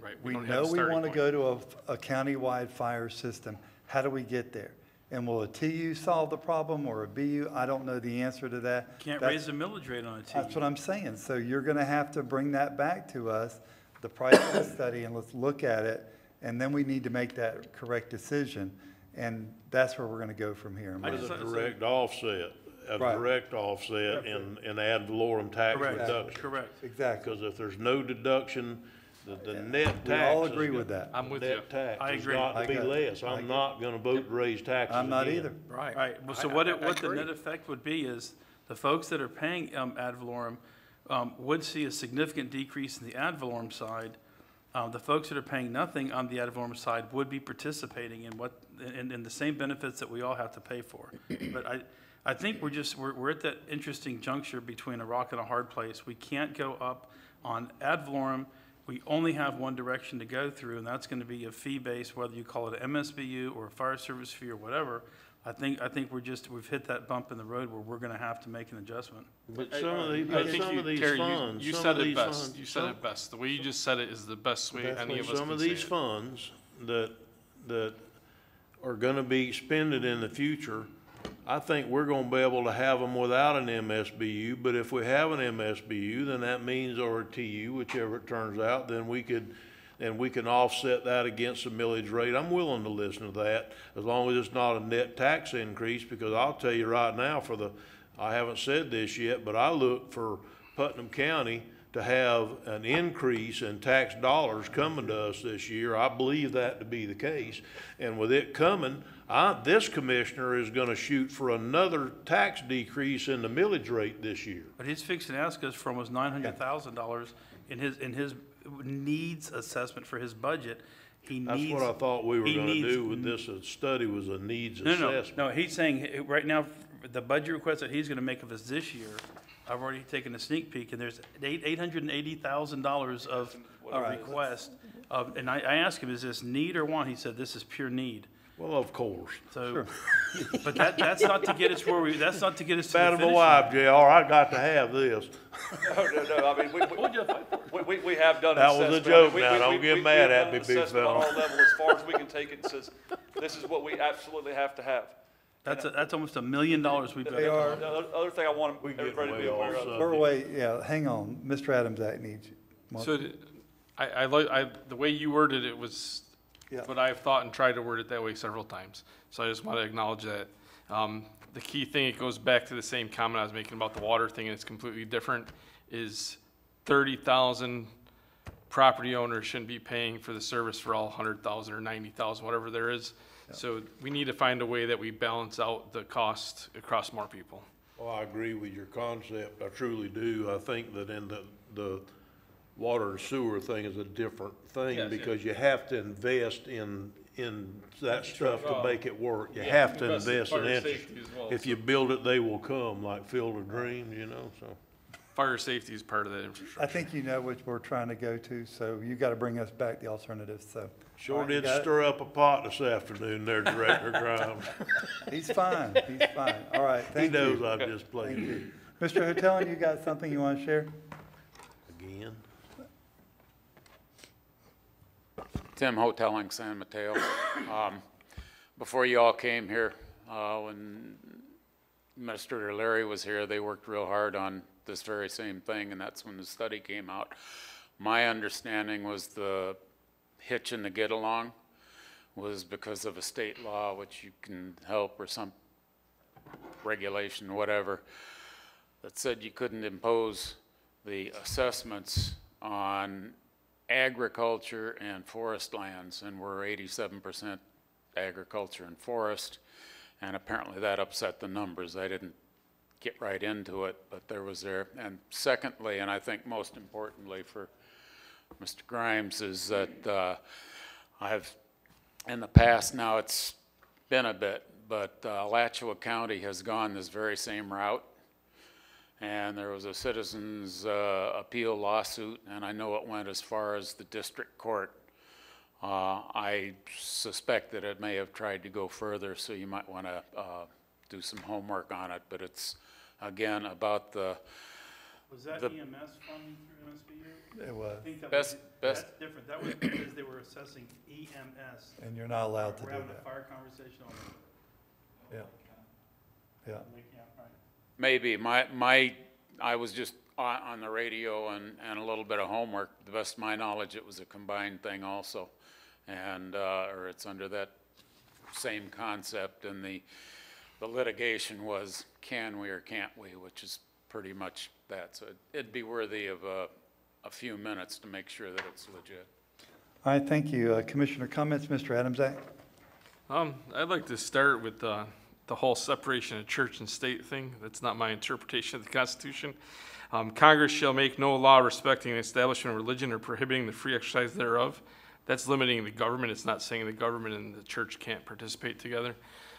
Right, we don't have a know we want to go to a, a countywide fire system. How do we get there? And will a TU solve the problem or a BU? I don't know the answer to that. can't That's- raise the millage rate on a TU. That's what I'm saying. So you're gonna have to bring that back to us, the price of the study, and let's look at it. And then we need to make that correct decision. And that's where we're gonna go from here. in my With a direct offset, a Right. direct offset in, in ad valorem tax Correct, reduction. correct. Exactly. Because if there's no deduction, the, the net We tax. all is agree go- with that. I'm with net you. tax I has agree. got I to be got it. less. I I'm not gonna vote to raise taxes I'm not again. either. Right, well, so what, it- what the net effect would be is, the folks that are paying, um, ad valorem, um, would see a significant decrease in the ad valorem side. Uh, the folks that are paying nothing on the ad valorem side would be participating in what, in, in the same benefits that we all have to pay for. But I, I think we're just, we're, we're at that interesting juncture between a rock and a hard place. We can't go up on ad valorem. We only have one direction to go through, and that's gonna be a fee base, whether you call it an MSBU or a fire service fee or whatever. I think, I think we're just, we've hit that bump in the road where we're gonna have to make an adjustment. But some of these, I but think some you, of these Terry, you, funds, you some said of it these best. funds. You said some- it best. The way you just said it is the best way Best any way. of us Some can of say these it. funds that, that are gonna be expended in the future, I think we're gonna be able to have them without an MSBU, but if we have an MSBU, then that means, or a TU, whichever it turns out, then we could, then we can offset that against the millage rate. I'm willing to listen to that, as long as it's not a net tax increase, because I'll tell you right now, for the, I haven't said this yet, but I look for Putnam County to have an increase in tax dollars coming to us this year. I believe that to be the case. And with it coming, I, this commissioner is gonna shoot for another tax decrease in the millage rate this year. But he's fixing to ask us for almost nine hundred thousand dollars in his, in his needs assessment for his budget. He That's needs. what I thought we were he gonna needs do with this, study was a needs No, no, assessment. no, he's saying, right now, the budget request that he's gonna make of us this year, I've already taken a sneak peek, and there's eight, eight hundred and eighty thousand dollars of, of request. Of, and I, I asked him, is this need or want? He said, this is pure need. Well, of course. So, but that, that's not to get us where we, that's not to get us to the Bad of finish my line. wife, JR, I got to have this. No, no, no, I mean, we, we, we, we have done an That was a assessment. joke We- now. we- Don't we- get we- mad we have at done me, an big assessment fella. On our level, as far as we can take it, and says, this is what we absolutely have to have. That's, a- that's almost a million dollars we've got. They are- The other- other thing I want We get everybody to way be aware off of. We're way, yeah, hang on. Mr. Adamchak needs you. So, th- I, I like, I, the way you worded it was Yeah. what I've thought and tried to word it that way several times. So I just want to acknowledge that. Um, the key thing, it goes back to the same comment I was making about the water thing, and it's completely different, is thirty thousand property owners shouldn't be paying for the service for all hundred thousand or ninety thousand, whatever there is. So we need to find a way that we balance out the cost across more people. Well, I agree with your concept. I truly do. I think that in the, the water and sewer thing is a different thing Yes, yeah. because you have to invest in, in that stuff to make it work. You Yeah, have to invest in invest in fire interest. safety as well, If so. you build it, they will come, like Field of Dreams, you know, so. Fire safety is part of that infrastructure. I think you know what we're trying to go to, so you gotta bring us back the alternatives, so. Sure All right, did got it? stir up a pot this afternoon there, Director Grimes. He's fine, he's fine. All right, He thank you. knows I'm just Thank playing you. Mr. Hoteling, you got something you wanna share? again. Tim Hoteling, San Mateo. Um, Before you all came here, uh, when Administrator Larry was here, they worked real hard on this very same thing, and that's when the study came out. My understanding was the hitch in the get-along was because of a state law, which you can help, or some regulation, whatever, that said you couldn't impose the assessments on agriculture and forest lands, and we're eighty-seven percent agriculture and forest, and apparently that upset the numbers. I didn't get right into it, but there was there. And secondly, and I think most importantly for Mr. Grimes, is that uh, I've, in the past, now it's been a bit, but uh, Alachua County has gone this very same route. And there was a citizens uh, appeal lawsuit, and I know it went as far as the district court. Uh, I suspect that it may have tried to go further, so you might want to do some homework on it. But it's, again, about the, Was that The- EMS funding through MSBU? It was. I think that Best- was, best- that's different. That was because they were assessing EMS. And you're not allowed to We're do having a that. fire conversation on Yeah. Yeah. It. Yeah, right. Maybe, my, my, I was just on, on the radio and, and a little bit of homework. The best of my knowledge, it was a combined thing also. And, uh, or it's under that same concept, and the, the litigation was, can we or can't we, which is pretty much that. So it'd be worthy of a, a few minutes to make sure that it's legit. All right, thank you. Uh, Commissioner comments, Mr. Adamchak? Um, I'd like to start with, uh, the whole separation of church and state thing. That's not my interpretation of the Constitution. Um, Congress shall make no law respecting the establishment of religion or prohibiting the free exercise thereof. That's limiting the government. It's not saying the government and the church can't participate together.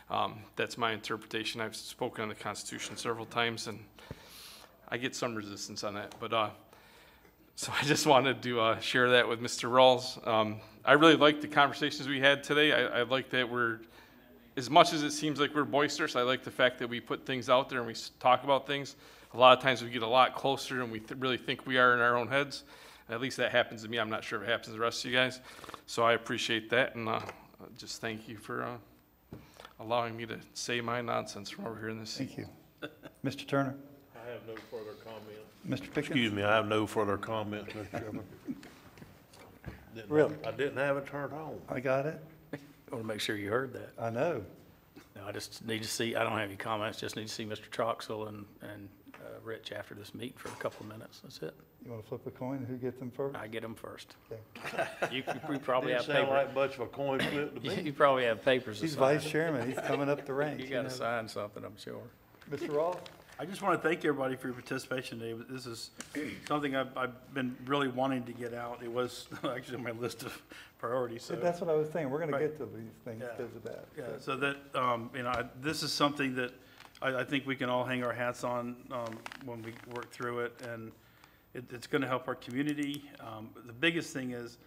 Um, that's my interpretation. I've spoken on the Constitution several times and I get some resistance on that, but, uh, so I just wanted to uh, share that with Mr. Rawls. Um, I really liked the conversations we had today. I, I like that we're, as much as it seems like we're boisterous, I like the fact that we put things out there and we talk about things. A lot of times we get a lot closer and we th- really think we are in our own heads. At least that happens to me. I'm not sure if it happens to the rest of you guys. So I appreciate that and uh, just thank you for uh, allowing me to say my nonsense from over here in this seat. Thank you. Mr. Turner? I have no further comment. Mr. Pickens? Excuse me, I have no further comments, Mr. Chairman. Didn't- Really? I didn't have it turned on. I got it. I want to make sure you heard that. I know. No, I just need to see, I don't have any comments, just need to see Mr. Troxel and, and uh, Rich after this meeting for a couple of minutes. That's it. You want to flip a coin? Who gets them first? I get them first. Okay. You, you probably have Didn't sound paper. like much of a coin flip to You me. you probably have papers to He's sign. vice chairman. He's coming up the ranks. You you got to know. sign something, I'm sure. Mr. Ross? I just want to thank everybody for your participation today. This is something I've, I've been really wanting to get out. It was actually on my list of priorities, so. That's what I was saying. We're going to Right. get to these things Yeah. because of that. Yeah, so that, um, you know, I- this is something that I, I think we can all hang our hats on, um, when we work through it, and it, it's gonna help our community. Um, the biggest thing is,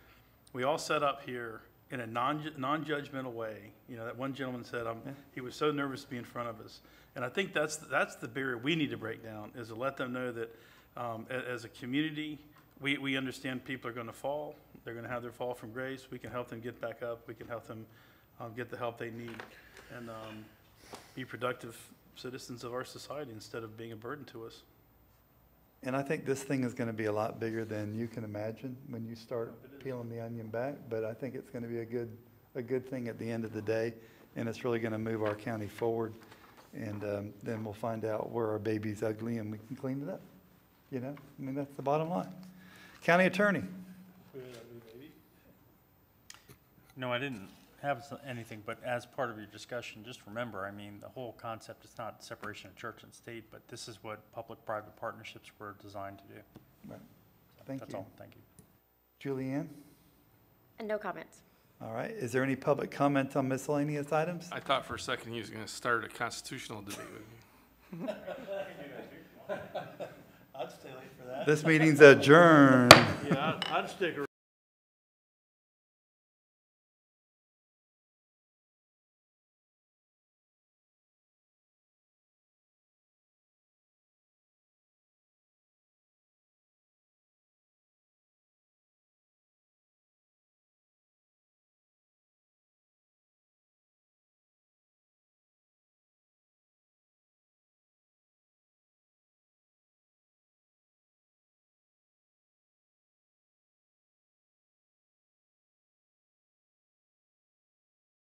we all set up here in a non, non-judgmental way. You know, that one gentleman said, um, he was so nervous to be in front of us. And I think that's, that's the barrier we need to break down, is to let them know that, um, as a community, we, we understand people are gonna fall. They're gonna have their fall from grace. We can help them get back up. We can help them, um, get the help they need and, um, be productive citizens of our society instead of being a burden to us. And I think this thing is going to be a lot bigger than you can imagine when you start peeling the onion back. But I think it's going to be a good, a good thing at the end of the day. And it's really going to move our county forward. And um, then we'll find out where our baby's ugly and we can clean it up. You know, I mean, that's the bottom line. County Attorney? No, I didn't have anything, but as part of your discussion, just remember, I mean, the whole concept is not separation of church and state, but this is what public-private partnerships were designed to do. Right. Thank That's you. all, thank you. Julianne? And no comments. All right. Is there any public comment on miscellaneous items? I thought for a second he was going to start a constitutional debate with me. I'd stay late for that. This meeting's adjourned. Yeah, I'd I'd stick around